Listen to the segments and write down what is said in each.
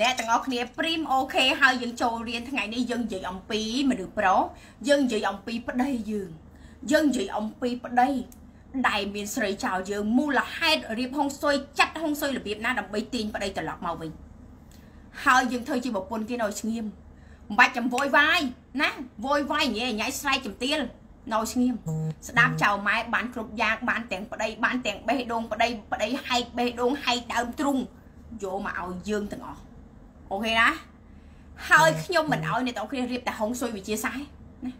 អ្នកទាំងអស់គ្នាព្រីមអូខេហើយយើងចូលរៀនថ្ងៃនេះយើងនិយាយអំពីមនុស្សប្រុសយើងនិយាយអំពីប្តីយើងយើងនិយាយអំពីប្តីដែលមានស្រីចោលយើងមូលហេតុរៀបហុងស៊ុយចាត់ហុងស៊ុយរបៀបណាដើម្បីទាញប្តីត្រឡប់មកវិញហើយយើងធ្វើជាប្រពន្ធគេនៅស្ងៀមមិនបាច់ចាំវយវាយណាវយវាយញ៉ែញ៉ៃស្រែកចំទៀលនៅស្ងៀមស្ដាប់ចៅម៉ែបានគ្រប់យ៉ាងបានទាំងប្តីបានទាំងបេះដូងប្តីប្តីហែកបេះដូងហែកដើមទ្រូងយកមកឲ្យយើងទាំងអស់ អូខេណាហើយខ្ញុំមិនឲ្យអ្នកទាំងគ្នារៀបតែហុងស៊ុយវិជាសាស្ត្រណា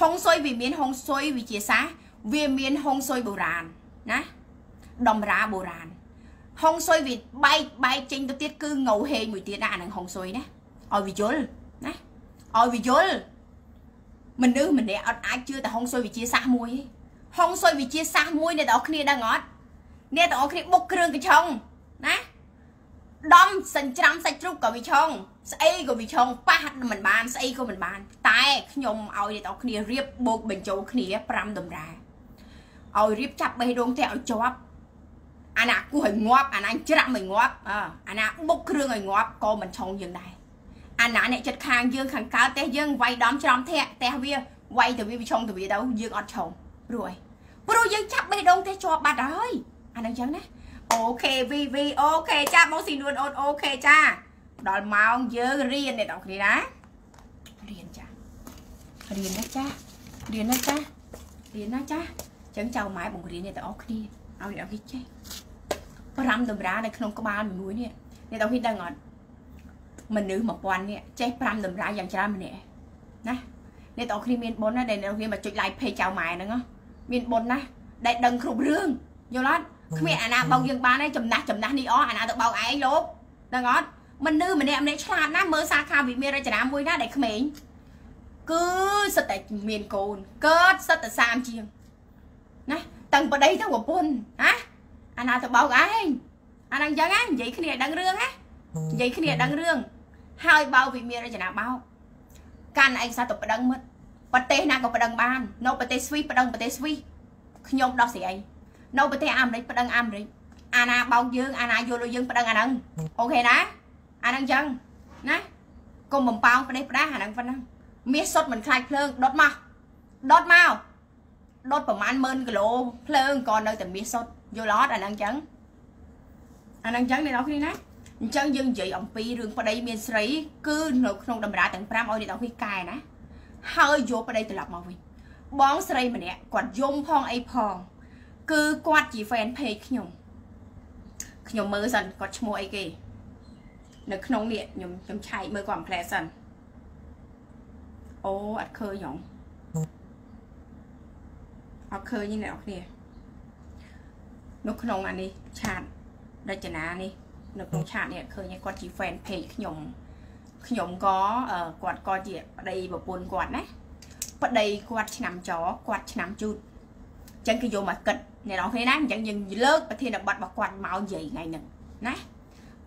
ហុងស៊ុយវាមានហុងស៊ុយវិជាសាស្ត្រវាមានហុងស៊ុយបុរាណណាដំរាបុរាណហុងស៊ុយវាបែកបែកចេញទៅទៀតគឺងៅហេងមួយទៀតណាអានឹងហុងស៊ុយណាឲ្យវាយល់ណាឲ្យវាយល់មនុស្សម្នាក់អត់អាចជឿតែហុងស៊ុយវិជាសាស្ត្រមួយទេហុងស៊ុយវិជាសាស្ត្រមួយអ្នកទាំងអស់គ្នាដឹងអត់អ្នកទាំងអស់គ្នាបុកគ្រឿងកញ្ឆុងណា ដំសិនច្រាំសាច់ជ្រូកក៏វាឆុងស្អីក៏វាឆុងប៉ះមិនបានស្អីក៏មិនបាន តែខ្ញុំឲ្យអ្នកទាំងគ្នារៀបបូកបញ្ចូលគ្នា5តម្រាឲ្យរៀបចាប់បេះដូងតែឲ្យជាប់អាណាគោះឲ្យងាប់អាណាច្រាក់មិនងាប់អាណាបុកគ្រឿងឲ្យងាប់ក៏មិនឆុងយើងដែរអាណាអ្នកចិត្តខាងយើងខាងកើតផ្ទះយើងវាយដំច្រំធាក់ផ្ទះវាវាយទៅវាវាឆុងទៅវាទៅយើងអត់ឆុងព្រោះអីព្រោះយើងចាប់បេះដូងផ្ទះជាប់បាត់ហើយអានឹងចឹងណា អូខេ VV អូខេចាបងស៊ីនួនអូនអូខេចាដល់ម៉ោងយើងរៀនអ្នកនរគ្នាណារៀនចារៀនណាចារៀនណាចារៀនណាចាចឹងចៅម៉ែបង្រៀនអ្នកទាំងអស់គ្នាឲ្យអ្នកគេចេះ5តម្រានៅក្នុងក្បាលមួយនេះអ្នកទាំងគ្នាដឹងអត់មនុស្ស1000នេះចេះ5តម្រាយ៉ាងច្រើនម្នាក់ណាអ្នកទាំងគ្នាមានបុណ្យណាដែលអ្នកគ្នាមកចុច like page ចៅម៉ែហ្នឹងមានបុណ្យណាដែលដឹងគ្រប់រឿងយល់អត់ គ្មានអាណាបោកយើងបានទេចំណាស់ចំណាស់នេះអស់អាណាទៅបោកឯងលោកដឹងអត់មនុស្សម្នាក់ម្នាក់ឆ្លាតណាស់មើលសាខាវិមានរចនាមួយណាដែលក្មេងគឺសិតតែមានកូនកើតសិតតែ30ជាងណាតាំងប្តីទៅប្រពន្ធណាអាណាទៅបោកឯងអាហ្នឹងអញ្ចឹងណានិយាយគ្នាឲ្យដឹងរឿងណានិយាយគ្នាឲ្យដឹងរឿងហើយបោកវិមានរចនាបោកកាន់ឯកសារទៅប្តឹងមិត្តប្រទេសណាក៏ប្តឹងបាននៅប្រទេសស្វីសប្តឹងប្រទេសស្វីសខ្ញុំដោះស្រាយ នៅប្រទេសអាមេរិកប្តឹងអាមេរិកអាណាបោកយើងអាណាយល់ឲ្យយើងប្តឹងអាហ្នឹងអូខេណាអាហ្នឹងចឹងណាកុំបំប៉ោងផ្ដេសផ្ដាស់អាហ្នឹងប៉ុណ្ណឹងមាសសុតមិនខ្លាចភ្លើងដុតមកដុតមកដុតប្រហែល10000គីឡូភ្លើងក៏នៅតែមាសសុតយល់អត់អាហ្នឹងចឹងអាហ្នឹងចឹងអ្នកនរគ្នាណាអញ្ចឹងយើងនិយាយអំពីរឿងប្តីមានស្រីគឺនៅក្នុងតម្រាទាំង5ឲ្យអ្នកនរគ្នាកែណាហើយយកប្តីត្រឡប់មកវិញបងស្រីម្នាក់គាត់យំផងអីផង គឺគាត់ជា fan page ខ្ញុំខ្ញុំមើលសិនគាត់ឈ្មោះអីគេនៅក្នុងនេះខ្ញុំខ្ញុំឆែកមើលគាត់ផ្លែសិនអូអត់ឃើញហងអត់ឃើញទេអ្នកនរគ្នានៅក្នុងអានេះឆាតរចនានេះនៅក្នុងឆាតនេះឃើញគាត់ជា fan page ខ្ញុំខ្ញុំក៏គាត់ក៏ជាប្តីប្រពន្ធគាត់ណាប្តីគាត់ឆ្នាំចគាត់ឆ្នាំជូតអញ្ចឹងគេយកមកគិត អ្នកនរគ្នាណាអញ្ចឹងយើងលើកប្រធានបទរបស់គាត់មកនិយាយថ្ងៃហ្នឹងណា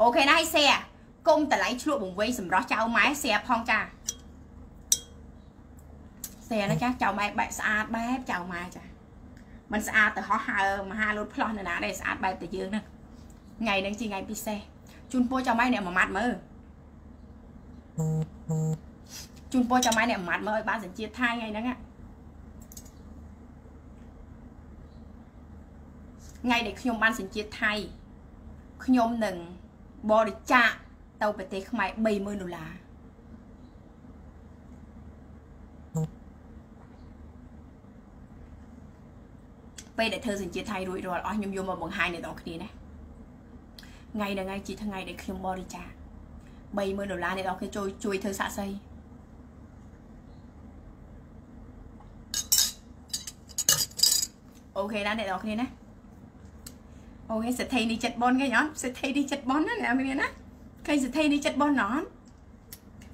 អូខេណាហើយ share គុំតម្លៃឆ្លក់បង្វេងសម្រាប់ចៅម៉ែ share ផងចា share ណាចាចៅម៉ែបែបស្អាតបែបចៅម៉ែចាมันស្អាតទៅហោះហើមហាលូតផ្លោះនៅណាដែរស្អាតបែបតែយើងណាថ្ងៃហ្នឹងជាថ្ងៃពិសេសជូនពរចៅម៉ែអ្នកមួយម៉ាត់មើលជូនពរចៅម៉ែអ្នកមួយម៉ាត់មើលឲ្យបានសញ្ជាតិថៃថ្ងៃហ្នឹង ថ្ងៃដែលខ្ញុំបានសញ្ជាតិថៃខ្ញុំនឹងបរិច្ចាគទៅប្រទេសខ្មែរ30000ដុល្លារពេលដែលធ្វើសញ្ជាតិថៃរួចរាល់អស់ខ្ញុំយកមកបង្ហាញអ្នកនរគ្នាណាថ្ងៃហ្នឹងហើយជាថ្ងៃដែលខ្ញុំបរិច្ចាគ30000ដុល្លារអ្នកនរគ្នាជួយជួយធ្វើសាក់សីអូខេណាអ្នកនរគ្នាណា អូខេសិទ្ធិនេះចិត្តប៉ុនគេអត់សិទ្ធិនេះចិត្តប៉ុនណាអ្នកមានណាឃើញសិទ្ធិនេះចិត្តប៉ុនអត់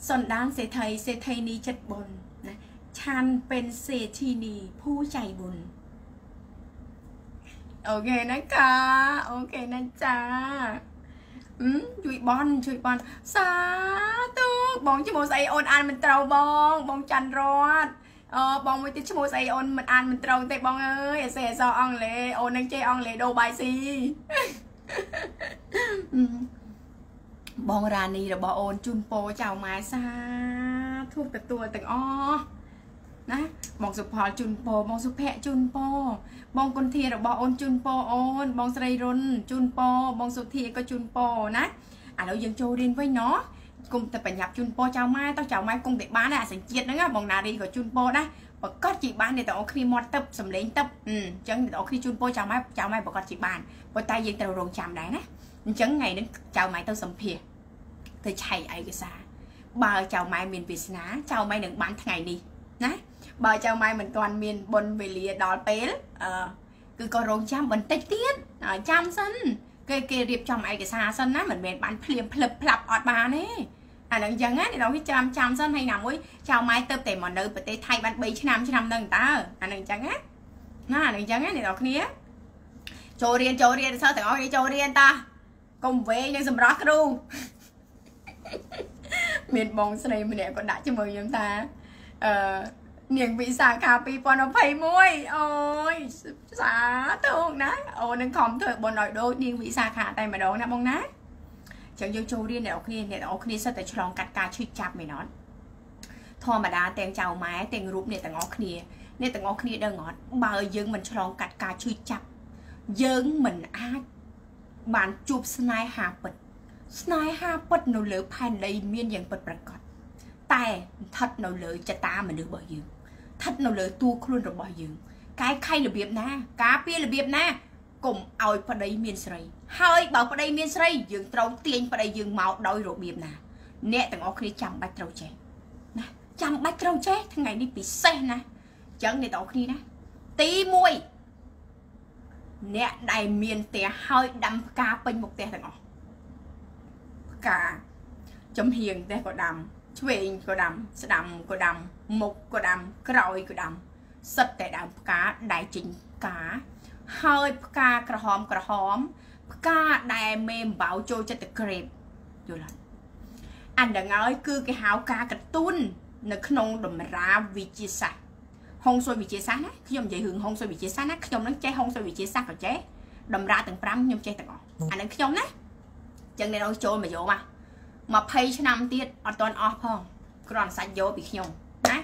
សន្តានសេដ្ឋីសេដ្ឋីនេះចិត្តបុនណាឆានเป็นเศรษฐีนีผู้ใจบุญអូខេណាកាអូខេណាចាអឺជួយបនជួយបនសាទូបងឈ្មោះស្អីអូនអានមិនត្រូវបង បងច័ន្ទរត អូបងមួយទៀតឈ្មោះស្អីអូនមិនអានមិនត្រូវទេបងអើយអសេអសអង់គ្លេសអូននឹងចេះអង់គ្លេសដូបាយស៊ីបងរ៉ានីរបស់អូនជូនពរចៅម៉ែសាធូបទទួលទាំងអស់ណាបងសុផលជូនពរបងសុភ័ក្រជូនពរបងគុនធារបស់អូនជូនពរអូន បងស្រីរុនជូនពរបងសុធាក៏ជូនពរណាឥឡូវយើងចូលរៀនវិញណោះ គុំតែបញ្ញាប់ជូនពរចៅម៉ែតោះចៅម៉ែគុំតែបានអាសញ្ជាតិហ្នឹងបងណារីក៏ជូនពរដែរប្រកាសជាបានអ្នកទាំងអស់គ្នាមាត់ទឹកសំលេងទឹកអញ្ចឹងអ្នកទាំងអស់គ្នាជូនពរចៅម៉ែចៅម៉ែប្រកាសជាបានប៉ុន្តែយើងត្រូវរងចាំដែរណាអញ្ចឹងថ្ងៃនេះចៅម៉ែទៅសម្ភារទៅឆែកឯកសារបើចៅម៉ែមានវាសនាចៅម៉ែនឹងបានថ្ងៃនេះណាបើចៅម៉ែមិនទាន់មានបុណ្យវេលាដល់ពេលអឺគឺក៏រងចាំបន្តិចទៀតចាំសិនគេគេរៀបចំឯកសារសិនណាមិនមែនបានភ្លាមភ្លឹបផ្លាប់អត់បានទេ អានឹងអញ្ចឹងណាអ្នកនរវាចាំចាំសិនហើយណាមួយចៅម៉ែទៅតែមកនៅប្រទេសថៃបាន3ឆ្នាំឆ្នាំហ្នឹងតើអានឹងអញ្ចឹងណាណាអានឹងអញ្ចឹងណាអ្នកនរគ្នាចូលរៀនចូលរៀនសិស្សទាំងអស់គ្នាចូលរៀនតាកុំវែងនឹងសម្រាប់គ្រូមានបងស្រីម្នាក់ក៏ដាក់ជាមួយខ្ញុំថាអឺនាងវិសាខា2021អូយសាធុណាអូនឹងខំធ្វើបុណ្យឲ្យដូចនាងវិសាខាតែម្ដងណាបងណា ចឹងយើងចូលរៀនអ្នកនរគ្នាអ្នកនរគ្នាសិតតែឆ្លងកាត់ការឈឺចាប់មែនអត់ធម្មតាទាំងចៅម៉ែទាំងរូបអ្នកទាំងអស់គ្នាអ្នកទាំងអស់គ្នាដឹងអត់បើយើងមិនឆ្លងកាត់ការឈឺចាប់យើងមិនអាចបានជួបស្នេហាពិតស្នេហាពិតនៅលើផែនដីមានយ៉ាងពិតប្រាកដតែស្ថិតនៅលើចតាមនុស្សរបស់យើងស្ថិតនៅលើតួខ្លួនរបស់យើងកាយខៃរបៀបណា ការពាររបៀបណា កុំឲ្យប្តីមានស្រី ហើយបើប្តីមានស្រីយើងត្រូវទាញប្តីយើងមកដោយរបៀបណា អ្នកទាំងអស់គ្នាចាំបាច់ត្រូវចេះណាចាំបាច់ត្រូវចេះថ្ងៃនេះពិសេសណាអញ្ចឹងអ្នកទាំងអស់គ្នាណាទី1អ្នកដែលមានផ្ទះហើយដាំផ្កាពេញមុខផ្ទះទាំងអស់ផ្កាចំហៀងផ្ទះក៏ដាំឆ្វេងក៏ដាំស្ដាំក៏ដាំមុខក៏ដាំក្រោយក៏ដាំសិតតែដើមផ្កាដែលចេញផ្កា ហើយផ្កាក្រហមក្រហម ផ្កាដែលមេអំបៅចូលចិត្តក្រេបយល់អត់អានឹងហើយគឺគេហៅការកតុននៅក្នុងតម្រាវិទ្យាសាស្ត្រហុងស៊ុយវិទ្យាសាស្ត្រណាខ្ញុំនិយាយរឿងហុងស៊ុយវិទ្យាសាស្ត្រណាខ្ញុំនឹងចេះហុងស៊ុយវិទ្យាសាស្ត្រក៏ចេះតម្រាទាំង5ខ្ញុំចេះទាំងអស់អានឹងខ្ញុំណាចឹងអ្នកនរចូលមកយកមក20ឆ្នាំទៀតអត់ទាន់អស់ផងគ្រាន់សាច់យកពីខ្ញុំណា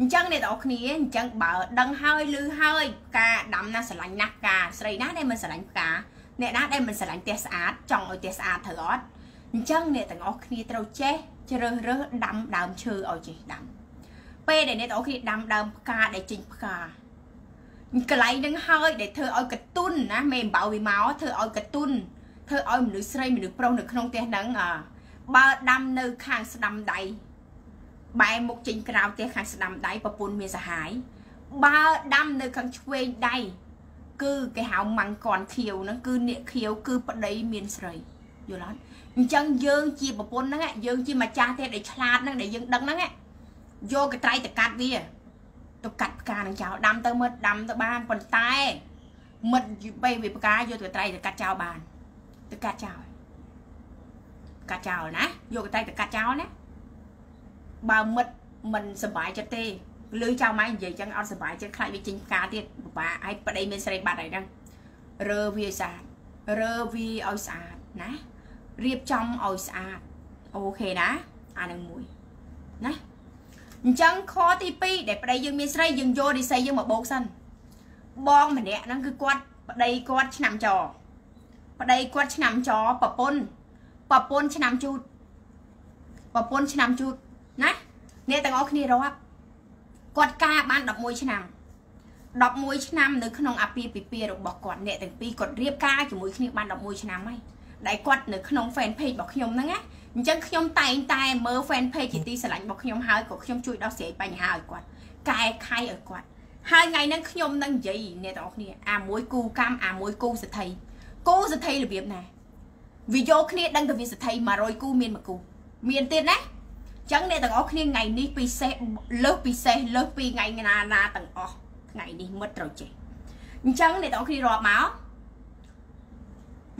អញ្ចឹងអ្នកនរគ្នាអញ្ចឹងបើដឹងហើយឮហើយផ្កាដាំណាស្រឡាញ់ណាស់ផ្កាស្រីណាដែលមិនស្រឡាញ់ផ្កាអ្នកណាដែលមិនស្រឡាញ់ផ្ទះស្អាតចង់ឲ្យផ្ទះស្អាតត្រូវអត់អញ្ចឹងអ្នកទាំងអស់គ្នាត្រូវចេះជ្រើសរើសដាំដើមឈើឲ្យចេះដាំពេលដែលអ្នកទាំងអស់គ្នាដាំដើមផ្កាដែលចេញផ្កាកន្លែងនឹងហើយដែលធ្វើឲ្យកតុនណាមេអំបៅវាមកធ្វើឲ្យកតុនធ្វើឲ្យមនុស្សស្រីមនុស្សប្រុសនៅក្នុងផ្ទះហ្នឹងបើដាំនៅខាងស្ដាំដៃ បែរមុខចេញក្រៅផ្ទះខាងស្ដាំដៃប្រពន្ធមានសហាយបើដាំនៅខាងឆ្វេងដៃគឺគេហៅម៉ាំងកនខៀវហ្នឹងគឺអ្នកខៀវគឺប្តីមានស្រីយល់អត់អញ្ចឹងយើងជាប្រពន្ធហ្នឹងយើងជាម្ចាស់ទេដែលឆ្លាតហ្នឹងដែលយើងដឹងហ្នឹងយកកត្រៃទៅកាត់វាទៅកាត់ផ្កានឹងចោលដាំទៅមើលដាំទៅបានប៉ុន្តែមិត្តពេលវាផ្កាយកទៅត្រៃទៅកាត់ចោលបានទៅកាត់ចោលកាត់ចោលណាយកកត្រៃទៅកាត់ចោលណា បើមិត្តមិនសុបាយចិត្តទេលឺចៅម៉ែនិយាយចឹងអត់សុបាយចិត្តខ្លាចវាចេញផ្កាទៀតពិបាកហើយប្តីមានស្រីបាត់ហើយហ្នឹងរើវាស្អាតរើវាឲ្យស្អាតណារៀបចំឲ្យស្អាតអូខេណាអានឹងមួយណាអញ្ចឹងខទី2ដែលប្តីយើងមានស្រីយើងយករិស័យយើងមកបោកសិនបងម្នាក់ហ្នឹងគឺគាត់ប្តីគាត់ឆ្នាំចប្តីគាត់ឆ្នាំចប្រពន្ធប្រពន្ធឆ្នាំជូតប្រពន្ធឆ្នាំជូត ណាអ្នកទាំងអស់គ្នារាប់គាត់ការបាន11ឆ្នាំ11ឆ្នាំនៅក្នុងអាពាហ៍ពិពាហ៍របស់គាត់អ្នកទាំងពីរគាត់រៀបការជាមួយគ្នាបាន11ឆ្នាំហើយដែលគាត់នៅក្នុង fan page របស់ខ្ញុំហ្នឹងណាអញ្ចឹងខ្ញុំតែងតែមើល fan page ជាទីស្រឡាញ់របស់ខ្ញុំហើយក៏ខ្ញុំជួយដោះស្រាយបញ្ហាឲ្យគាត់កែខៃឲ្យគាត់ហើយថ្ងៃហ្នឹងខ្ញុំនឹងនិយាយអ្នកទាំងអស់គ្នាអាមួយគូកម្មអាមួយគូសទ្ធិគូសទ្ធិរបៀបណាវាយកគ្នាដឹងទៅវាសទ្ធិ100គូមានមួយគូមានទៀតណា ចឹងអ្នកទាំងអស់គ្នាថ្ងៃនេះពិសេសលើសពិសេសលើសពីថ្ងៃណាណាទាំងអស់ថ្ងៃនេះមិត្តត្រូវចេះអញ្ចឹងអ្នកទាំងអស់គ្នារាប់មក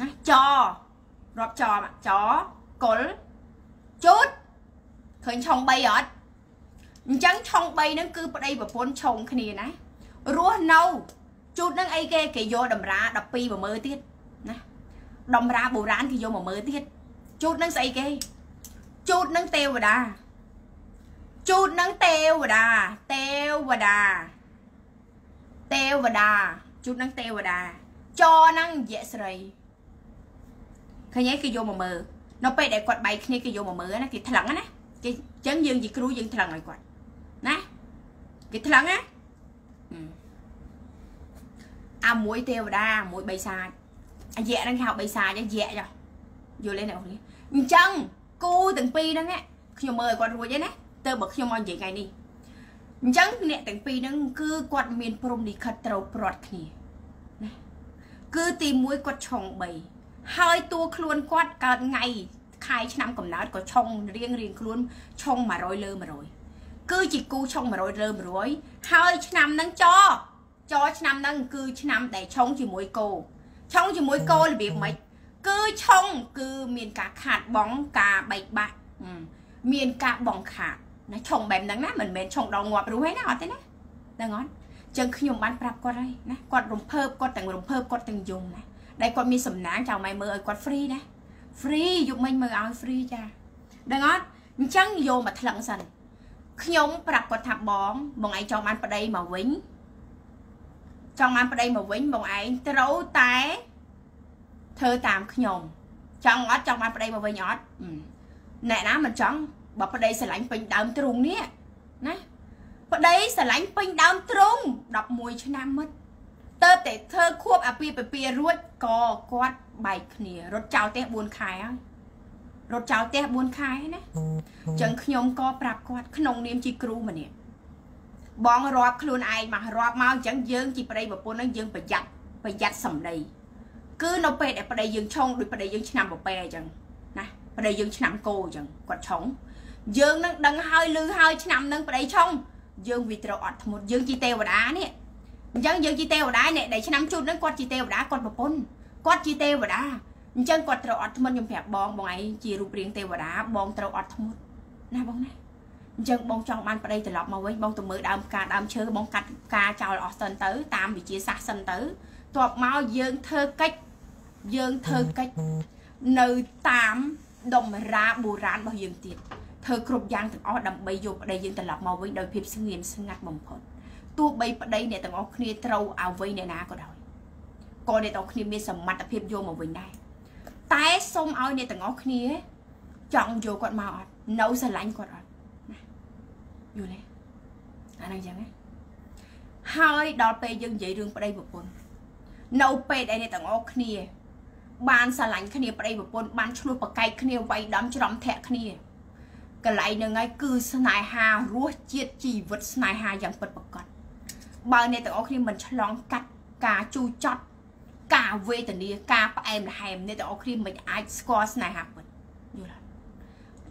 ណាចរាប់ចចកុលជូតឃើញឆុង3អត់អញ្ចឹងឆុង3ហ្នឹងគឺប្តីប្រពន្ធឆុងគ្នាណារស់នៅជូតហ្នឹងអីគេគេយកតម្រា12មកមើលទៀតណាតម្រាបុរាណគេយកមកមើលទៀតជូតនឹងស្អីគេ ជូតនឹងទេវតាជូតនឹងទេវតាទេវតាទេវតាជូតនឹងទេវតាចនឹងយៈស្រីឃើញឯងគេយកមកមើលនៅពេលដែលគាត់បែកគ្នាគេយកមកមើលណាគេថ្លឹងណាគេអញ្ចឹងយើងជាគ្រូយើងថ្លឹងឲ្យគាត់ណាគេថ្លឹងណាអាមួយទេវតាមួយបិសាចអាយៈហ្នឹងគេហៅបិសាចយៈចុះយល់ទេអ្នកនេះអញ្ចឹង គូទាំងពីរហ្នឹងខ្ញុំមើលឲ្យគាត់រួចទេណាទៅបើខ្ញុំមកនិយាយថ្ងៃនេះអញ្ចឹងអ្នកទាំងពីរហ្នឹងគឺគាត់មានព្រមលិខិតត្រូវព្រាត់គ្នាណាគឺទី1គាត់ឆុង3ហើយតួខ្លួនគាត់កើតថ្ងៃខែឆ្នាំកំណើតក៏ឆុងរៀងរៀងខ្លួនឆុង100លើ100គឺជាគូឆុង100លើ100ហើយឆ្នាំហ្នឹងចចឆ្នាំហ្នឹងគឺឆ្នាំដែលឆុងជាមួយគោឆុងជាមួយគោរបៀបម៉េច គឺឆុងគឺមានការខាតបងការបែកបាក់មានការបងខាតណាឆុងបែបហ្នឹងណាមិនមែនឆុងដល់ងាប់រស់ទេណាអត់ទេណាដឹងអត់ចឹងខ្ញុំបានប្រាប់គាត់ហើយណាគាត់រំភើបគាត់ទាំងរំភើបគាត់ទាំងយំណាដែលគាត់មានសំណាងចៅម៉ែមើលឲ្យគាត់ free ណា free យកមិញមើលឲ្យ free ចាដឹងអត់អញ្ចឹងយកមកថ្លឹងសិនខ្ញុំប្រាប់គាត់ថាបងបងឯងចង់បានប្តីមកវិញចង់បានប្តីមកវិញបងឯងត្រូវតែ ធ្វើតាមខ្ញុំចង់អត់ចង់បានប្តីមកវិញអត់អ្នកណាមិនចង់បើប្តីស្រឡាញ់ពេញដើមទ្រូងនេះណាប្តីស្រឡាញ់ពេញដើមទ្រូង11ឆ្នាំមិត្តទៅតែធ្វើខួបអាពាហ៍ពិពាហ៍រួចក៏គាត់បែកគ្នារត់ចោលផ្ទះ4ខែហើយរត់ចោលផ្ទះ4ខែណាអញ្ចឹងខ្ញុំក៏ប្រាប់គាត់ក្នុងនាមជាគ្រូម្នាក់បងរាប់ខ្លួនឯងមករាប់មកអញ្ចឹងយើងជាប្តីប្រពន្ធហ្នឹងយើងប្រយ័ត្នប្រយ័ត្នសម្ដី គឺនៅពេលដែលប្តីយើងឆុងដូចប្តីយើងឆ្នាំប្រពែអញ្ចឹងណាប្តីយើងឆ្នាំគោអញ្ចឹងគាត់ឆុងយើងនឹងដឹងហើយលឺហើយឆ្នាំនឹងប្តីឆុងយើងវាត្រូវអត់ធ្មត់យើងជាទេវតានេះអញ្ចឹងយើងជាទេវតាអ្នកដែលឆ្នាំជូតនឹងគាត់ជាទេវតាគាត់ប្រពន្ធគាត់ជាទេវតាអញ្ចឹងគាត់ត្រូវអត់ធ្មត់ខ្ញុំប្រាប់បងបងឯងជារូបរាងទេវតាបងត្រូវអត់ធ្មត់ណាបងណាអញ្ចឹងបងចង់បានប្តីត្រឡប់មកវិញបងទៅមើលដើមផ្កាដើមឈើបងកាត់ផ្កាចោលអស់សិនទៅតាមវិជាសាស្ត្រសិនទៅទប់មកយើងធ្វើកិច្ច យើងធ្វើកិច្ចនៅតាមដំរាបុរាណរបស់យើងទៀតធ្វើគ្រប់យ៉ាងទាំងអស់ដើម្បីយកប្តីយើងត្រឡប់មកវិញដោយភាពស្ងៀមស្ងាត់បំផុតទោះបីប្តីអ្នកទាំងអស់គ្នាត្រូវអ្វីអ្នកណាក៏ដោយក៏អ្នកទាំងអស់គ្នាមានសមត្ថភាពយកមកវិញដែរតែសូមឲ្យអ្នកទាំងអស់គ្នា ចង់យកគាត់មកអត់នៅស្រឡាញ់គាត់អត់យល់ទេអាហ្នឹងអញ្ចឹងណាហើយដល់ពេលយើងនិយាយរឿងប្តីប្រពន្ធនៅពេលដែលអ្នកទាំងអស់គ្នា បានស្រឡាញ់គ្នាប្តីប្រពន្ធបានឆ្លោះប្រកែកគ្នាវាយដំច្រំធាក់គ្នាកន្លែងហ្នឹងហើយគឺស្នេហារសជាតិជីវិតស្នេហាយ៉ាងពិតប្រាកដបើអ្នកទាំងអស់គ្នាមិនឆ្លងកាត់ការជូរចត់ការវេទនាការផ្អែមល្ហែមអ្នកទាំងអស់គ្នាមិនអាចស្គាល់ស្នេហាពិតយល់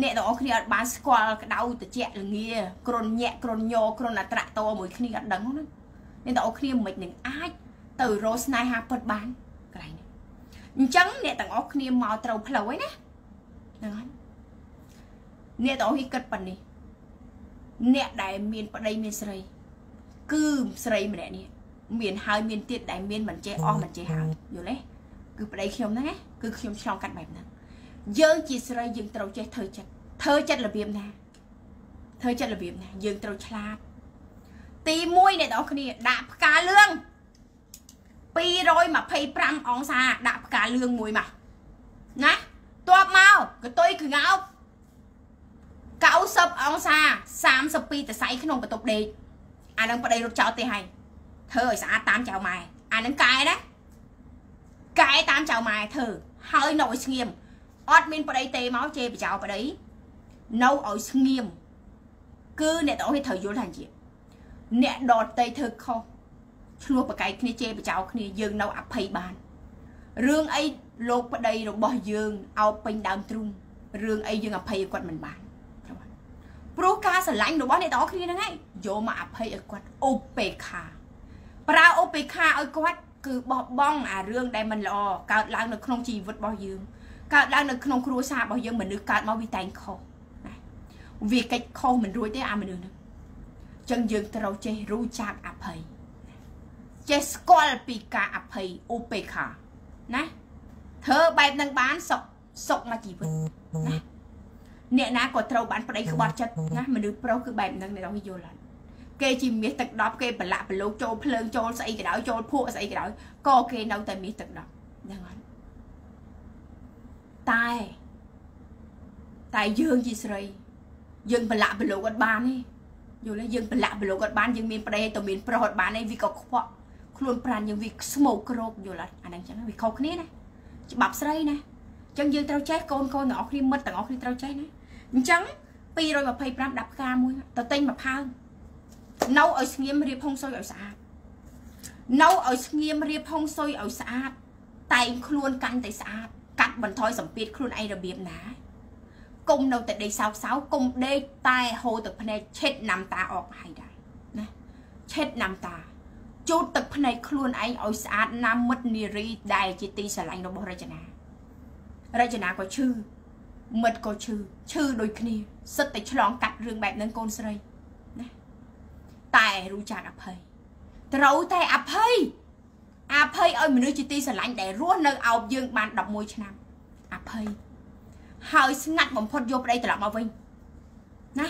អ្នកទាំងអស់គ្នាអត់បានស្គាល់ក្តៅត្រជាក់ល្ងាគ្រុនញាក់គ្រុនញោគ្រុនអត្រាក់តមួយគ្នាអត់ដឹងណាអ្នកទាំងអស់គ្នាមិននឹងអាចទៅរកស្នេហាពិតបានកន្លែងនេះ អញ្ចឹងអ្នកទាំងអស់គ្នាមកត្រូវផ្លូវហើយណាហ្នឹងហើយអ្នកទាំងអស់គ្នាគិតប៉ុណ្នេះអ្នកដែលមានប្តីមានស្រី គឺស្រីម្នាក់នេះមានហើយមានទៀតដែលមានមិនចេះអស់មិនចេះហើយយល់ទេគឺប្តីខ្ញុំហ្នឹងណាគឺខ្ញុំឆ្លងកាត់បែបហ្នឹងយើងជាស្រីយើងត្រូវចេះធ្វើចិត្តធ្វើចិត្តរបៀបណាធ្វើចិត្តរបៀបណាយើងត្រូវឆ្លាតទី1អ្នកនរគ្នាដាក់ផ្កាលឿង 225អង្សាដាក់ផ្កាលឿងមួយមកណាតបមកកតុយកងោក90អង្សា32តសៃក្នុងបន្ទប់ដេកអានឹងប្តីរត់ចោលទេហើយធ្វើឲ្យស្អាតតាមចៅម៉ែអានឹងកែណាកែតាមចៅម៉ែធ្វើហើយនៅឲ្យស្ងៀមអត់មានប្តីទេមកជេរបចោប្តីនៅឲ្យស្ងៀមគឺអ្នកទាំងអស់ត្រូវយល់ថាជាអ្នកដតីធ្វើខុស ឆ្លោះប្រកែកគ្នាជេរបចោគ្នាយើងនៅអភ័យបានរឿងអីលោកប្តីរបស់យើងអោបពេញដើមទ្រូងរឿងអីយើងអភ័យគាត់មិនបានព្រោះការស្រឡាញ់របស់អ្នកទាំងអស់គ្នាហ្នឹងឯងយកមកអភ័យឲ្យគាត់អូបេខាប្រើអូបេខាឲ្យគាត់គឺបោះបង់អារឿងដែលមិនល្អកើតឡើងនៅក្នុងជីវិតរបស់យើងកើតឡើងនៅក្នុងគ្រួសាររបស់យើងមនុស្សកើតមកវាតែងខុសណាវាកិច្ចខុសមិនរួចទេអាមនុស្សហ្នឹងអញ្ចឹងយើងត្រូវចេះរੂចាប់អភ័យ ចេះស្គាល់ពីការអភ័យឧបេក្ខាណាធ្វើបែបហ្នឹងបានសុខសុខមកជីវិតណាអ្នកណាក៏ត្រូវបានប្តីក្បត់ចិត្តណាមនុស្សប្រុសគឺបែបហ្នឹងអ្នកនរយល់អត់គេជាមាសទឹកដប់គេប្រឡាក់ប្រឡូកចូលភ្លើងចូលស្អីក៏ដោយចូលភក់ស្អីក៏ដោយក៏គេនៅតែមាសទឹកដប់ហ្នឹងអត់តែតែយើងជាស្រីយើងប្រឡាក់ប្រឡូកអត់បានទេយល់ទេយើងប្រឡាក់ប្រឡូកអត់បានយើងមានប្តីទៅមានប្រុសអត់បានទេវាក៏ខ្វក់ ខ្លួនប្រានយើងវាស្មោកក្រោកយល់អត់អាហ្នឹងចឹងវាខុសគ្នាណាច្បាប់ស្រីណាចឹងយើងត្រូវចេះកូនកូនទាំងអស់គ្នាមិត្តទាំងអស់គ្នាត្រូវចេះណាអញ្ចឹង225ដាក់ផ្កាមួយទៅទិញមកផើងនៅឲ្យស្ងៀមរៀបហុងស៊ុយឲ្យស្អាតនៅឲ្យស្ងៀមរៀបហុងស៊ុយឲ្យស្អាត តែងខ្លួនកាន់តែស្អាត កាត់បន្ថយសម្ពាធខ្លួនឯងរបៀបណាគុំនៅតែដេកសោកសៅគុំដេកតែហូរទឹកភ្នែកឆេតណាំតាអอกហើយដែរណាឆេតណាំតា ជូតទឹកភ្នែកខ្លួនឯងឲ្យស្អាតណាំមិត្តនារីដែលជាទីស្រឡាញ់របស់រចនារចនាក៏ឈឺមិត្តក៏ឈឺឈឺដូចគ្នាសិតតែឆ្លងកាត់រឿងបែបហ្នឹងកូនស្រីណាតែรู้จักអភ័យត្រូវតែអភ័យអភ័យឲ្យមនុស្សជាទីស្រឡាញ់ដែលរស់នៅអោបយើងបាន11ឆ្នាំអភ័យហើយស្ងាត់បំផុតយកប្តីត្រឡប់មកវិញណា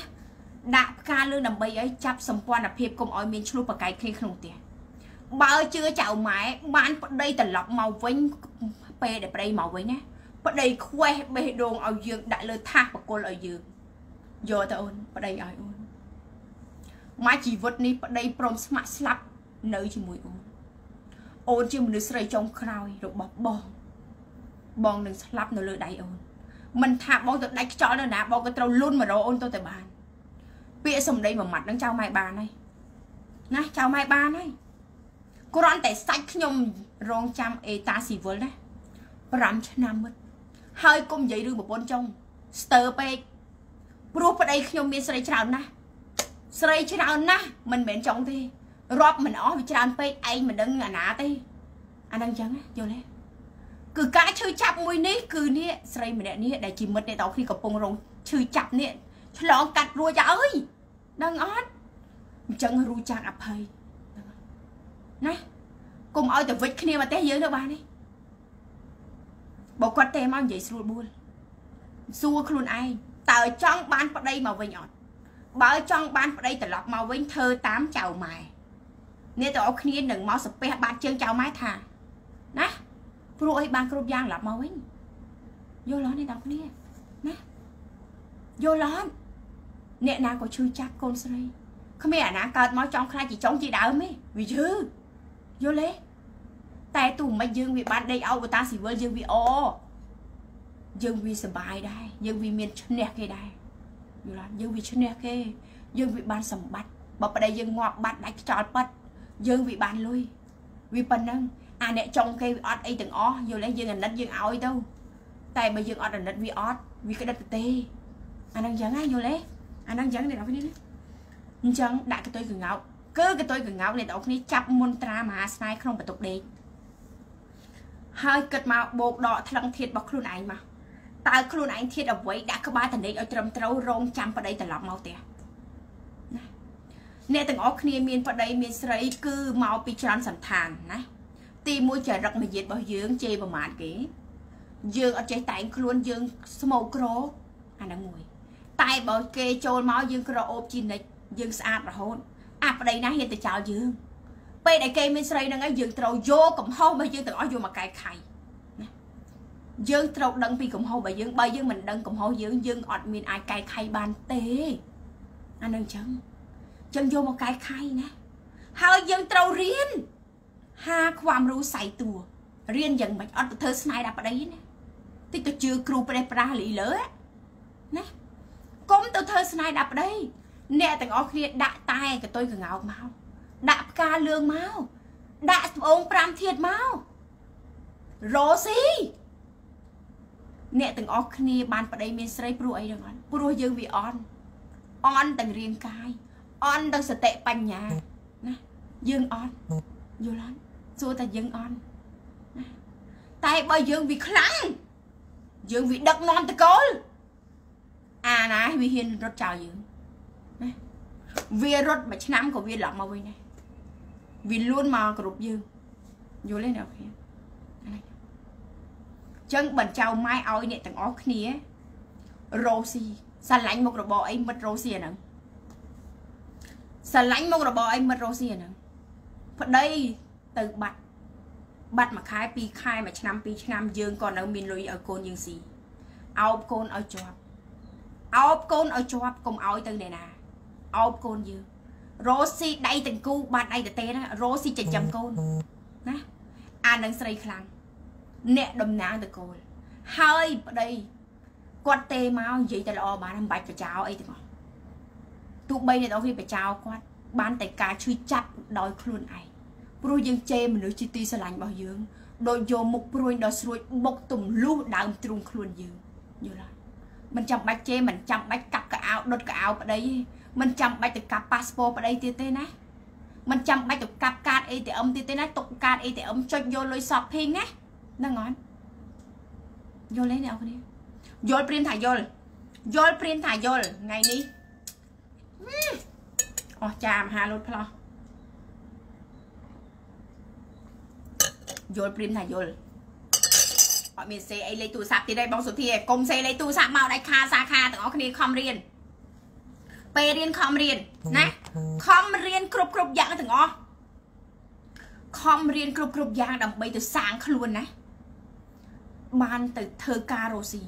ដាក់ផ្កាលឿងដើម្បីឲ្យចាប់សម្ព័ន្ធភាពកុំឲ្យមានឆ្លោះប្រកែកគ្នាក្នុងផ្ទះ បើជឿចៅម៉ែបានប្តីត្រឡប់មកវិញពេលដែលប្តីមកវិញណាប្តីខ្វេះបេះដូងឲ្យយើងដាក់លើថាសបកុលឲ្យយើងយកទៅអូនប្តីឲ្យអូនមកជីវិតនេះប្តីព្រមស្ម័គ្រស្លាប់នៅជាមួយអូនអូនជាមនុស្សស្រីចុងក្រោយរបស់បងបងនឹងស្លាប់នៅលើដៃអូនមិនថាបងទៅដាច់ខ្យល់នៅណាបងក៏ត្រូវលុនមករកអូនទៅតែបានពាក្យសម្ដីមួយម៉ាត់នឹងចៅម៉ែបានហើយណាចៅម៉ែបានហើយ គ្រាន់តែសាច់ខ្ញុំរងចាំអេតាស៊ីវិលណា5ឆ្នាំមុតហើយគុំនិយាយរឿងប្រពន្ធចុងស្ទើពេកព្រោះប្តីខ្ញុំមានស្រីច្រើនណាស់ស្រីច្រើនណាស់មិនមែនចុងទេរាប់មិនអស់វាច្រើនពេកឯងមិនដឹងអាណាទេអាហ្នឹងចឹងយល់ទេគឺការឈឺចាប់មួយនេះគឺនេះស្រីម្នាក់នេះដែលជាមិត្តអ្នកតគ្នាកំពុងរងឈឺចាប់នេះឆ្លងកាត់រួចអើយដឹងអត់អញ្ចឹងរូចាក់អភ័យ ណាកុំឲ្យតែវិចគ្នាមកទេយើងទៅបានទេបើគាត់ទេមកនិយាយស្រួលបួលសួរខ្លួនឯងតើចង់បានប្តីមកវិញអត់បើចង់បានប្តីត្រឡប់មកវិញធ្វើតាមចៅម៉ែនេះទៅអស់គ្នានឹងមកសាពះបាត់ជើងចៅម៉ែថាណាព្រោះអីបានគ្រប់យ៉ាងឡប់មកវិញយល់អត់នេះដល់គ្នាណាយល់អត់អ្នកណាក៏ឈឺចាប់កូនស្រីគ្មានអាណាកើតមកចង់ខ្លាចជាចុងជាដើមទេវាឈឺ យល់ទេតែទូមិនយើងវាបានដេកអោបតាស៊ីវិលយើងវាអយើងវាសុបាយដែរយើងវាមានឈ្នះគេដែរយល់អត់យើងវាឈ្នះគេយើងវាបានសម្បត្តិបើប្តីយើងងាប់បាត់ដាច់ខ្យល់ប៉ិតយើងវាបានលុយវាប៉ុណ្ណឹងអាអ្នកចុងគេវាអត់អីទាំងអស់យល់ទេយើងអាណិតយើងឲ្យទៅតែបើយើងអត់អាណិតវាអត់វាក្តិតទៅទេអាហ្នឹងចឹងណាយល់ទេអាហ្នឹងចឹងអ្នកនរគ្នាណាអញ្ចឹងដាក់កតុយកងោក គឺកតុយកងោកអ្នកនរគ្នាចាប់មុនត្រាមហាស្នេហ៍ក្នុងបន្ទប់ដេកហើយគិតមកបោកដកថ្លឹងធាតរបស់ខ្លួនឯងមកតើខ្លួនឯងធាតអ្វីដាក់ក្បាលតនេកឲ្យត្រឹមត្រូវរងចាំប្តីត្រឡប់មកផ្ទះអ្នកទាំងអស់គ្នាមានប្តីមានស្រីគឺមកពីច្រើនសន្តានណាទីមួយចរិតមយាទរបស់យើងជេរប្រមាថគេ យើងអត់ចេះតែងខ្លួនយើងស្មោកក្រអាហ្នឹងមួយ តែបើគេចូលមកយើងក្រអូបជីនិចយើងស្អាតរហូត អាប្តីណាហ៊ានទៅចោលយើងពេលដែលគេមានស្រីហ្នឹងហើយយើងត្រូវយកកំហុសរបស់យើងទាំងអស់យកមកកែខៃណាយើងត្រូវដឹងពីកំហុសរបស់យើងបើយើងមិនដឹងកំហុសយើងយើងអត់មានអាចកែខៃបានទេអានឹងចឹងចឹងយកមកកែខៃណាហើយយើងត្រូវរៀនហាខ្វាំរូសៃតួរៀនយ៉ាងម៉េចអត់ទៅធ្វើស្នៃដាក់ប្តីណាតិចទៅជឿគ្រូប្រេះប្រាស់លីលើណាកុំទៅធ្វើស្នៃដាក់ប្តី អ្នកទាំងអស់គ្នាដាក់តែកតុយកងោកមកដាក់ផ្កាលឿងមកដាក់ស្បូង5ធាតមករ៉ូស៊ីអ្នកទាំងអស់គ្នាបានប្តីមានស្រីព្រោះអីដឹងអត់ព្រោះយើងវាអន់អន់ទាំងរាងកាយអន់ទាំងសតិបញ្ញាណាយើងអន់យល់អត់សួរតែយើងអន់ណាតែបើយើងវាខ្លាំងយើងវាដឹកនាំតកូលអាណាវាហ៊ានរត់ចោលយើងណា វារត់មួយឆ្នាំក៏វាឡប់មកវិញដែរវាលួនមកគ្រប់យើងយល់ទេអ្នកគ្នាចចឹងបើចៅម៉ែឲ្យអ្នកទាំងអស់គ្នារ៉ូស៊ីស្រឡាញ់មុខរបរអីមិត្តរ៉ូស៊ីអាហ្នឹងស្រឡាញ់មុខរបរអីមិត្តរ៉ូស៊ីអាហ្នឹងប្តីទៅបាត់បាត់មួយខែពីរខែមួយឆ្នាំពីរឆ្នាំយើងក៏នៅមានលុយឲ្យកូនយើងស៊ីអោបកូនឲ្យជាប់អោបកូនឲ្យជាប់កុំឲ្យទៅអ្នកណា អោបកូនយើងរ៉ូស៊ីដៃទាំងគូបាត់ដៃតទេណារ៉ូស៊ីចិញ្ចឹមកូនណាអានឹងស្រីខ្លាំងអ្នកតំណាងតកូលហើយប្តីគាត់ទេមកនិយាយតែល្អបានមិនបាច់បចោអីទាំងអស់ទោះបីអ្នកនរគ្នាបចោគាត់បានតែការឈឺចាប់ដោយខ្លួនឯងព្រោះយើងជេរមនុស្សជាទីស្រឡាញ់របស់យើងដោយយកមុខព្រួយដល់ស្រួចបុកទម្លុះដើមទ្រូងខ្លួនយើងយល់ទេមិនចាំបាច់ជេរមិនចាំបាច់កាប់កៅអៅដុតកៅអៅប្តីទេ មិនចាំបាច់ទៅកាប់ប៉ាសពតប្តីទៀតទេណាមិនចាំបាច់ទៅកាប់កាត ATM ទៀតទេណាទុកកាត ATM ចុចយកលុយសອບភីងណាហ្នឹងអត់យល់ទេអ្នកនរយល់ព្រាមថាយល់យល់ព្រាមថាយល់ថ្ងៃនេះអស់ចាមហាលូតផ្លោះយល់ព្រាមថាយល់អត់មានសេអីលេខទូរស័ព្ទទៀតទេបងសុធាកុំសេលេខទូរស័ព្ទមកដាច់ខាសាខាទាំងអស់គ្នាខំរៀន ពេលរៀនខំរៀនណាខំរៀនគ្រប់គ្រប់យ៉ាងទាំងអស់ខំរៀនគ្រប់គ្រប់យ៉ាងដើម្បីទៅសាងខ្លួនណាបានទៅធ្វើការរស់ស៊ី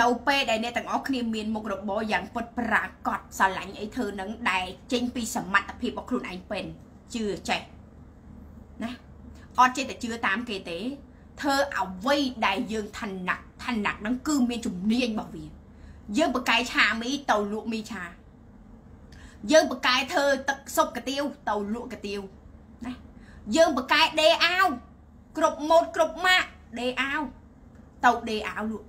នៅពេលដែលអ្នកទាំងអស់គ្នាមានមុខរបរយ៉ាងពិតប្រាកដស្រឡាញ់អីធ្វើនឹងដែលចេញពីសមត្ថភាពរបស់ខ្លួនឯងពេនជឿចេះណាអត់ចេះតែជឿតាមគេទេធ្វើអ្វីដែលយើងថណាក់ថណាក់ហ្នឹងគឺមានជំនាញរបស់វា យើងបកកាយឆាមីទៅលក់មីឆាយើងបកកាយធ្វើទឹកសុបកាទៀវទៅលក់កាទៀវណាយើងបកកាយដេអាវគ្រប់ម៉ូតគ្រប់ម៉ាកដេអាវទៅដេអាវលក់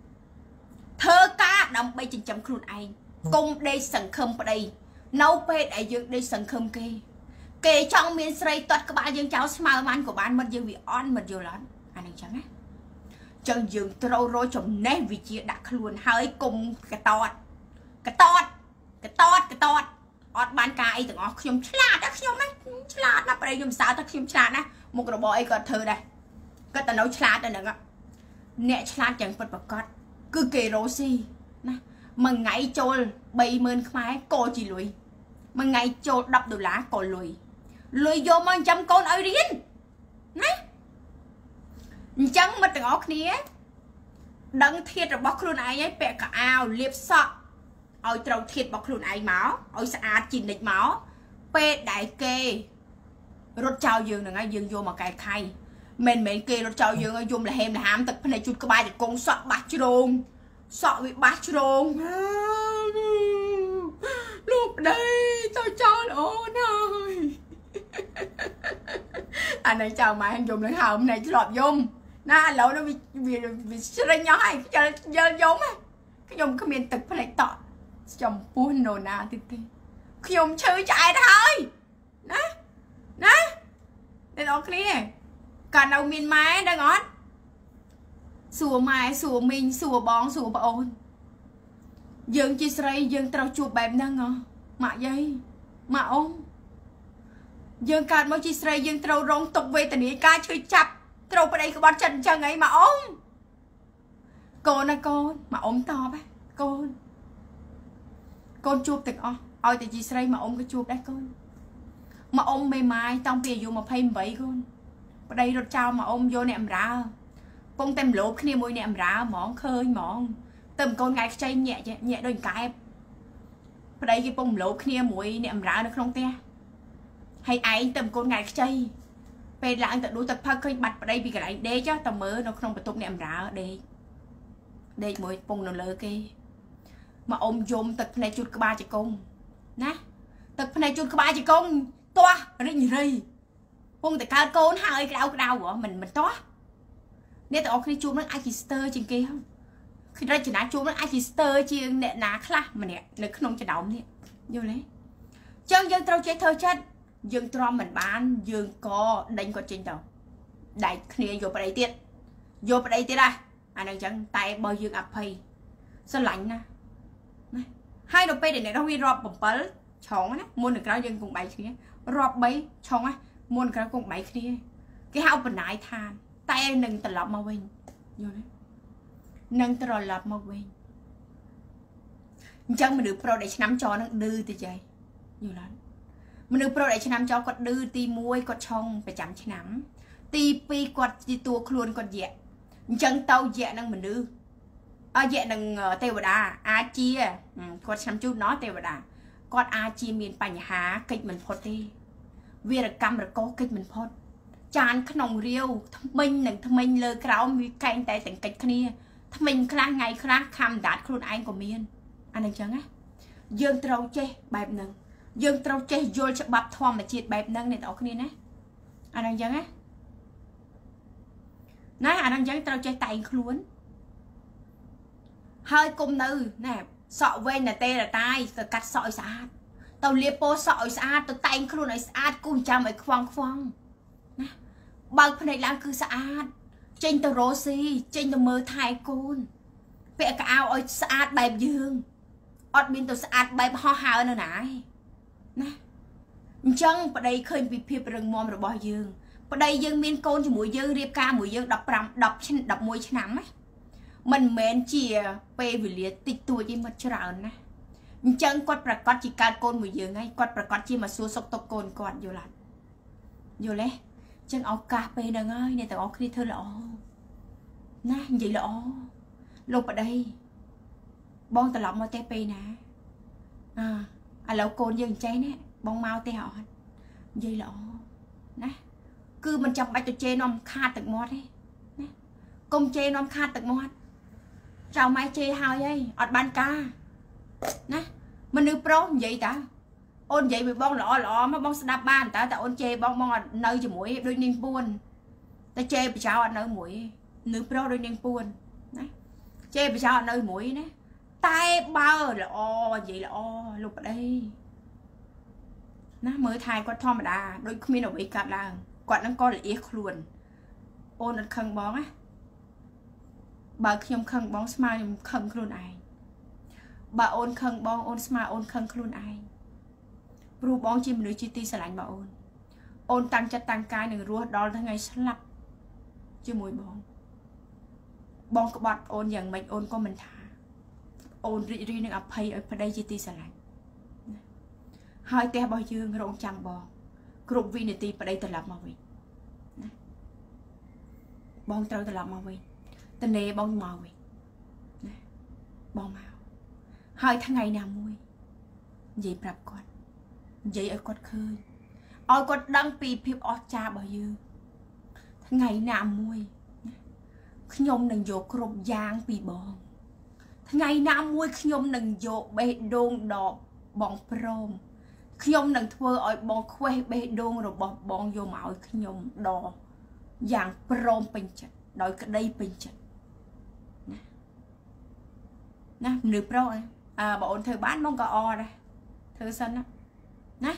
ធ្វើការដើម្បីចិញ្ចឹមខ្លួនឯងកុំដេកសង្ឃឹមប្តីនៅពេលដែលយើងដេកសង្ឃឹមគេ គេចង់មានស្រីទាត់ក្បាលយើងចោលស្មើបានក៏បានមិត្តយើងវាអន់មិត្តយល់អត់អានេះចឹងណា ចឹងយើងត្រូវរកចំណេះវិជាដាក់ខ្លួនហើយកុំកតតកតតកតតកតតអត់បានការអីទាំងអស់ខ្ញុំឆ្លាតណាខ្ញុំណាឆ្លាតណាប្រហែលខ្ញុំសើថាខ្ញុំឆ្លាតណាមុខរបរអីក៏ធ្វើដែរគាត់ទៅនៅឆ្លាតទៅហ្នឹងអ្នកឆ្លាតយ៉ាងពិតប្រាកដគឺគេរ៉ូស៊ីណាមួយថ្ងៃចូល30000ខ្មែរក៏ជីលុយមួយថ្ងៃចូល10ដុល្លារក៏លុយលុយយកមកចាំកូនឲ្យរៀនណា អញ្ចឹងមិត្តទាំងអស់គ្នា ដឹងធាតរបស់ខ្លួនឯងឲ្យពាក់កៅអៅលាបសក់ឲ្យត្រូវធាតរបស់ខ្លួនឯងមកឲ្យស្អាតជានិច្ចមកពេលដែលគេរត់ចោលយើងហ្នឹងហើយយើងយកមកកែខៃមិនមែនគេរត់ចោលយើងឲ្យយំលហេមលហាមទឹកភ្នែកជូតក្បាលជង្គង់សក់បាស់ជ្រងសក់វាបាស់ជ្រងលោកប្តីទៅចោលអូនហើយអានេះចៅម៉ែយំនឹងហើមភ្នែកធ្លាប់យំ ណាឥឡូវនេះវាវាជ្រិញអស់ហើយយល់យល់យំខ្ញុំគ្មានទឹកភ្នែកតក់ចំពោះនរណាទៀតទេខ្ញុំឈឺឆ្អែតហើយណាណាអ្នកនរគ្នាកាលនៅមានម៉ែដឹងអត់សួរម៉ែសួរមីងសួរបងសួរប្អូនយើងជាស្រីយើងត្រូវជួបបែបហ្នឹងហ៎ម៉ាក់យាយម៉ាក់អ៊ំយើងកើតមកជាស្រីយើងត្រូវរងទុកវេទនាការឈឺចាប់ ត្រូវប្តីក្បត់ចិត្តអញ្ចឹងអីម៉ាក់អ៊ំកូនណាកូនម៉ាក់អ៊ំតបកូនកូនជួបទាំងអស់ឲ្យតែជីស្រីម៉ាក់អ៊ំក៏ជួបដែរកូនម៉ាក់អ៊ំមេម៉ាយតាំងពីអាយុ28កូនប្តីរត់ចោលម៉ាក់អ៊ំយកអ្នកអំរើពងតែមលោបគ្នាមួយអ្នកអំរើហ្មងឃើញហ្មងទៅកូនងាយខ្ចីញាក់ញាក់ដូចកែបប្តីគេពងមលោបគ្នាមួយអ្នកអំរើនៅក្នុងផ្ទះហើយឯងទៅកូនងាយខ្ចី ពេលឡើងទៅដួសទឹកផឹកឃើញបាត់ប្តីពីកន្លែងដេកទៅមើលនៅក្នុងបន្ទប់អ្នកអំរើដេកដេកមួយពងនៅលើគេមកអ៊ំយំទឹកភ្នែកជូតក្បាលជង្គង់ណាទឹកភ្នែកជូតក្បាលជង្គង់ទាស់រិញរីពងតែកើតកូនហើយក្តៅក្តៅហ៎មិនមិនទាស់អ្នកទាំងអស់គ្នាជួបនឹងអាចជាស្ទើជាងគេហ្នឹងគឺរចនាជួបនឹងអាចជាស្ទើជាងអ្នកណាខ្លះម្នាក់នៅក្នុងចំណោមនេះយល់ទេចឹងយើងត្រូវចេះធ្វើចិត្ត យើងទ្រាំមិនបាន យើងក៏ដេញគាត់ចេញទៅដែកគ្នាយកប្តីទៀតយកប្តីទៀតហ่ะអានឹងចឹងតែបើយើងអភ័យស្រឡាញ់ណាណាហើយដល់ពេលដែលអ្នកនោះវារាប់7ឆុងណាមុននឹងក្រោយយើងគង់បែកគ្នារាប់3ឆុងណាមុនក្រោយគង់បែកគ្នាគេហៅបណ្ណាយឋាន តែនឹងត្រឡប់មកវិញយល់ទេនឹងត្រឡប់មកវិញអញ្ចឹងមនុស្សប្រុសដែលឆ្នាំចនឹងឌឺទៅចៃយល់អត់ មនុស្សប្រុសដែលឆ្នាំចគាត់ឌឺទី1គាត់ឆុងប្រចាំឆ្នាំ ទី2គាត់ជាតួខ្លួនគាត់យៈអញ្ចឹងទៅយៈនឹងមនុស្សអយៈនឹងទេវតាអាចជាគាត់ឆ្នាំជូតណោះទេវតាគាត់អាចជាមានបញ្ហាកិច្ចមិនផុតទេវីរកម្មរកោកិច្ចមិនផុតចានក្នុងរាវថ្មិញនិងថ្មិញលើក្រោមវាកែងតែទាំងកិច្ចគ្នាថ្មិញខ្លះថ្ងៃខ្លះខំដាតខ្លួនឯងក៏មានអានឹងចឹងណាយើងត្រូវចេះបែបហ្នឹង យើងត្រូវចេះយល់ច្បាប់ធម្មជាតិបែបហ្នឹងអ្នកនរគ្នាណាអានឹងចឹងណាណាអានឹងចឹងត្រូវចេះតែងខ្លួនហើយគុំនៅណែសក់វែងតែទេរតាយទៅកាត់សក់ឲ្យស្អាតទៅលាបពោសក់ឲ្យស្អាតទៅតែងខ្លួនឲ្យស្អាតគូចាំឲ្យខ្វងខ្វងណាបើកភ្នែកឡើងគឺស្អាតចេញទៅរស់ស៊ីចេញទៅមើលថែកូនពាក់កៅអៅឲ្យស្អាតបែបយើងអត់មានទៅស្អាតបែបហោះហើរនៅណាឯ ណាអញ្ចឹងប្តីឃើញពីភាពរឹងមាំរបស់យើងប្តីយើងមានកូនជាមួយយើងរៀបការមួយយើង15 10ឆ្នាំ11ឆ្នាំណាមិនមែនជាពេលវេលាតិចតួចទេមកច្រើនណាអញ្ចឹងគាត់ប្រកាសជាកើតកូនមួយយើងហើយគាត់ប្រកាសជាមកសួរសុខទុក្ខកូនគាត់យល់អត់យល់ទេចឹងឱកាសពេលហ្នឹងហើយអ្នកទាំងអស់គ្នាធ្វើល្អណានិយាយល្អលោកប្តីបងត្រឡប់មកផ្ទះពេលណាអើ ឥឡូវកូនយើងចេះណាបងមកផ្ទះអត់និយាយល្អណាគឺមិនចាំបាច់ទៅជេរនាំខាតទឹកមាត់ទេណាកុំជេរនាំខាតទឹកមាត់ចៅម៉ែជេរហើយហីអត់បានការណាមនុស្សប្រុសនិយាយតាអូននិយាយមួយបងល្អល្អមកបងស្ដាប់បានតើតែអូនជេរបងបងអត់នៅជាមួយដូចនាងពួនតែជេរបចោអត់នៅមួយនៅប្រុសដូចនាងពួនណាជេរបចោអត់នៅមួយណា តែបើល្អនិយាយល្អលោកប្តីណាមើលថែគាត់ធម្មតាដូចគ្មានអ្វីកាត់ឡើងគាត់នឹងក៏ល្អៀសខ្លួនអូនអត់ខឹងបងណាបើខ្ញុំខឹងបងស្មើខ្ញុំខឹងខ្លួនឯងបើអូនខឹងបងអូនស្មើអូនខឹងខ្លួនឯងព្រោះបងជាមនុស្សជាទីស្រឡាញ់របស់អូនអូនតាំងចិត្តតាំងកាយនឹងរស់ដល់ថ្ងៃស្លាប់ជាមួយបងបងក្បត់អូនយ៉ាងម៉េចអូនក៏មិនថា អូនរីករាយនឹងអភ័យឲ្យប្តីជាទីស្រឡាញ់ហើយផ្ទះរបស់យើងរងចាំបងគ្រប់វិនាទីប្តីត្រឡប់មកវិញណាបងត្រូវត្រឡប់មកវិញតនេបងមកវិញណាបងមកហើយថ្ងៃណាមួយនិយាយប្រាប់គាត់និយាយឲ្យគាត់ឃើញឲ្យគាត់ដឹងពីភាពអស្ចារ្យរបស់យើងថ្ងៃណាមួយខ្ញុំនឹងយកគ្រប់យ៉ាងពីបង ថ្ងៃណាមួយខ្ញុំនឹងយកបេះដូងដកបងព្រមខ្ញុំនឹងធ្វើឲ្យបងខ្វេះបេះដូងរបស់បងយកមកឲ្យខ្ញុំដកយ៉ាងព្រមពេញចិត្តដោយក្តីពេញចិត្តណាណាមនុស្សប្រុសអើបងអូនធ្វើបានបងក៏អដែរធ្វើសិនណាណា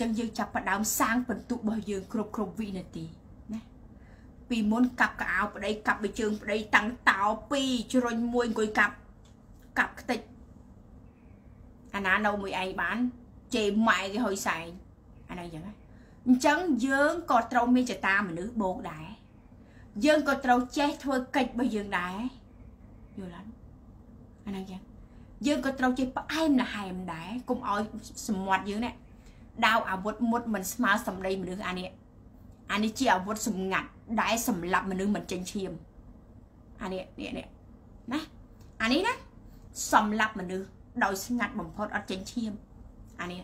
ចឹងយើងចាប់ផ្ដើមសាងបន្ទុករបស់យើងគ្រប់គ្រប់វិនាទីណា ពីមុនកាប់កៅអៅប្តីកាប់បីជើងប្តីតាំងតោ2ជ្រុញមួយអង្គុយកាប់កាប់ខ្ទេចអាណានៅមួយឯងបានជេរម៉ែគេហុយសែងអាហ្នឹងអញ្ចឹងអញ្ចឹងយើងក៏ត្រូវមានចតាមនុស្សបោកដែរយើងក៏ត្រូវចេះធ្វើកិច្ចរបស់យើងដែរយល់អត់អាហ្នឹងអញ្ចឹងយើងក៏ត្រូវចេះផ្អែមល្ហែមដែរកុំឲ្យសមាត់យើងណាដាវអាវុធមុតមិនស្មើសម្ដីមនុស្សអានេះ អានេះជាអាវុធសម្ងាត់ដែលសម្លាប់មនុស្សមិនចេញឈាមអានេះនេះនេះណាអានេះណាសម្លាប់មនុស្សដោយស្ងាត់បំផុតអត់ចេញឈាមអានេះ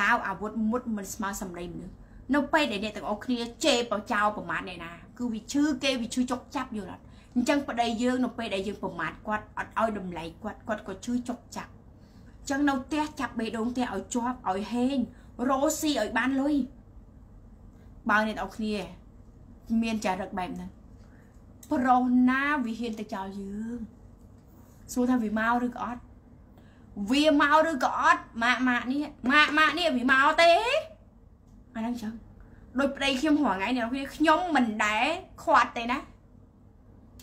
ដាវអាវុធមុតមិនស្មើសម្ដីមនុស្សនៅពេលដែលអ្នកទាំងអស់គ្នាជេរបចោប្រមាថអ្នកណាគឺវាឈឺគេវាឈឺចុកចាប់យល់អត់អញ្ចឹងប្តីយើងនៅពេលដែលយើងប្រមាថគាត់អត់ឲ្យតម្លៃគាត់គាត់ក៏ឈឺចុកចាប់អញ្ចឹងនៅផ្ទះចាប់បេះដូងផ្ទះឲ្យជាប់ឲ្យហេងរោស៊ីឲ្យបានលុយ បើអ្នកទាំងអស់គ្នា មានចរិតបែបហ្នឹងប្រុសណាវាហ៊ានទៅចោលយើងសួរថាវាមកឬក៏អត់វាមកឬក៏អត់ម៉ាក់ម៉ាក់នេះម៉ាក់ម៉ាក់នេះវាមកទេអាហ្នឹងចឹងដូចប្តីខ្ញុំរាល់ថ្ងៃនេះខ្ញុំមិនដែលខាត់ទេណា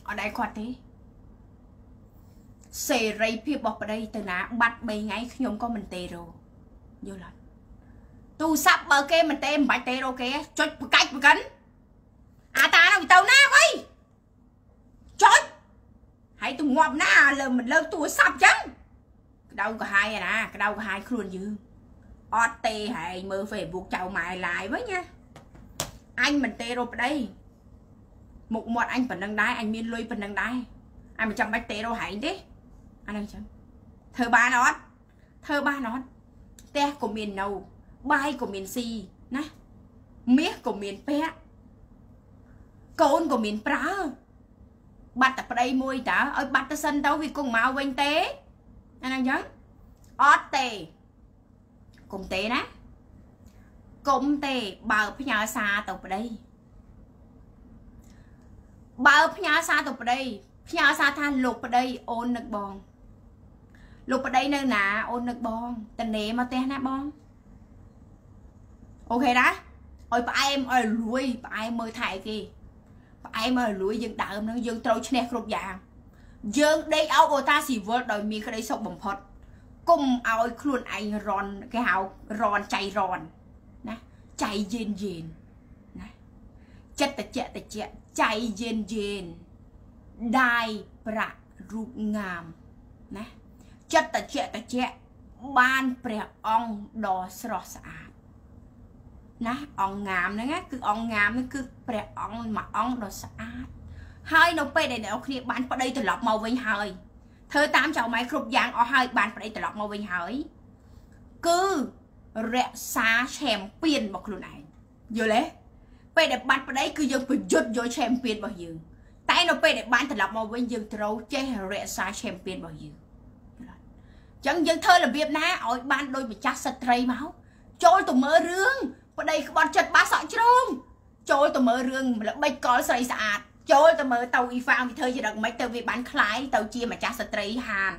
អត់ដែលខាត់ទេសេរីភាពរបស់ប្តីទៅណា បាត់3ថ្ងៃខ្ញុំក៏មិនទេរយល់អត់ ទូរស័ព្ទបើគេមិនទេមិនបាច់ទេរគេចុចប្រកាច់ប្រកិនអាតានោះទៅណាវៃចុចហើយទៅងាប់ណាលើមិនលើកទូរស័ព្ទចឹងក្តៅកាហាយណាក្តៅកាហាយខ្លួនយើងអត់ទេហែងមើល Facebook ចៅម៉ែ live វិញណាអញមិនទេរកប្តីមុខមាត់អញប៉ុណ្ណឹងដែរអញមានលុយប៉ុណ្ណឹងដែរអញមិនចាំបាច់ទេរកហែងទេអាហ្នឹងចឹងធ្វើបានអត់ធ្វើបានអត់ផ្ទះក៏មាននៅ បាយក៏មានស៊ីណាមាសក៏មានពាក់កូនក៏មានប្រើបាត់តែប្តីមួយតើឲ្យបាត់ទៅសិនទៅវាគង់មកវិញទេអាហ្នឹងចឹងអត់ទេគុំទេណាគុំទេបើផ្ញើសារទៅប្តីបើផ្ញើសារទៅប្តីផ្ញើសារថាលោកប្តីអូននឹកបង លោកប្តីនៅណាអូននឹកបងតនេមកផ្ទះណាបង អូខេណាឲ្យផ្អែមឲ្យលួយផ្អែមមើលថែគេផ្អែមឲ្យលួយយើងដើមហ្នឹងយើងត្រូវឈ្នះគ្រប់យ៉ាងយើងដេកអោបអូតាស៊ីវិលដោយមានក្តីសុខបំផុតគុំឲ្យខ្លួនឯងរន់គេហៅរន់ចៃរន់ណាចៃយេនយេនណាចិត្តតិចតិចចៃយេនយេនដាយប្រាក់រូបងามណាចិត្តតិចតិចបានព្រះអង្គដ៏ស្រស់ស្អាត ណាអង្គងាមហ្នឹងគឺអង្គងាមហ្នឹងគឺព្រះអង្គមួយអង្គដ៏ស្អាតហើយនៅពេលដែលអ្នកគ្នាបានប្តីត្រឡប់មកវិញហើយធ្វើតាមចៅម៉ែគ្រប់យ៉ាងអស់ហើយបានប្តីត្រឡប់មកវិញហើយគឺរក្សាឆេមពៀនរបស់ខ្លួនឯងយល់ទេពេលដែលបាត់ប្តីគឺយើងប្រយុទ្ធយកឆេមពៀនរបស់យើងតែនៅពេលដែលបានត្រឡប់មកវិញយើងត្រូវចេះរក្សាឆេមពៀនរបស់យើងអញ្ចឹងយើងធ្វើរបៀបណាឲ្យបានដូចម្ចាស់ស្ត្រីមកចូលទៅមើលរឿង ប្តីក្បត់ចិត្តបាសក់ជ្រុងចូលទៅមើលរឿងល្បិចកលស្រីស្អាតចូលទៅមើលទៅអ៊ីហ្វាងវាធ្វើជារឹកមិនទៅវាបានคล้ายទៅជាម្ចាស់ស្ត្រីហាន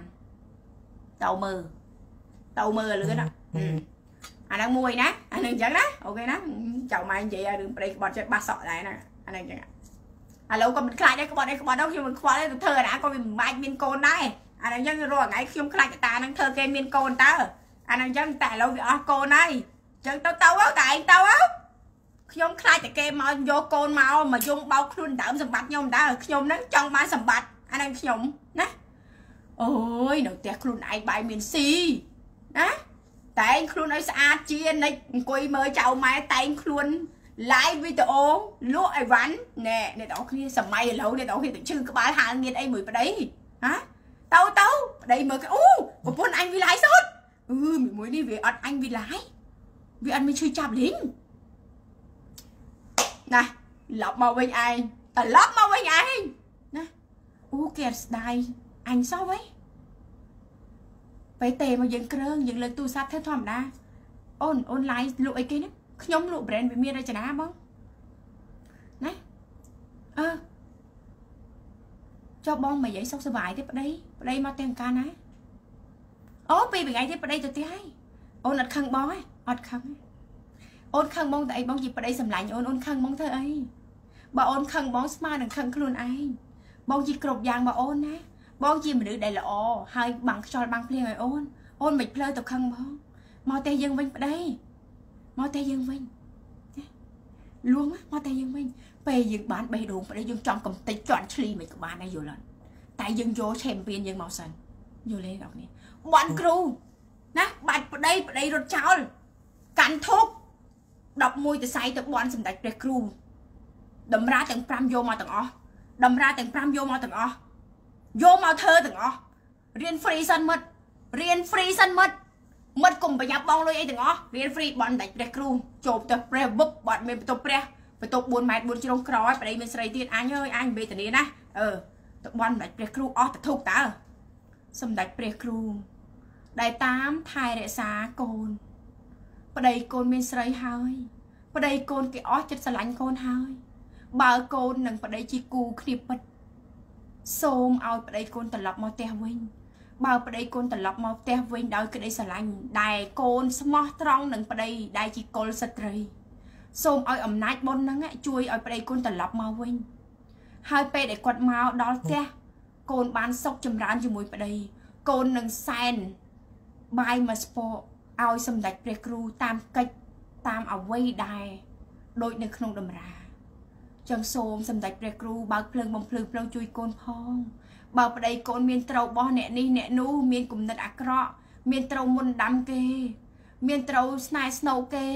ទៅមើលទៅមើលលឿនអាហ្នឹងមួយណាអាហ្នឹងអញ្ចឹងណាអូខេណាចៅម៉ែនិយាយរឿងប្តីក្បត់ចិត្តបាសក់ដែរណាអាហ្នឹងអញ្ចឹងឥឡូវក៏មិនខ្លាចដែរក្បត់ដែរក្បត់ដល់ខ្ញុំមិនខ្វល់ទេទៅធ្វើអាណាក៏វាមិនបាច់មានកូនដែរអាហ្នឹងអញ្ចឹងរាល់ថ្ងៃខ្ញុំខ្លាចតាហ្នឹងធ្វើគេមានកូនតើអាហ្នឹងអញ្ចឹងតែឥឡូវវាអស់កូនហើយអញ្ ចឹងទៅទៅតែឯងទៅហ៎ខ្ញុំខ្លាចតែគេមកយកកូនមកមកយំបោកខ្លួនដើមសម្បត្តិខ្ញុំដែរខ្ញុំហ្នឹងចង់បានសម្បត្តិអាហ្នឹងខ្ញុំណាអូយនៅផ្ទះខ្លួនឯងបាយមានស៊ីណាតែងខ្លួនឲ្យស្អាតជានិចអង្គុយមើលចៅម៉ែតែងខ្លួន live វីដេអូលក់អីវ៉ាន់ណែអ្នកនរគ្នាសម័យឥឡូវអ្នកនរគ្នាទៅឈឺក្បាលហាលងៀតអីមួយប្តីហ៎ទៅទៅប្តីមើលអូប្រពន្ធអញវាឡាយសុតអឺមួយនេះវាអត់អញវាឡាយ វាអត់មានឈឺចាប់លេងណាឡប់មកវិញឯងត្រឡប់មកវិញឯងណាអូគេអត់ស្ដាយអញសោះហីពេលទេមកយើងគ្រើងយើងលើកទូរស័ព្ទធ្វើធម្មតាអូនអូនឡាយលក់អីគេណាខ្ញុំលក់ brand វាមានរចនាបងណាអឺចុះបងមិនយាយសុខសប្បាយទេប្តីប្តីមកទាំងកាលណាអូពីថ្ងៃទៀតប្តីទៅផ្ទះហើយអូនអត់ខឹងបងទេ អត់ខឹងទេអូនខឹងបងតែអីបងជាប្តីសម្លាញ់អូនអូនខឹងបងធ្វើអីបើអូនខឹងបងស្មើនឹងខឹងខ្លួនឯងបងជាគ្រប់យ៉ាងមកអូនណាបងជាមនុស្សដែលល្អហើយបាំងខ្យល់បាំងភ្លៀងឲ្យអូនអូនមិនផ្លើទៅខឹងបងមកតែយើងវិញប្តីមកតែយើងវិញលួងមកតែយើងវិញពេលយើងបានបេះដូងប្តីយើងចង់កំតិចជន់ឆ្លីមិនក៏បានដែរយល់អត់តែយើងយកឆេមពៀនយើងមកសិនយល់ទេអ្នកនេះបន់គ្រូណាបាច់ប្តីប្តីរត់ចោល កាន់ធុក11ទស័យទៅបន់សម្ដេចព្រះគ្រូតម្រាទាំង5យកមកទាំងអស់តម្រាទាំង5យកមកទាំងអស់យកមកធ្វើទាំងអស់រៀន free សិនមិត្តរៀន free សិនមិត្តមិត្តកុំប្រញាប់បងលុយអីទាំងអស់រៀន free បន់ដាច់ព្រះគ្រូចូលទៅព្រះវឹបបាត់មានបន្ទប់ព្រះបន្ទប់4ម៉ែត្រ4ជ្រុងក្រោយប្តីមានស្រីទៀតអញអើយអញវេទនាណាអឺទៅបន់ដាច់ព្រះគ្រូអស់ទៅធុកតើសម្ដេចព្រះគ្រូដែលតាមថែរក្សាកូន ប្តីកូនមានស្រីហើយ ប្តីកូនគេអស់ចិត្តស្រឡាញ់កូនហើយ បើកូននឹងប្តីជាគូគ្នាពិតសូមឲ្យប្តីកូនត្រឡប់មកផ្ទះវិញ បើប្តីកូនត្រឡប់មកផ្ទះវិញដោយក្តីស្រឡាញ់ដែលកូនស្មោះត្រង់នឹងប្តីដែលជាកុលស្ត្រីសូមឲ្យអំណាចបុណ្យហ្នឹងជួយឲ្យប្តីកូនត្រឡប់មកវិញ ហើយពេលដែលគាត់មកដល់ផ្ទះកូនបានសុខចម្រើនជាមួយប្តីកូននឹងសែនបាយមកស្ពក ឲ្យសម្ដេចព្រះគ្រូតាមកិច្ចតាមអវ័យដែរដូចនៅក្នុងតម្រាចឹងសូមសម្ដេចព្រះគ្រូបើកភ្លើងបំភ្លឺផ្លូវជួយកូនផងបើប្តីកូនមានត្រូវបោះអ្នកនេះអ្នកនោះមានគំនិតអាក្រក់មានត្រូវមុនដាំគេ មានត្រូវស្នេហ៍ស្នូគេ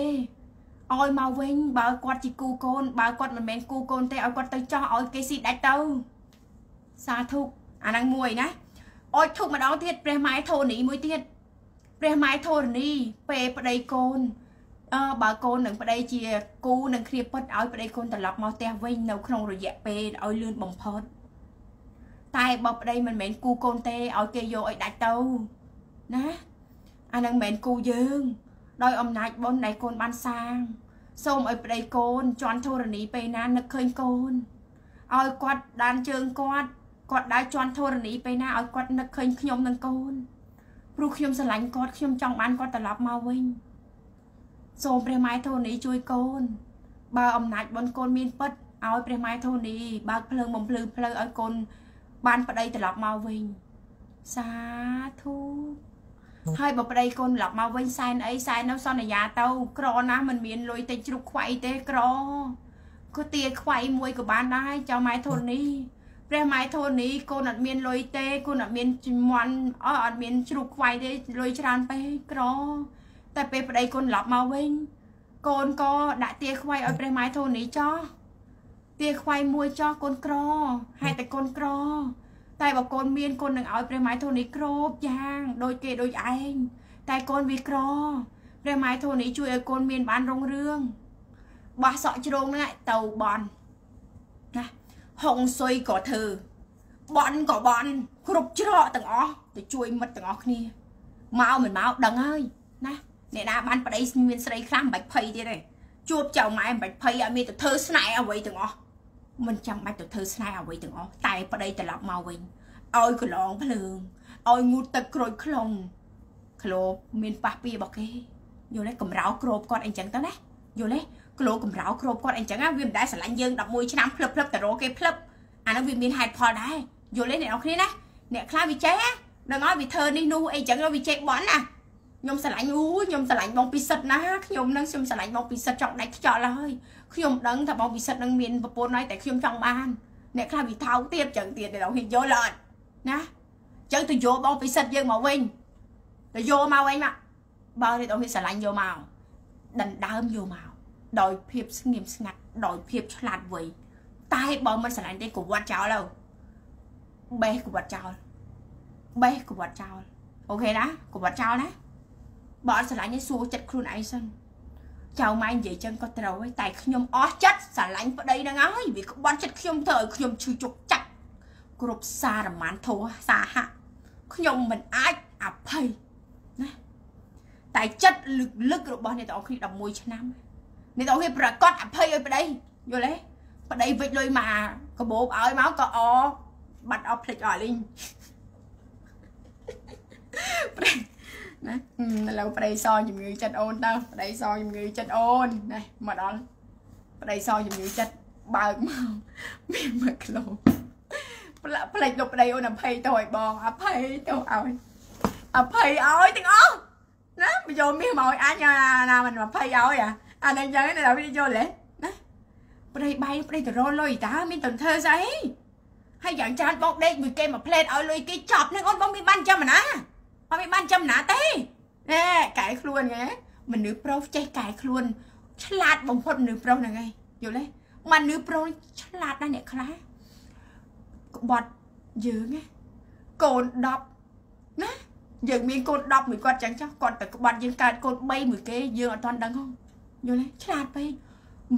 ឲ្យមកវិញបើគាត់ជាគូកូនបើគាត់មិនមែនគូកូនទេឲ្យគាត់ទៅចោះឲ្យគេស៊ីដាច់ទៅសាធុអាហ្នឹងមួយណាអុចធុកម្ដងទៀតព្រះម៉ែធរនីមួយទៀត ព្រះម៉ែធរនីពេលប្តីកូនអើបើកូននឹងប្តីជាគូនឹងគ្រាពិតឲ្យប្តីកូនត្រឡប់មកផ្ទះវិញនៅក្នុងរយៈពេលឲ្យលឿនបំផុតតែបើប្តីមិនមែនគូកូនទេឲ្យគេយកឲ្យដាច់ទៅណាអានឹងមិនមែនគូយើង ដោយអំណាចបុណ្យដែលកូនបានសាងសូមឲ្យប្តីកូនជន់ធរណីពេលណានឹកឃើញកូនឲ្យគាត់ដានជើងគាត់គាត់ដើរជន់ធរណីពេលណាឲ្យគាត់នឹកឃើញខ្ញុំនឹងកូន ព្រោះខ្ញុំស្រឡាញ់គាត់ខ្ញុំចង់បានគាត់ត្រឡប់មកវិញសូមព្រះម៉ែធរណីជួយកូន បើអំណាចបុណ្យកូនមានពិតឲ្យព្រះម៉ែធរណីបើកភ្លើងបំភ្លឺផ្លូវឲ្យកូនបានប្តីត្រឡប់មកវិញសាធុហើយបើប្តីកូនត្រឡប់មកវិញសែនអីសែននៅសន្យាទៅក្រណាស់មិនមានលុយតិចជ្រុកខ្វៃទេក្រក៏ទាខ្វៃមួយក៏បានដែរចៅម៉ែធននេះ ព្រះម៉ែធននេះកូនអត់មានលុយទេកូនអត់មានជំនន់អត់អត់មានជ្រុកខ្វៃទេលុយច្រើនពេកក្រតែពេលប្តីកូនត្រឡប់មកវិញកូនក៏ដាក់ទាខ្វៃឲ្យព្រះម៉ែធននេះចោះទាខ្វៃមួយចោះកូនក្រហេតុតែកូនក្រ តែបើកូនមានកូននឹងឲ្យព្រះម៉ែធនីគ្រប់យ៉ាងដូចគេដូចឯងតែកូនវាក្រព្រះម៉ែធនីជួយឲ្យកូនមានបានរុងរឿងបោះសក់ជ្រងហ្នឹងទៅបន់ណា ហុងស៊ុយក៏ធ្វើបន់ក៏បន់គ្រប់ច្រកទាំងអស់ទៅជួយមិត្តទាំងអស់គ្នាមកមិនមកដឹងហើយណាអ្នកណាបានប្តីមានស្រីខ្លះមិនបាច់ភ័យទៀតទេជួបចៅម៉ែមិនបាច់ភ័យឲ្យមានទៅធ្វើស្នេហ៍អ្វីទាំងអស់មិនចាំបាច់ទៅធ្វើស្នេហ៍អ្វីទាំងអស់តែប្តីត្រឡប់មកវិញឲ្យកន្លងភ្លើងឲ្យងូតទឹកក្រូចខ្លងក្លោបមានប៉ះពីរបស់គេយល់ទេកំរោក្របគាត់អីចឹងទៅណាយល់ទេ ក្លោកំរោក្របគាត់អីចឹងវាមិនដែលស្រឡាញ់យើង11ឆ្នាំភ្លឹបភ្លឹបតរោគេភ្លឹបអានោះវាមានហេតុផលដែរយល់ទេអ្នកនរគ្នាណាអ្នកខ្លះវាចេះដឹងឲ្យវាធ្វើនេះនោះអីចឹងវាចេះបន់ណាខ្ញុំស្រឡាញ់អូខ្ញុំស្រឡាញ់បងពិសិដ្ឋណាខ្ញុំនឹងខ្ញុំស្រឡាញ់បងពិសិដ្ឋចង់ដាច់ខ្យល់ហើយខ្ញុំដឹងថាបងពិសិដ្ឋនឹងមានប្រពន្ធហើយតែខ្ញុំចង់បានអ្នកខ្លះវាថោកទៀតចឹងទៀតដល់ហ៊ានយល់អត់ណាចឹងទៅយកបងពិសិដ្ឋយើងមកវិញទៅយកមកវិញមកបើនេះដល់ហ៊ានស្រឡាញ់យកមកដណ្ដើមយកមក ដោយភាពស្ងៀមស្ងាត់ដោយភាពឆ្លាតវៃតែបើមិនស្រឡាញ់ទេក៏វត្តចោលទៅបេះក៏វត្តចោលបេះក៏វត្តចោលអូខេណាក៏វត្តចោលណាបើអត់ស្រឡាញ់ទេសួរចិត្តខ្លួនឯងសិនចៅម៉ែនិយាយចឹងក៏ត្រូវហើយតែខ្ញុំអស់ចិត្តស្រឡាញ់ប្តីហ្នឹងហើយវាក្បត់ចិត្តខ្ញុំទៅឲ្យខ្ញុំឈឺជុកចាក់គ្រប់សារមានធោសាហៈខ្ញុំមិនអាចអភ័យណាតែចិត្តលឹកលឹករបស់អ្នកទាំងអស់គ្នា11ឆ្នាំអ្នកទាំងអស់គ្នាប្រកាសអភ័យឲ្យប្តីយល់ទេប្តីវិចលុយមកកបោបឲ្យមកក៏អបាត់អស់ភ្លេចអស់លីងប្រេណាឥឡូវប្តីសជំងឺចិត្តអូនទៅប្តីសជំងឺចិត្តអូនណាមកដល់ប្តីសជំងឺចិត្តបើកមកមានមួយគីឡូផ្លេចលោកប្តីអូនអភ័យទៅឲ្យបងអភ័យទៅឲ្យអភ័យឲ្យទាំងអស់ណាមកយកមាសមកឲ្យអញណាមិនអភ័យឲ្យអា អានេះចឹងណាដល់វាយល់ទេណាប្តីបែកប្តីទៅរលុយតើមានតន្ធ្វើស្អីហើយយ៉ាងច្រើនបងដេកមួយគេមួយផ្លេតឲ្យលុយគេចប់នឹងអូនបងមានបានចាំណាអត់មានបានចំណាទេណែកែខ្លួនហ៎មនុស្សប្រុសចេះកែខ្លួនឆ្លាតបំផុតមនុស្សប្រុសហ្នឹងឯងយល់ទេមនុស្សប្រុសឆ្លាតណាស់អ្នកខ្លះក្បត់យើងណាកូន10ណាយើងមានកូន10មួយគាត់ចឹងចុះគាត់ទៅក្បត់យើងកើតកូន3មួយគេយើងអត់ទាន់ដឹងហ៎ យល់ទេឆ្លាតពេក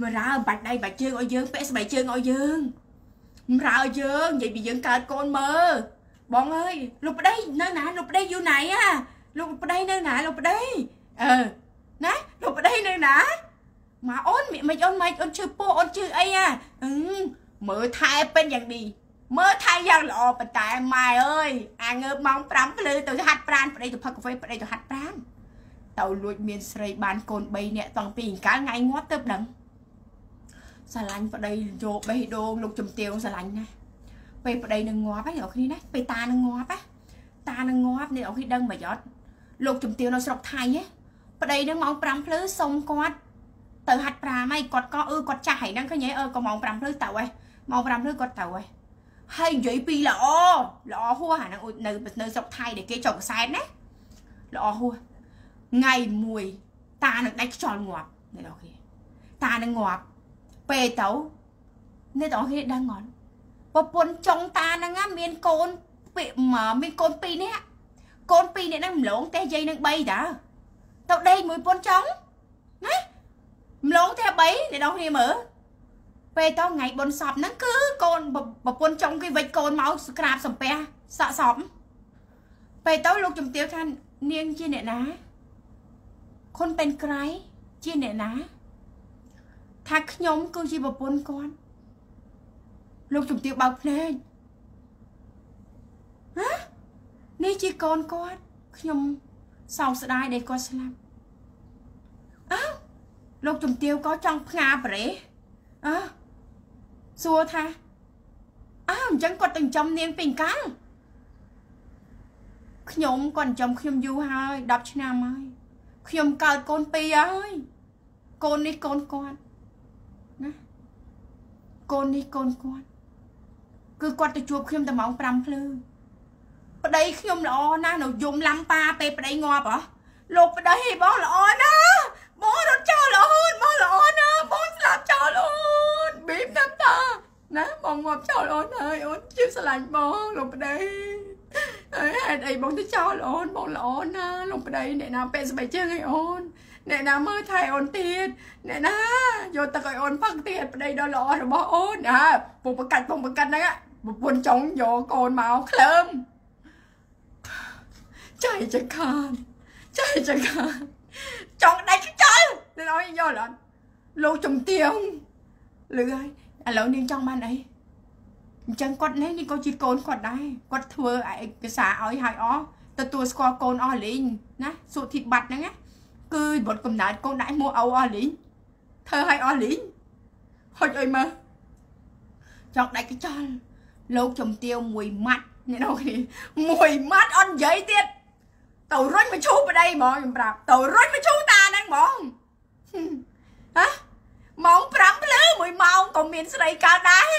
មរើបាច់ដៃបាច់ជើងឲ្យយើងពាក់ស្បែកជើងឲ្យយើងមរើយើងនិយាយពីយើងកើតកូនមើលបងអើយលោកប្តីនៅណាលោកប្តីយូរណៃអាលោកប្តីនៅណាលោកប្តីអឺណាលោកប្តីនៅណាមកអូនមិនអូនមិនអូនជឿពោះអូនជឿអីអាមើលថែពេញយ៉ាងនេះមើលថៃយ៉ាងល្អប៉ុន្តែម៉ែអើយអាងើបម៉ោង5ភ្លឺទៅហាត់ប្រានប្តីទៅផឹកកាហ្វេប្តីទៅហាត់ប្រាន ទៅលួចមានស្រីបានកូន3នាក់តាំងពីអង្កាលថ្ងៃងាប់ទៅដឹងស្រឡាញ់ប្តីយកបេះដូងលោកជំទាវស្រឡាញ់ណាពេលប្តីនឹងងាប់ហ្នឹងអ្នកគ្នាណាពេលតានឹងងាប់ណាតានឹងងាប់អ្នកគ្នាដឹងមកយត់លោកជំទាវនៅស្រុកថៃណាប្តីនឹងម៉ោង5ភ្លឺសុំគាត់ទៅហាត់ប្រាំហើយគាត់ក៏អឺគាត់ចាស់ហើយហ្នឹងឃើញអឺក៏ម៉ោង5ព្រឹកទៅហើយម៉ោង5ព្រឹកគាត់ទៅហើយហើយនិយាយពីល្អល្អហួសអាហ្នឹងនៅនៅស្រុកថៃដែលគេចុកខ្សែតណាល្អហួស ថ្ងៃមួយតានឹងដាច់ខ្យល់ងាប់អ្នកនរគ្នាតានឹងងាប់ពេលទៅអ្នកនរគ្នាដឹងអត់ប្រពន្ធចុងតាហ្នឹងមានកូនមានកូន2នាក់កូន2នាក់ហ្នឹងម្លងទេយាយនឹង3តាទៅដេកមួយពន្ធចុងណាម្លងទេ3អ្នកនរគ្នាមើលពេលតថ្ងៃបុណ្យសពហ្នឹងគឺកូនប្រពន្ធចុងគេវិចកូនមកស្ក្រាបសំពះសាក់សពពេលទៅលោកជំទាវថានាងជាអ្នកណា ខុនពេនក្រៃជាអ្នកណា ថាខ្ញុំគឺជាប្រពន្ធគាត់លោកជំទាវបើកភ្នែកហ៎នេះជាកូនគាត់ខ្ញុំសោកស្ដាយដែលគាត់ស្លាប់អើលោកជំទាវក៏ចង់ផ្ងាប្រេះអើសួរថាអើអញ្ចឹងគាត់ទៅចិញ្ចឹមនាងពេញកាំងខ្ញុំគាត់ចិញ្ចឹមខ្ញុំយូរហើយ10ឆ្នាំហើយ ខ្ញុំកើតកូនពីរហើយកូននេះកូនគាត់ណាកូននេះកូនគាត់គឺគាត់ទៅជួបខ្ញុំតែម៉ោង5ភ្លឺប្តីខ្ញុំល្អណាស់នៅយំឡាំប៉ាពេលប្តីងាប់ហ៎លោកប្តីបងល្អណាស់បងរត់ចោលអូនបងល្អណាស់បងស្លាប់ចោលអូនប៊ីមតាមតាណាបងងាប់ចោលអូនហើយអូនជឿស្រឡាញ់បងលោកប្តី ហេតុអីបងទៅចោលអូនបងល្អណាលោកប្តីអ្នកណាពាក់ស្បែកជើងឲ្យអូនអ្នកណាមើលថែអូនទៀតអ្នកណាយកទឹកឲ្យអូនផឹកទៀតប្តីដ៏ល្អរបស់អូនណាពុកបកាច់ពុកបកាច់ហ្នឹងប្រពន្ធចង់យកកូនមកក្លើមចៃចខានចៃចខានចង់ដាច់ចោលនៅឲ្យយល់អត់លោកជំទាវលឺហើយឥឡូវនាងចង់បានអី អញ្ចឹងគាត់នេះនេះក៏ជាកូនគាត់ដែរគាត់ធ្វើឯកសារឲ្យហើយអស់ទទួលស្គាល់កូនអស់លេងណាសុធិបត្តិហ្នឹងណាគឺវត្តកំណើតកូនដាក់មកអោអស់លេងធ្វើឲ្យអស់លេងហុចអីមើលចង់ដាច់ខ្យល់លោកជំទាវមួយម៉ាត់អ្នកនរគ្នាមួយម៉ាត់អត់និយាយទៀតទៅរុញមកឈូប្តីហ្មងខ្ញុំប្រាប់ទៅរុញមកឈូតាហ្នឹងហ្មងហ៎ម៉ោង5ភ្លឺមួយម៉ោងក៏មានស្រីកើតដែរ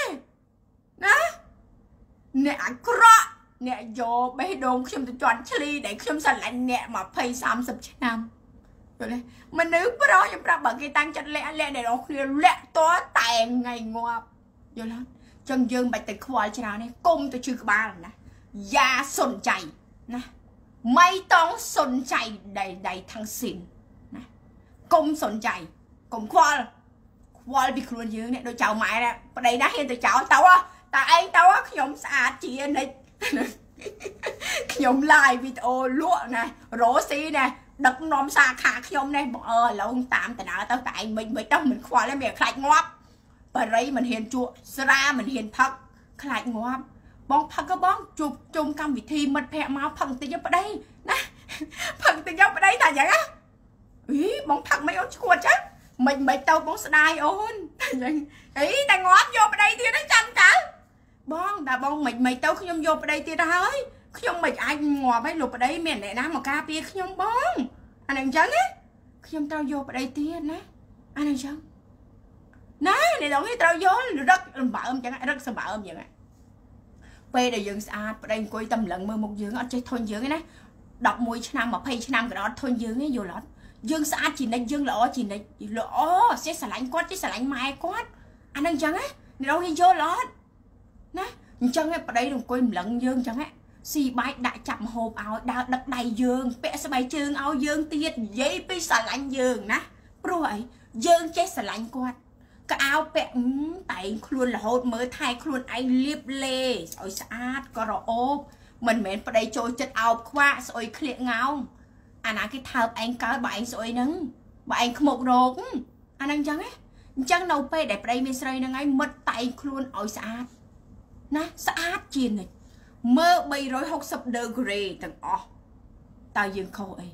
ណាអ្នកអាក្រក់អ្នកយកបេះដូងខ្ញុំទៅជន់ឈ្លីដែលខ្ញុំស្រឡាញ់អ្នក20 30ឆ្នាំយល់ទេមនុស្សប្រុសខ្ញុំប្រាប់បើគេតាំងចិត្តលាក់លាក់អ្នកនរគ្នាលាក់តតែថ្ងៃងាប់យល់ទេចឹងយើងមិនបាច់ទៅខ្វល់ច្រើនទេគុំទៅជឺក្បាលណាយ៉ាសុនចៃណាមៃតងសុនចៃដៃដៃខាងស៊ីនណាគុំសុនចៃគុំខ្វល់ខ្វល់ពីខ្លួនយើងនេះដូចចៅម៉ែដែរប្តីណាហ៊ានទៅចោលទៅហ៎ តែឯងទៅខ្ញុំស្អាតជានិចខ្ញុំ live វីដេអូលក់ណារ៉ូស៊ីណាដឹកនាំសាខាខ្ញុំនេះបងអើឥឡូវតាមតាទៅតែឯងមិនមិនទៅមិនខ្វល់ទេមានខ្លាចងាប់បរិយមិនហ៊ានជក់ស្រាមិនហ៊ានផឹកខ្លាចងាប់បងផឹកក៏បងជួបជុំកម្មវិធីមិត្តភ័ក្តិមកផឹកបន្តិចប្តីណាផឹកបន្តិចប្តីថាអញ្ចឹងណាអីបងផឹកមិនអូនឈួតចឹងមិនមិនទៅបងស្ដាយអូនអញ្ចឹងអីតែងាប់យកប្តីទៀតហ្នឹងចាំតើ បងតែបងមិនមិនទៅខ្ញុំយកប្តីទៀតហើយខ្ញុំមិនអាចងាប់ហើយលោកប្តីមានអ្នកណាមកការពារខ្ញុំបងអានេះអញ្ចឹងណាខ្ញុំត្រូវយកប្តីទៀតណាអានេះអញ្ចឹងណាអ្នកនរនេះត្រូវយល់រឹកលំបើអញ្ចឹងរឹកសម្បើអញ្ចឹងពេលដែលយើងស្អាតប្តីអង្គុយតម្លឹងមើលមុខយើងអត់ចេះធន់យើងទេណា11ឆ្នាំ20ឆ្នាំក៏អត់ធន់យើងទេយល់អត់យើងស្អាតជានិច្ចយើងល្អជានិច្ចល្អចេះស្រឡាញ់គាត់ចេះស្រឡាញ់ម៉ែគាត់អានឹងអញ្ចឹងណាអ្នកនរយល់អត់ ណាអញ្ចឹងឯប្តីអង្គុយម្លឹងយើងអញ្ចឹងឯស៊ីបាយដាក់ចាប់មហូបឲ្យដើរដឹកដៃយើង ពាក់ស្បែកជើងឲ្យយើងទៀតនិយាយពីស្រឡាញ់យើងណាព្រោះអីយើងចេះស្រឡាញ់គាត់កៅអៅពាក់តែងខ្លួនរហូតមើលថែខ្លួនឯងលៀបលេឲ្យស្អាតក៏រអូបមិនមែនប្តីចូលចិត្តអោបខ្វាក់ស្អុយក្លៀកងោងអាណាគេថើបឯងកើតបើឯងស្អុយហ្នឹងបើឯងខ្មុករោគអាហ្នឹងអញ្ចឹងណាអញ្ចឹងនៅពេលដែលប្តីមានស្រីហ្នឹងឯងមិត្តតែងខ្លួនឲ្យស្អាត ណាស្អាតជានិច្ចមើល360 degree ទាំងអស់តើយើងខុសអី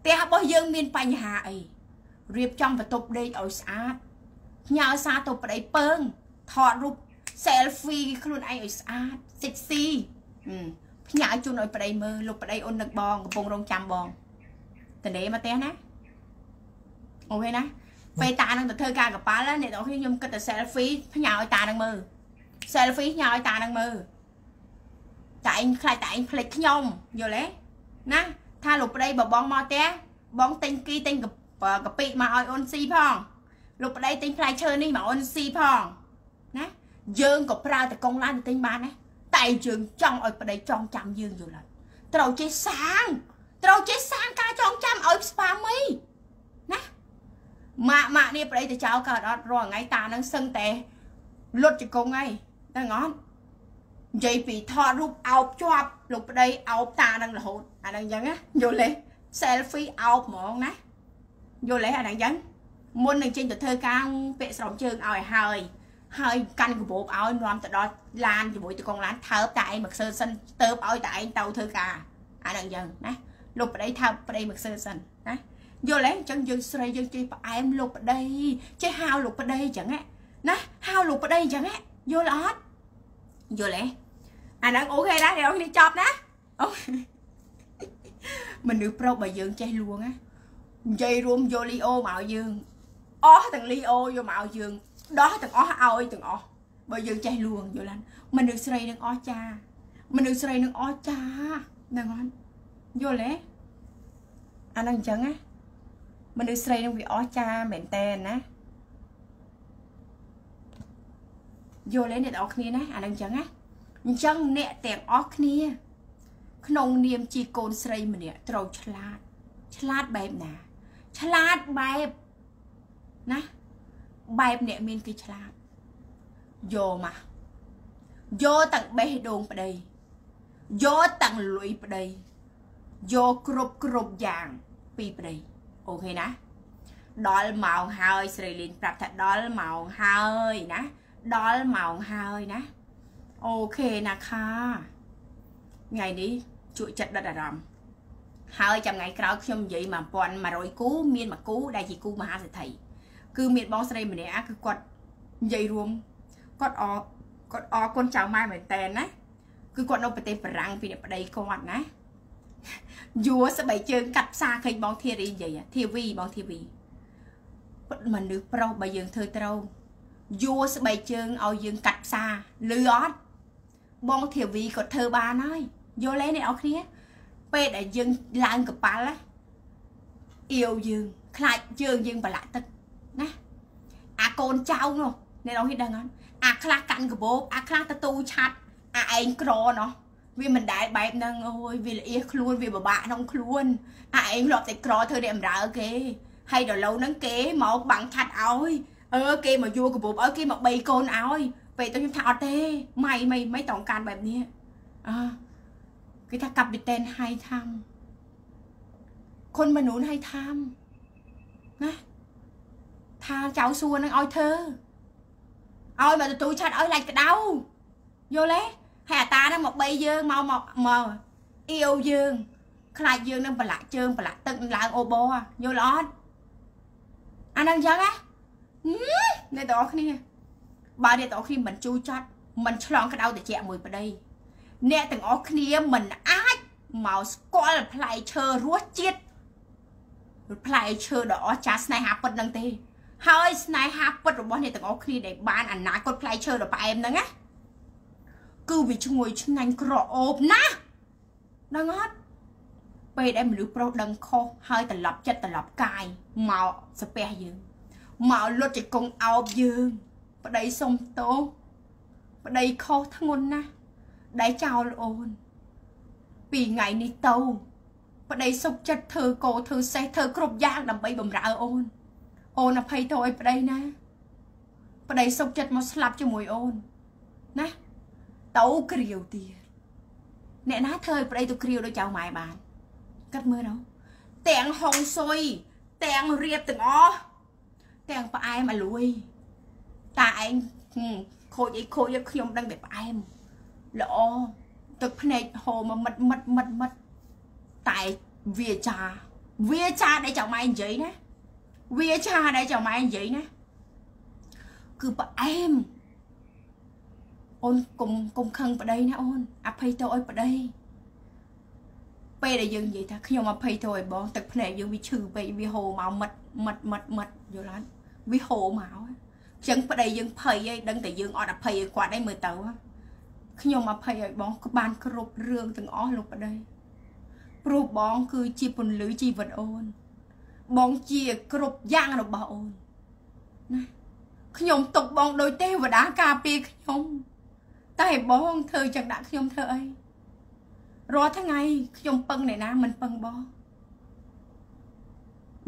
ផ្ទះរបស់យើងមានបញ្ហាអីរៀបចំបន្ទប់ដេកឲ្យស្អាតញ៉ៅសារទៅប្តីពើងថតរូប selfie ខ្លួនឯងឲ្យស្អាត sexy ផ្ញើជូនឲ្យប្តីមើលលោកប្តីអូននឹកបងកំពុងរងចាំបងតនេមកផ្ទះណាអូខេណាពេលតានឹងទៅធ្វើការកប៉ាល់អ្នកនរគ្នាខ្ញុំគិតតែ selfie ផ្ញើឲ្យតានឹងមើល selfie ផ្ញើឲ្យតានឹងមើលតែឯងខ្លាចតែឯងភ្លេចខ្ញុំយល់ទេណាថាលោកប្តីបបងមកផ្ទះបងទិញគីទិញកាពិមកឲ្យអូនស៊ីផងលោកប្តីទិញផ្លែឈើនេះមកអូនស៊ីផងណាយើងក៏ប្រើតកងឡានទិញបានដែរតែយើងចង់ឲ្យប្តីចងចាំយើងយល់ហើយត្រូវចេះសាងត្រូវចេះសាងការចងចាំឲ្យស្វាមីណាម៉ាក់ម៉ាក់នេះប្តីទៅចោលកើតអត់រាល់ថ្ងៃតានឹងសឹងតែលុតជង្គង់ហើយ ដឹងអត់និយាយពីថតរូបអោបជាប់លោកប្តីអោបតានឹងរហូតអាហ្នឹងអញ្ចឹងណាយល់ទេ selfie អោបហ្មងណាយល់ទេអាហ្នឹងអញ្ចឹងមុននឹងចេញទៅធ្វើការពាក់ស្រោមជើងឲ្យហើយហើយកាន់កាបូបឲ្យនាំទៅដល់ឡានជាមួយទៅកងឡានថើបតែឯងមកខ្សើសិនទៅឲ្យតែឯងទៅធ្វើការអាហ្នឹងអញ្ចឹងណាលោកប្តីថើបប្តីមកខ្សើសិនណាយល់ទេអញ្ចឹងយើងស្រីយើងជិះផ្អែមលោកប្តីចេះហៅលោកប្តីអញ្ចឹងណាហៅលោកប្តីអញ្ចឹងយល់អត់ យល់ទេអាហ្នឹងអូខេណាអ្នកនរគ្នាចប់ណាអូមនុស្សប្រុសបើយើងចេះលួងណានិយាយរួមយកលីអូមកឲ្យយើងអស់ទាំងលីអូយកមកឲ្យយើងដោះទាំងអស់ឲ្យទាំងអស់បើយើងចេះលួងយល់ហ្នឹងមនុស្សស្រីនឹងអស់ចាមនុស្សស្រីនឹងអស់ចាហ្នឹងអត់យល់ទេអាហ្នឹងអញ្ចឹងណាមនុស្សស្រីនឹងវាអស់ចាមែនតើណា យល់ទេអ្នកនរគ្នាណាអាហ្នឹងអញ្ចឹងណាអញ្ចឹងអ្នកទាំងអស់គ្នា ក្នុងនាមជាកូនស្រីម្នាក់ត្រូវឆ្លាតឆ្លាតបែបណា ឆ្លាតបែបណាបែបអ្នកមានគេឆ្លាតយកមកយកទាំងបេះដូងប្តីយកទាំងលុយប្តីយកគ្រប់គ្រប់យ៉ាងពីប្តីអូខេណាដល់ម៉ោងហើយស្រីលីនប្រាប់ថាដល់ម៉ោងហើយណា ដល់ម៉ោងហើយណាអូខេណាខាថ្ងៃនេះជក់ចិត្តដិតអារម្មណ៍ហើយចាំថ្ងៃក្រោយខ្ញុំនិយាយ1100គូមានមួយគូដែលជាគូមហាសេដ្ឋីគឺមានបងស្រីម្នាក់គឺគាត់និយាយរួមគាត់អគាត់អគុណចៅម៉ែមែនតើណាគឺគាត់នៅប្រទេសបារាំងពីអ្នកប្តីគាត់ណាយួរស្បែកជើងកាត់ផ្សារឃើញបងធារីនិយាយធាវីបងធាវីមនុស្សប្រុសបើយើងធ្វើត្រូវ យួរស្បែកជើងឲ្យយើងកាត់ផ្សារលឺអត់បងធាវីគាត់ធ្វើបានហើយយល់ទេអ្នកនរគ្នាពេលដែលយើងឡើងកប៉ាល់ណាអៀវយើងខ្លាចជើងយើងប្រឡាក់ទឹកណាអាកូនចៅនោះអ្នកនរគ្នាដឹងអត់អាខ្លះកាន់កបោបអាខ្លះទៅទូឆាត់អាឯងក្រណោះវាមិនដែលបែបហ្នឹងអូយវាល្អៀសខ្លួនវាពិបាកក្នុងខ្លួនអាឯងធ្លាប់តែក្រធ្វើតែអំរើគេហើយដល់ឡូវហ្នឹងគេមកបាំងឆាត់ឲ្យ អឺគេមកយួរកពុបឲ្យគេមកបីកូនឲ្យពេលទៅខ្ញុំថាអត់ទេម៉ៃម៉ៃម៉ៃត្រង់ការបែបនេះអឺគេថាកាពីតែនហៃថាំคนមនុស្សហៃថាំណាថាចៅសួរនឹងឲ្យធ្វើឲ្យមកទទួលឆាត់ឲ្យឡាច់ក្តៅយល់ទេហើយអាតានឹងមកបីយើងមកមកមកអៀវយើងខ្លាចយើងនឹងប្រឡាក់ជើងប្រឡាក់ទឹកឡើងអូបោយល់អត់អានឹងអញ្ចឹងណា អ្នកទាំងអស់គ្នាបើអ្នកទាំងអស់គ្នាមិនជួយចាត់មិនឆ្លងក្តៅត្រជាក់មួយប្តីអ្នកទាំងអស់គ្នាមិនអាចមកស្គាល់ផ្លែឈើរសជាតិផ្លែឈើដ៏អស្ចារ្យស្នេហាពិតនឹងទេ ហើយស្នេហាពិតរបស់អ្នកទាំងអស់គ្នាដែលបានអនាគតផ្លែឈើដ៏ផ្អែមហ្នឹងណាគឺវាឈ្ងុយឆ្ងាញ់ក្រអូបណាស់ដឹងអត់ពេលដែលមនុស្សប្រុសដឹងខុសហើយត្រឡប់ចិត្តត្រឡប់កាយមកសាពះយើង មកលុតជង្គង់អោបយើងប្តីសុំទោសប្តីខុសធ្ងន់ណាស់ដែលចោលអូន ពីថ្ងៃនេះទៅប្តីសុខចិត្តធ្វើកោធ្វើសេះធ្វើគ្រប់យ៉ាងដើម្បីបំរើអូន អូនអភ័យទោសឲ្យប្តីណាប្តីសុខចិត្តមកស្លាប់ជាមួយអូនណាទៅគ្រាវទៀតអ្នកណាធ្វើឲ្យប្តីទៅគ្រាវដូចចៅម៉ែបានកាត់មើលទៅទាំងហុងស៊ុយទាំងរៀបទាំងអស់ ទាំងផ្អែមអាលួយតាឯងខូចអីខូចខ្ញុំដឹងតែផ្អែមល្អទឹកភ្នែកហូរមកមិតមិតមិតមិតតែវាចាវាចាដែលចៅម៉ែនិយាយណាវាចាដែលចៅម៉ែនិយាយណាគឺផ្អែមអូនកុំកុំខឹងប្តីណាអូនអភ័យទោសឲ្យប្តីពេលដែលយើងនិយាយថាខ្ញុំអភ័យទោសឲ្យបងទឹកភ្នែកយើងវាឈឺពេកវាហូរមកមិតមិតមិតមិតយល់អត់ វាហូរមកចឹងប្តីយើងភ័យឯងដឹងតែយើងអត់អភ័យឲ្យគាត់ឯងមើលទៅខ្ញុំអភ័យឲ្យបងបានគ្រប់រឿងទាំងអស់លោកប្តីព្រោះបងគឺជាពន្លឺជីវិតអូន បងជាគ្រប់យ៉ាងរបស់អូនណាខ្ញុំទុកបងដោយទេវតាការពារខ្ញុំ តែបងធ្វើចឹងដាក់ខ្ញុំធ្វើអីរាល់ថ្ងៃខ្ញុំពឹងអ្នកណាមិនពឹងបង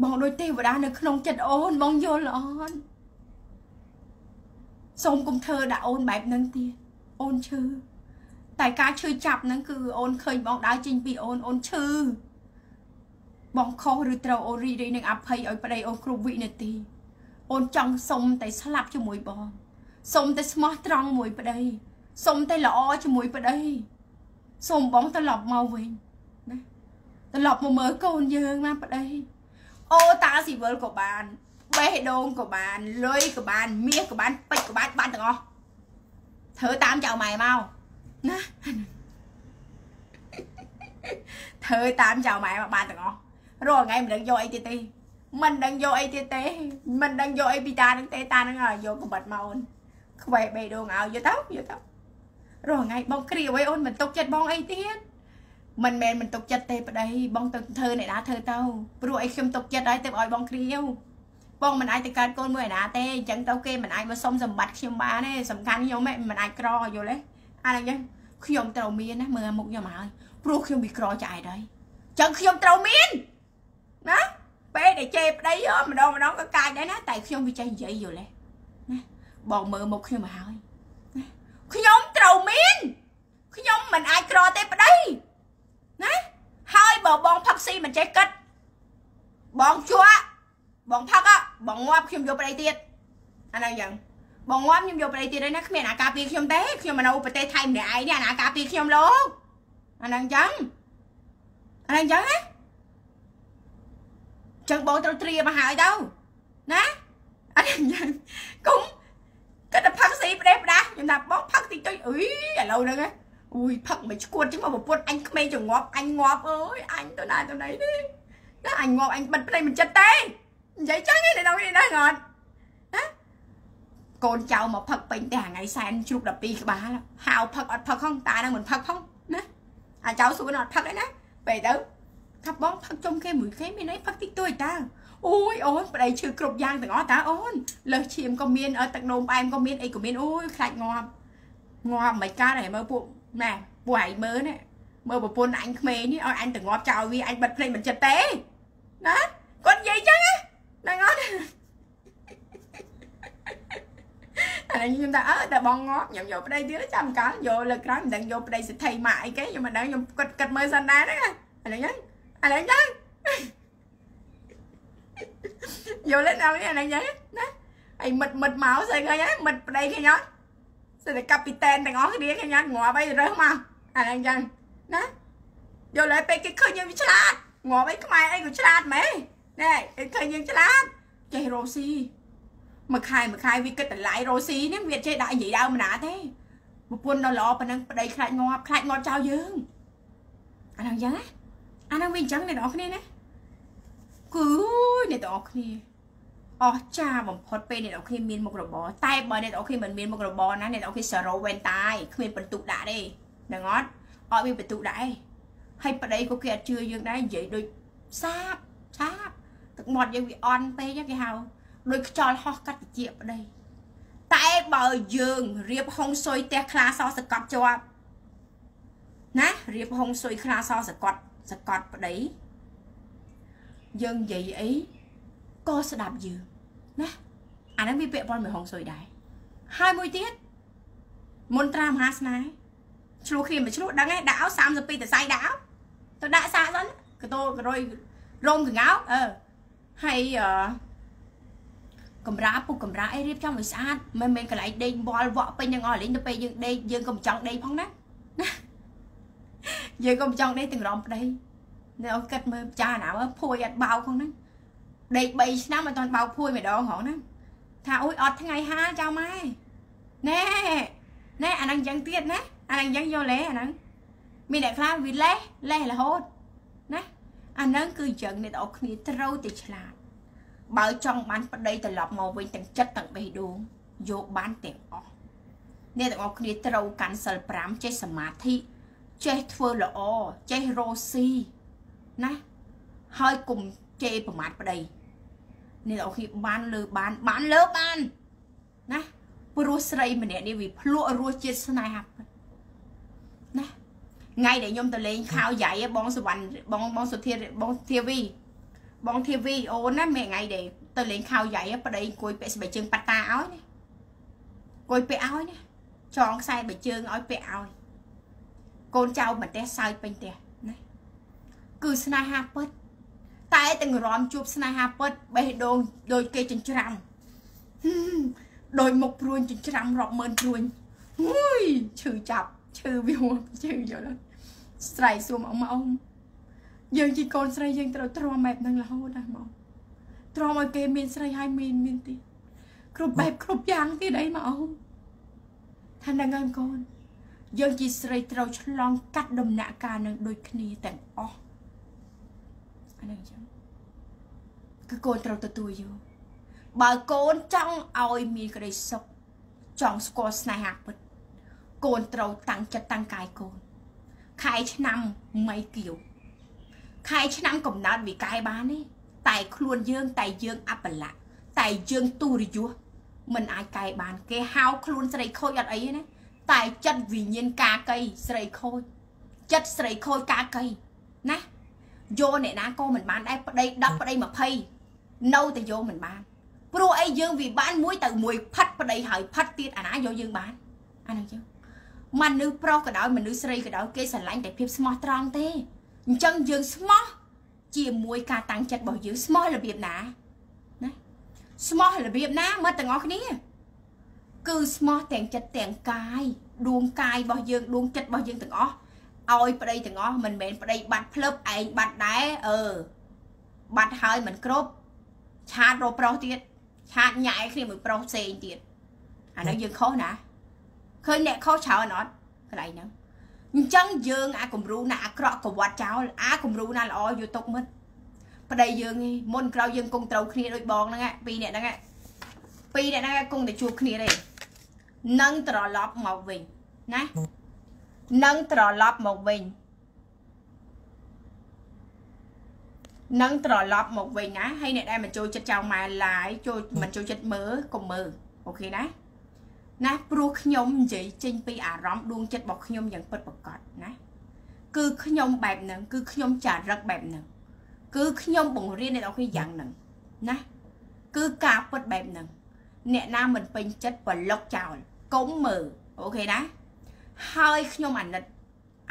បងដូចទេវតានៅក្នុងចិត្តអូនបងយល់អត់សូមកុំធ្វើដាក់អូនបែបហ្នឹងទៀតអូនឈឺតែការឈឺចាប់ហ្នឹងគឺអូនឃើញបងដើរចេញពីអូនអូនឈឺបងខុសឬត្រូវអូនរីរីនឹងអភ័យឲ្យប្តីអូនគ្រប់វិនាទីអូនចង់សុំតែស្លាប់ជាមួយបងសុំតែស្មោះត្រង់មួយប្តីសុំតែល្អជាមួយប្តីសុំបងត្រឡប់មកវិញណាត្រឡប់មកមើលកូនយើងណាប្តី អូតាស៊ីវិលក៏បានបេះដូងក៏បានលុយក៏បានមាសក៏បានពេជ្រក៏បានបានទាំងអស់ធ្វើតាមចៅម៉ែមកណាធ្វើតាមចៅម៉ែមកបានទាំងអស់រាល់ថ្ងៃមិនដឹងយកអីទៀតទេមិនដឹងយកអីទៀតទេមិនដឹងយកអីពីតានឹងទេតានឹងយកកបិតមកអូនខ្វែបេះដូងឲ្យយកទៅយកទៅរាល់ថ្ងៃបងគ្រាវឲ្យអូនមិនទុកចិត្តបងអីទៀត មិនមែនមិនទុកចិត្តទេប្តីបងទៅធ្វើអ្នកណាធ្វើទៅព្រោះអីខ្ញុំទុកចិត្តហើយទៅឲ្យបងគ្រាវបងមិនអាចទៅកើតកូនមួយឯណាទេអញ្ចឹងទៅគេមិនអាចមកសុំសម្បត្តិខ្ញុំបានទេសំខាន់ខ្ញុំមិនអាចក្រយល់ទេអានេះអញ្ចឹងខ្ញុំត្រូវមានណាមើលមុខខ្ញុំហើយព្រោះខ្ញុំវាក្រចាយដែរអញ្ចឹងខ្ញុំត្រូវមានណាពេលដែលជេរប្តីម្ដងម្ដងក៏កាចដែរណាតែខ្ញុំវាចេះនិយាយយល់ទេណាបងមើលមុខខ្ញុំមកហើយណាខ្ញុំត្រូវមានខ្ញុំមិនអាចក្រទេប្តី ណាហើយបើបងផឹកស៊ីមិនចេះគិតបងជក់បងផឹកបងងាប់ខ្ញុំយកប្តីទៀតអាហ្នឹងយ៉ាងបងងាប់ខ្ញុំយកប្តីទៀតហើយណាគ្មានអាការពារខ្ញុំទេខ្ញុំមកនៅប្រទេសថៃម្នាក់ឯងនេះអាការពារខ្ញុំលោកអាហ្នឹងចឹងអាហ្នឹងចឹងណាចឹងបងត្រូវត្រៀមមកហើយទៅណាអត់ចឹងគុំគាត់ទៅផឹកស៊ីផ្ដេសផ្ដាស់ខ្ញុំថាបងផឹកតិចតិចអុយឥឡូវហ្នឹង អុយផឹកមិនឈួតចឹងមកប្រពន្ធអញក្មេងចងាប់អញងាប់អើយអញទៅណាទៅណីទេណាអញងាប់អញបិទផ្ទៃមិនចិត្តទេនិយាយចឹងទេដល់នេះដែរគាត់ណាកូនចៅមកផឹកពេញតែថ្ងៃសែនជ្រូក12ក្បាលហៅផឹកអត់ផឹកផងតានឹងមិនផឹកផងណាអាចៅសួរអត់ផឹកទេណាពេលទៅថាបងផឹកជុំគេមួយគេមានអីផឹកតិចតួចតាអូយអូនប្តីឈឺគ្រប់យ៉ាងទាំងអស់តាអូនលើសឈាមក៏មានទឹកនោមផ្អែមក៏មានអីក៏មានអូយខ្លាចងាប់ងាប់មិនកើតហើយមើលពួក ណែពួកឯងមើលនេះមើលប្រពន្ធអញក្មេងនេះឲ្យអញទៅងាប់ចោលវាអញបិទភ្លេចមិនចិត្តទេណាគាត់និយាយចឹងហ្នឹងអត់អានេះខ្ញុំថាអើតែបងងាប់ខ្ញុំយកប្តីទៀតចាំកាលយកលើក្រោយមិនដឹងយកប្តីសិទ្ធិម៉ាក់អីគេខ្ញុំមិនដឹងខ្ញុំគិតគិតមើលសិនដែរហ្នឹងអានេះហ្នឹងអានេះចឹងយកលេងដល់នេះអានេះចឹងណាអីមិត្តមិត្តមកស្អីឃើញហ្នឹងមិត្តប្តីគេញ៉ាំសិត តែកាពីតែនទាំងអស់គ្នាគេញ៉ាំងាប់អីរើសមកអានេះចឹងណាយកលេពេលគេឃើញយើងឆ្លាតងាប់អីខ្មែរអីក៏ឆ្លាតម៉េណែគេឃើញយើងឆ្លាតចេះរ៉ូស៊ីមួយខែមួយខែវាគិតតម្លៃរ៉ូស៊ីនេះវាចេះដាក់និយាយដើមណាទេប្រពន្ធដល់ល្អប៉ុណ្ណឹងប្តីខ្លាចងាប់ខ្លាចងាប់ចោលយើងអាហ្នឹងចឹងណាអាហ្នឹងវាអញ្ចឹងអ្នកនរគ្នាណាគឺអ្នកនរគ្នា អស់ចាបំផុតពេលអ្នកនរគ្នាមានមុខរបរតែបើអ្នកនរគ្នាមិនមានមុខរបរណាអ្នកនរគ្នាសរោវែនតាយគ្មានបន្ទុកដាក់ទេដឹងអត់អត់មានបន្ទុកដាក់ទេហើយប្តីក៏គេអត់ជឿយើងដែរនិយាយដូចសាបឆាបទឹកមាត់យើងវាអន់ពេកគេហៅដូចខ្យល់ហោះកាត់តិចប្តីតែបើយើងរៀបហុងស៊ុយផ្ទះខ្លាសសកត់ជាប់ណារៀបហុងស៊ុយខ្លាសសកត់សកត់ប្តីយើងនិយាយអី ក៏ស្ដាប់យើងណាអាហ្នឹងវាពាក់ព័ន្ធមួយហងសុយដែរហើយមួយទៀតមុនត្រាមហាស្នេហ៍ឆ្លោះគ្នាមិនឆ្លោះដឹងឯងដាក់ឲ្យ32តសៃដាក់ទៅដាក់សាកសិនកតោករយរោមកងោអឺហើយអឺកំរាពុកកំរាអីរៀបចំឲ្យស្អាតមិនមែនកន្លែងដេកវល់វក់ពេញទាំងអស់លេងទៅពេលយើងដេកយើងក៏មិនចង់ដេកផងណាយើងក៏មិនចង់ដេកទាំងរំប្តីនៅគិតមើលចាណាភួយអត់បោកផងហ្នឹង ដេក3ឆ្នាំមិនទាន់បោកភួយម្ដងហងហ្នឹងថាអូយអត់ថ្ងៃហាចៅម៉ែណែណែអាហ្នឹងយ៉ាងទៀតណាអាហ្នឹងយ៉ាងយកលេអាហ្នឹងមានអ្នកខ្លះវាលេះលេះរហូតណាអាហ្នឹងគឺយ៉ាងអ្នកនរគ្នាត្រូវតែឆ្លាតបើចង់បានប្តីត្រឡប់មកវិញទាំងចិត្តទាំងបេះដូងយកបានទាំងអស់អ្នកទាំងអស់គ្នាត្រូវកាន់សិល5ចេះសមាធិចេះធ្វើល្អចេះរស់ស៊ីណាហើយកុំជេរប្រមាថប្តី អ្នកទាំងអស់គ្នាបានលើបានបានលើបានណាព្រោះស្រីម្នាក់នេះវាភ្លក់រសជាតិស្នេហាពិតណាថ្ងៃដែលខ្ញុំទៅលេងខោយ៉ៃបងសវណ្ណបងបងសុធាបងធាវីបងធាវីអូនណាមេថ្ងៃដែលទៅលេងខោយ៉ៃប្តីអង្គុយពាក់ស្បែកជើងប៉ាតាឲ្យណាអង្គុយពាក់ឲ្យណាចងខ្សែបែកជើងឲ្យពាក់ឲ្យកូនចៅប្រទេសសើចពេញផ្ទះណាគឺស្នេហាពិត តែទាំងរំជួបស្នេហាពិតបេះដូងដូចគេចិញ្ច្រាំដោយមុខព្រួញចិញ្ច្រាំរាប់ម៉ឺនព្រួញហួយឈឺចាប់ឈឺវាឈឺយល់ស្រ័យសួរមកមកអ៊ំយើងជាកូនស្រីយើងត្រូវទ្រាំបែបហ្នឹងរហូតដែរមកទ្រាំឲ្យគេមានស្រីហើយមានមានទៀតគ្រប់បែបគ្រប់យ៉ាងទៀតអីមកអ៊ំថានឹងហើយកូនយើងជាស្រីត្រូវឆ្លងកាត់ដំណាក់កាលនឹងដូចគ្នាទាំងអស់ អានឹងចឹងគឺកូនត្រូវទទួលយកបើកូនចង់ឲ្យមានក្តីសុខចង់ស្គាល់ស្នេហាពិតកូនត្រូវតាំងចិត្តតាំងកាយកូនខែឆ្នាំមិនគៀវខែឆ្នាំកំណើតវិកាយបានទេតែខ្លួនយើងតែយើងអបលៈតែយើងទូរយុះមិនអាចកែបាន គេហៅខ្លួនស្រីខូចអត់អីទេណាតែចិត្តវិញ្ញាណកាកៃស្រីខូចចិត្តស្រីខូចកាកៃណា យកអ្នកណាក៏មិនបានដែរប្តី10ប្តី20នៅតែយកមិនបានព្រោះអីយើងវាបានមួយទៅមួយផាត់ប្តីហើយផាត់ទៀតអាណាយកយើងបានអានោះចឹងមនុស្សប្រុសក៏ដោយមនុស្សស្រីក៏ដោយគេស្រឡាញ់តែភាពស្មោះត្រង់ទេអញ្ចឹងយើងស្មោះជាមួយការតាំងចិត្តរបស់យើងស្មោះរបៀបណាណាស្មោះរបៀបណាមើលទាំងអស់គ្នាគឺស្មោះទាំងចិត្តទាំងកាយដួងកាយរបស់យើងដួងចិត្តរបស់យើងទាំងអស់ ឲ្យប្តីទាំងអស់មិនមែនប្តីបាត់ភ្លឹបឯងបាត់ដែរអឺបាត់ហើយមិនគ្រប់ឆាតរកប្រុសទៀតឆាតញ៉ែគ្នាមួយប្រុសផ្សេងទៀតអានោះយើងខុសណាឃើញអ្នកខុសច្រើនអត់កន្លែងហ្នឹងអញ្ចឹងយើងអាគំរូណាអាក្រក់កវត្តចោលអាគំរូណាល្អយកទុកមិនប្តីយើងឯងមុនក្រោយយើងគង់ត្រូវគ្នាដូចបងហ្នឹងពីរអ្នកហ្នឹងពីរអ្នកហ្នឹងគង់តែជួបគ្នាទេនឹងត្រឡប់មកវិញណា នឹងត្រឡប់មកវិញនឹងត្រឡប់មកវិញណាហើយអ្នកដែលមិនចូលចិត្តចៅម៉ែឡាយចូលមិនចូលចិត្តមើលកុំមើលអូខេណាណាព្រោះខ្ញុំនិយាយចេញពីអារម្មណ៍ដួងចិត្តរបស់ខ្ញុំយ៉ាងពិតប្រាកដណាគឺខ្ញុំបែបហ្នឹងគឺខ្ញុំចារឹកបែបហ្នឹងគឺខ្ញុំបង្រៀនអ្នកនរគ្នាយ៉ាងហ្នឹងណាគឺការពិតបែបហ្នឹងអ្នកណាមិនពេញចិត្តប្រឡុកចោលកុំមើលអូខេណា ហើយខ្ញុំអាណិត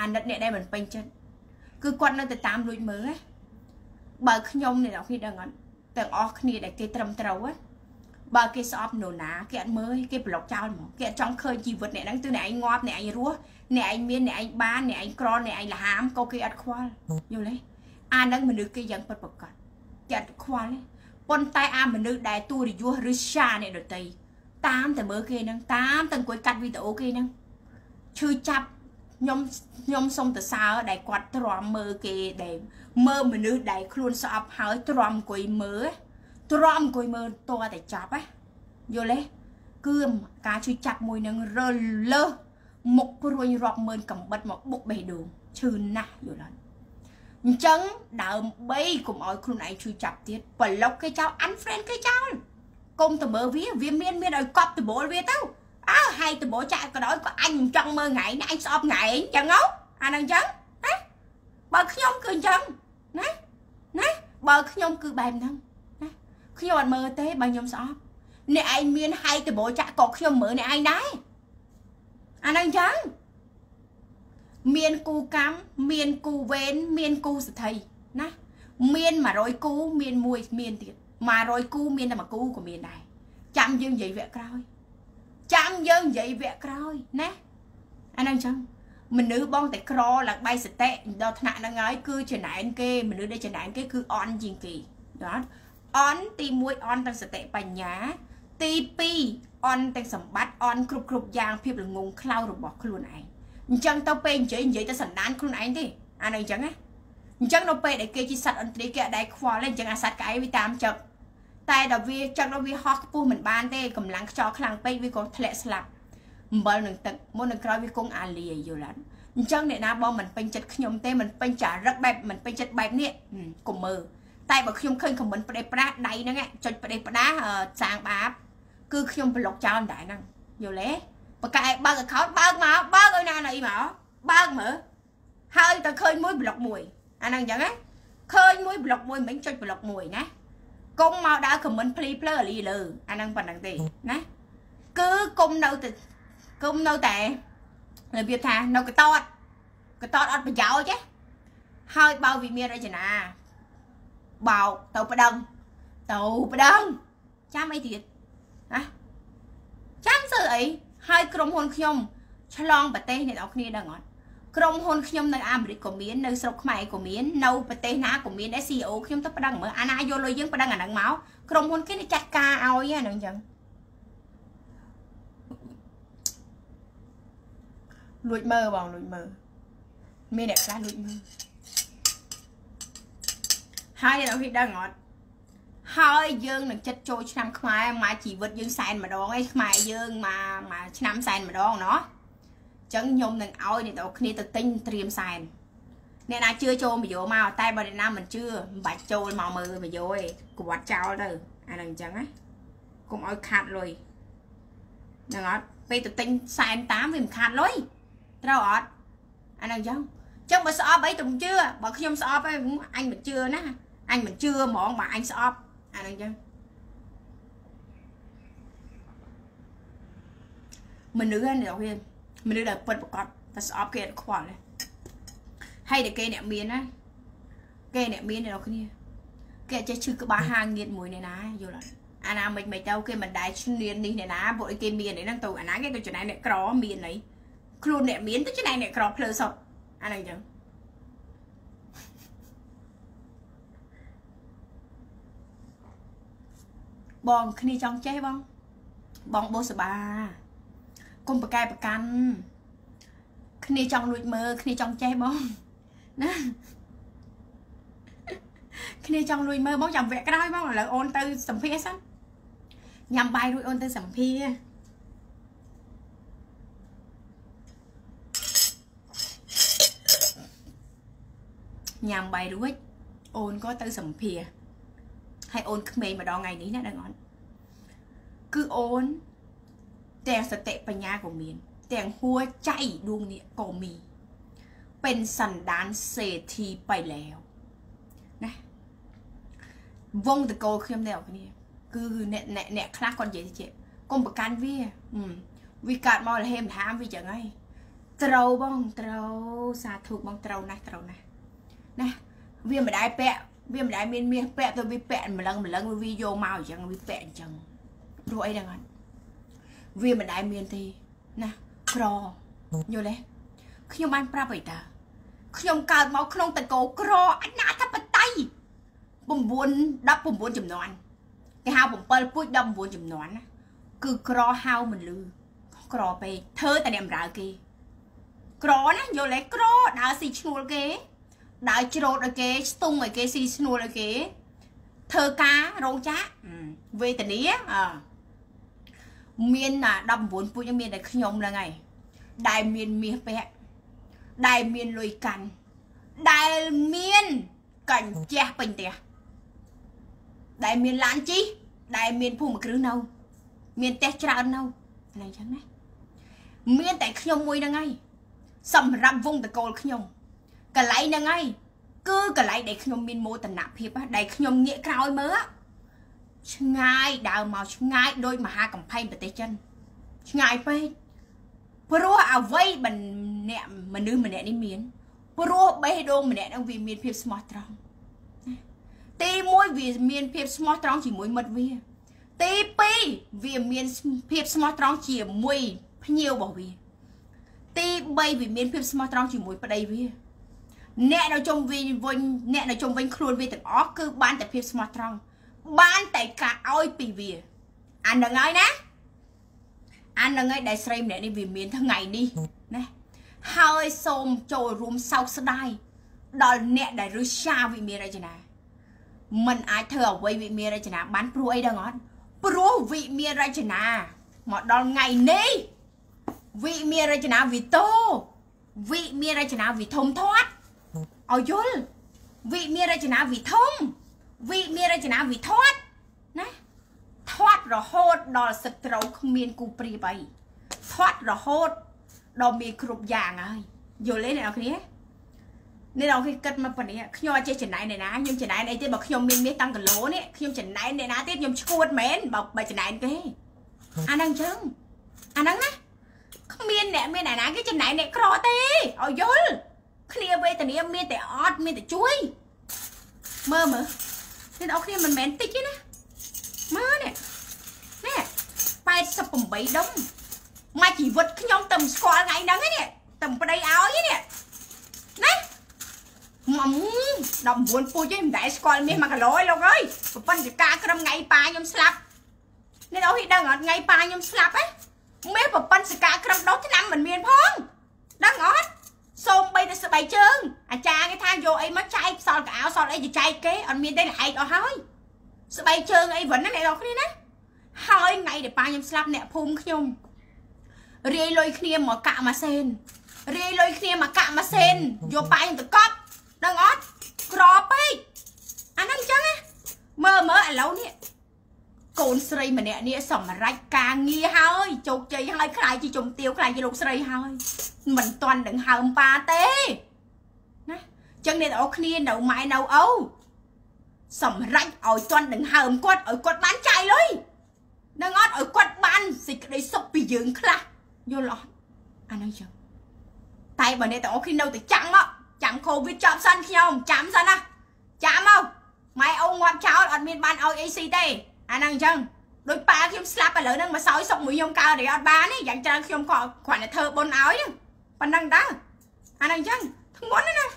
អាណិតអ្នកដែលមិនពេញចិត្តគឺគាត់នៅតែតាមលួចមើលណាបើខ្ញុំអ្នកនរគ្នាដឹងអត់ទាំងអស់គ្នាដែលគេត្រឹមត្រូវណាបើគេស្អប់នរណាគេអត់មើលគេប្លុកចោលហ្មងគេអត់ចង់ឃើញជីវិតអ្នកហ្នឹងទើអ្នកឯងងាប់អ្នកឯងរស់អ្នកឯងមានអ្នកឯងបានអ្នកឯងក្រអ្នកឯងលហាមក៏គេអត់ខ្វល់យល់ទេអាហ្នឹងមនុស្សគេយ៉ាងពិតប្រាកដគេអត់ខ្វល់ទេប៉ុន្តែអាមនុស្សដែលទូរយុះឬឆាអ្នកដតីតាមតែមើលគេហ្នឹងតាមតែអង្គុយកាត់វីដេអូគេហ្នឹង ឈឺចាប់ខ្ញុំខ្ញុំសុំទៅសើដែលគាត់ទ្រាំមើលគេដែលមើលមនុស្សដែលខ្លួនស្អប់ហើយទ្រាំអង្គុយមើលទ្រាំអង្គុយមើលតតែចាប់ណាយល់ទេគឺការជួយចាប់មួយនឹងរលើសមុខព្រួយរាប់ម៉ឺនកំបិតមកបុកបេះដូងឈឺណាស់យល់អត់អញ្ចឹងដើម្បីកុំឲ្យខ្លួនឯងជួយចាប់ទៀតប្លុកគេចោល unfriend គេចោលកុំទៅមើលវាវាមានមានឲ្យកប់ដបូលវាទៅ អើហើយដបូលចាក់ក៏ដោយក៏អញមិនចង់មើលថ្ងៃនេះអញស្អប់ថ្ងៃអញ្ចឹងហ៎អាហ្នឹងអញ្ចឹងណាបើខ្ញុំគឺអញ្ចឹងណាណាបើខ្ញុំគឺបែបហ្នឹងខ្ញុំអត់មើលទេបើខ្ញុំស្អប់អ្នកឯងមានហែកដបចាក់ក៏ខ្ញុំមើលអ្នកឯងដែរអាហ្នឹងចឹងមានគូកម្មមានគូវេនមានគូសទ្ធិណាមាន100គូមានមួយមានទៀត100គូមានតែមួយគូក៏មានដែរចាំយើងនិយាយវគ្គក្រោយ ចាំយើងនិយាយវគ្គក្រោយណាអាហ្នឹងចឹងមនុស្សបងតែក្រឡើងបាយសតិដល់ថ្នាក់ហ្នឹងហើយគឺចំណែនគេមនុស្សដែលចំណែនគេគឺអន់ជាងគេដល់អន់ទី1អន់ទាំងសតិបញ្ញា ទី2អន់ទាំងសម្បត្តិអន់គ្រប់គ្រប់យ៉ាងភាពល្ងងខ្លៅរបស់ខ្លួនឯងអញ្ចឹងទៅពេលនិយាយនិយាយទៅសន្តានខ្លួនឯងទេអានេះអញ្ចឹងណាអញ្ចឹងនៅពេលដែលគេជាសត្វអន្ត្រីគេអត់ដែរខ្វល់ទេអញ្ចឹងអាសត្វក្អែវាតាមចឹក តែដល់វាចឹងដល់វាហោះខ្ពស់មិនបានទេកម្លាំងខ្យល់ខ្លាំងពេកវាក៏ធ្លាក់ស្លាប់អំបិលនឹងទឹកមុននឹងក្រោយវាគង់អាលីយល់អត់អញ្ចឹងអ្នកណាបងមិនពេញចិត្តខ្ញុំទេមិនពេញចារឹកបែបមិនពេញចិត្តបែបនេះកុំមើលតែបើខ្ញុំឃើញខមមិនផ្ដេសផ្ដាសដៃហ្នឹងចុចផ្ដេសផ្ដាសសាងបាប គឺខ្ញុំប្លុកចោលដែរហ្នឹងយល់ទេបកែបើក account បើកមកបើកឲ្យណាណីមកបើកមើលហើយទៅឃើញមួយប្លុកមួយអាហ្នឹងអញ្ចឹងណាឃើញមួយប្លុកមួយមិនចុចប្លុកមួយណា កុំមកដើរ comment ភ្លីភ្លើអលីលើអាហ្នឹងប៉ុណ្ណឹងទេណាគឺគុំនៅតែគុំនៅតែរបៀបថានៅកតតកតតអត់ប្រយោជន៍ទេហើយបើវិមានរចនាបោកទៅប្តឹងទៅប្តឹងចាំអីទៀតណាចាំសើអីហើយក្រុមហ៊ុនខ្ញុំឆ្លងប្រទេសអ្នកនរគ្នាដឹងអត់ ក្រុមហ៊ុនខ្ញុំនៅអាមេរិកក៏មាននៅស្រុកខ្មែរក៏មាននៅប្រទេសណាក៏មាន SEO ខ្ញុំទៅប្តឹងមើលអាណាយកលុយយើងប្តឹងអាហ្នឹងមកក្រុមហ៊ុនគេចាត់ការឲ្យហ្នឹងអញ្ចឹងលួចមើលបងលួចមើលមានអ្នកខ្លះលួចមើលហើយអ្នកនរគ្នាដឹងអត់ហើយយើងនឹងចិត្តចូលឆ្នាំខ្មែរមកជីវិតយើងសែនម្ដងឯងខ្មែរយើងមកមកឆ្នាំសែនម្ដងណោះ ចឹងខ្ញុំនឹងឲ្យអ្នកនរគ្នាទៅទិញត្រៀមសែនអ្នកណាជឿចូលវីដេអូមកតែបើអ្នកណាមិនជឿមិនបាច់ចូលមកមើលវីដេអូឯងគាត់ចោលទៅអាហ្នឹងអញ្ចឹងណាកុំឲ្យខាត់លុយហ្នឹងអត់ពេលទៅទិញសែនតាមវាមិនខាត់លុយត្រូវអត់អាហ្នឹងអញ្ចឹងចឹងបើស្អប់អីទៅជឿបើខ្ញុំស្អប់ឯងអញមិនជឿណាអញមិនជឿហ្មងបើអញស្អប់អាហ្នឹងចឹងមនុស្សហ្នឹងអ្នកវា មនុស្សដែលពិតប្រកបតែស្អប់គេអត់ខ្វល់ទេហើយតែគេអ្នកមានណាគេអ្នកមានអ្នកគ្នាគេចេះឈឺក្បាលហាងងៀតមួយនេះណាយល់អត់អាណាមិនមិនទៅគេមិនដែលឈ្នាននេះអ្នកណាពួកគេមានអីហ្នឹងទៅអាណាគេទៅចំណែកអ្នកក្រមានអីខ្លួនអ្នកមានទៅចំណែកអ្នកក្រភ្លើសុតអាហ្នឹងអញ្ចឹងបងគ្នាចង់ចេះបងបងបូសបា គុំប្រកែប្រកាន់គ្នាចង់លួចមើលគ្នាចង់ចេះបងណាគ្នាចង់លួចមើលបងចាំវគ្គក្រោយបងឥឡូវអូនទៅសម្ភារសិនញ៉ាំបាយរួចអូនទៅសម្ភារញ៉ាំបាយរួចអូនក៏ទៅសម្ភារហើយអូនក្មេងម្ដងថ្ងៃនេះណាដឹងអត់គឺអូន ទាំងសតិបញ្ញាក៏មានទាំងហួใจដួងនេះក៏มีเป็นสันดานเศรษฐีไปแล้วណាវងតកោខ្ញុំអ្នកគ្នាគឺអ្នកអ្នកអ្នកខ្លះគាត់និយាយជាកុំប្រកាន់វាវាកាត់មកលហេមថាមវាចឹងហើយត្រូវបងត្រូវសាធុបងត្រូវណាស់ត្រូវណាស់ណាវាមិនដែរពាក់វាមិនដែលមានមាសពាក់ទៅវាពាក់ម្លឹងម្លឹងវាយកមកអញ្ចឹងវាពាក់អញ្ចឹងព្រោះអីហ្នឹងអត់ វាមិនដែលមានទេណាក្រយល់ទេខ្ញុំបានប្រាប់អីតាខ្ញុំកើតមកក្នុងតកោក្រអនាធបតី9 19ចំនួនគេហៅ7ពូជ19ចំនួនណាគឺក្រហៅមិនលឺក្រពេកធ្វើតែអ្នកបម្រើគេ ក្រណាយល់ទេក្រដើរស៊ីឈ្នួលគេដើរច្រូតឲ្យគេស្ទុងឲ្យគេស៊ីស្នួលឲ្យគេធ្វើការរោងចក្រវេទនាអ មាន19ពូជមានតែខ្ញុំហ្នឹងហើយដែលមានមាសពាក់ដែលមានលុយកាន់ដែលមានកញ្ជះពេញផ្ទះដែលមានឡានជិះដែលមានភូមិគ្រឹះនៅមានផ្ទះច្រើននៅហ្នឹងចឹងណាមានតែខ្ញុំមួយហ្នឹងហើយសម្រាប់វងតកូលខ្ញុំកន្លែងហ្នឹងហើយគឺកន្លែងដែលខ្ញុំមានមោទនភាពដែលខ្ញុំងាកក្រោយមើល ឆ្ងាយដើរមកឆ្ងាយដោយមហាកំផែងប្រទេសចិនឆ្ងាយពេកព្រោះអ្វីមិនអ្នកមនុស្សម្នាក់នេះមានព្រោះបេះដូងម្នាក់នឹងវាមានភាពស្មោះត្រង់ទី1វាមានភាពស្មោះត្រង់ជាមួយមិត្តវា ទី2វាមានភាពស្មោះត្រង់ជាមួយភ្ញៀវរបស់វា ទី3វាមានភាពស្មោះត្រង់ជាមួយប្តីវាអ្នកនៅជុំវិញវិញអ្នកនៅជុំវិញខ្លួនវាទាំងអស់គឺបានតែភាពស្មោះត្រង់ បានតែការឲ្យពីវាអានឹងហើយណាអានឹងហើយដែលស្រីម្នាក់នេះវាមានថ្ងៃនេះណាហើយសូមចូលរួមសោកស្ដាយដល់អ្នកដែលរឹសាវិមានរចនាมันអាចធ្វើអ្វីវិមានរចនាបានព្រោះអីដឹងអត់ព្រោះវិមានរចនាមកដល់ថ្ងៃនេះវិមានរចនាវីតូវិមានរចនាវិធំធាត់ឲ្យយល់វិមានរចនាវិធំ វិមានរចនាវិធាត់ណាធាត់រហូតដល់សត្រូវគ្មានគូព្រាបអីធាត់រហូតដល់មានគ្រប់យ៉ាងហើយយល់ទេអ្នកនរគ្នានេះដល់គេគិតមកប៉ុណ្នេះខ្ញុំអត់ចេះចំណែនអ្នកណាខ្ញុំចំណែនអីទេបើខ្ញុំមានមាសតាំងគីឡូនេះខ្ញុំចំណែនអ្នកណាទៀតខ្ញុំឈួតមែនបើបើចំណែនគេអាហ្នឹងអញ្ចឹងអាហ្នឹងណាគ្មានអ្នកមានអ្នកណាគេចំណែនអ្នកក្រទេឲ្យយល់គ្នាវេទនាមានតែអត់មានតែជួយមើលមើល អ្នកនរគ្នាមិនមែនតិចទេណាមើលនេះនេះ88ដុំមកជីវិតខ្ញុំទៅស្គាល់ថ្ងៃហ្នឹងនេះទៅប្តីឲ្យនេះណា19ពូជឯងមិនដែលស្គាល់មាស1គីឡូឯងលោកអើយប្រពន្ធចកាក្រឹមថ្ងៃប៉ាខ្ញុំស្លាប់នេះអូហីដឹងអត់ថ្ងៃប៉ាខ្ញុំស្លាប់ហ៎មាសប្រពន្ធសកាក្រឹមដោះឆ្នាំមិនមានផងដឹងអត់ សូមបីតែស្បែកជើងអាចារ្យគេថាយកអីមកចែកសល់កៅអៅសល់អីទៅចែកគេអត់មានទេលហែកអស់ហើយស្បែកជើងអីវិញណាអ្នកនរគ្នាណាហើយថ្ងៃដែលប៉ាខ្ញុំស្លាប់អ្នកភូមិខ្ញុំរាយលុយគ្នាមកកាក់ម៉ាសេនរាយលុយគ្នាមកកាក់ម៉ាសេនយកប៉ាខ្ញុំទៅកប់ដឹងអត់ក្រពេកអាហ្នឹងអញ្ចឹងណាមើលមើលឥឡូវនេះ កូនស្រីម្នាក់នេះសម្រេចការងារហើយជោគជ័យហើយខ្លាយជាជំទាវខ្លាយជាលោកស្រីហើយមិនទាន់នឹងហើមប៉ាទេណាចឹងអ្នកនរគ្នានៅម៉ែនៅអូសម្រេចឲ្យទាន់នឹងហើមគាត់ឲ្យគាត់បានចាយលុយនឹងអត់ឲ្យគាត់បានសេចក្តីសុខពីយើងខ្លះយល់អត់អានោះចឹងតែបើអ្នកទាំងអស់គ្នានៅតែចាំមកចាំកូវីដចប់សិនខ្ញុំចាំសិនណាចាំមកម៉ែអូងាប់ចោលអត់មានបានឲ្យអីស៊ីទេ អាហ្នឹងអញ្ចឹងដូចប៉ាខ្ញុំស្លាប់ឥឡូវហ្នឹងមកសោយសុកមួយខ្ញុំកើតរីអត់បានទេយ៉ាងច្រើនខ្ញុំក៏គ្រាន់តែធ្វើបុណ្យឲ្យប៉ុណ្ណឹងតើអាហ្នឹងអញ្ចឹងធ្ងន់ណាស់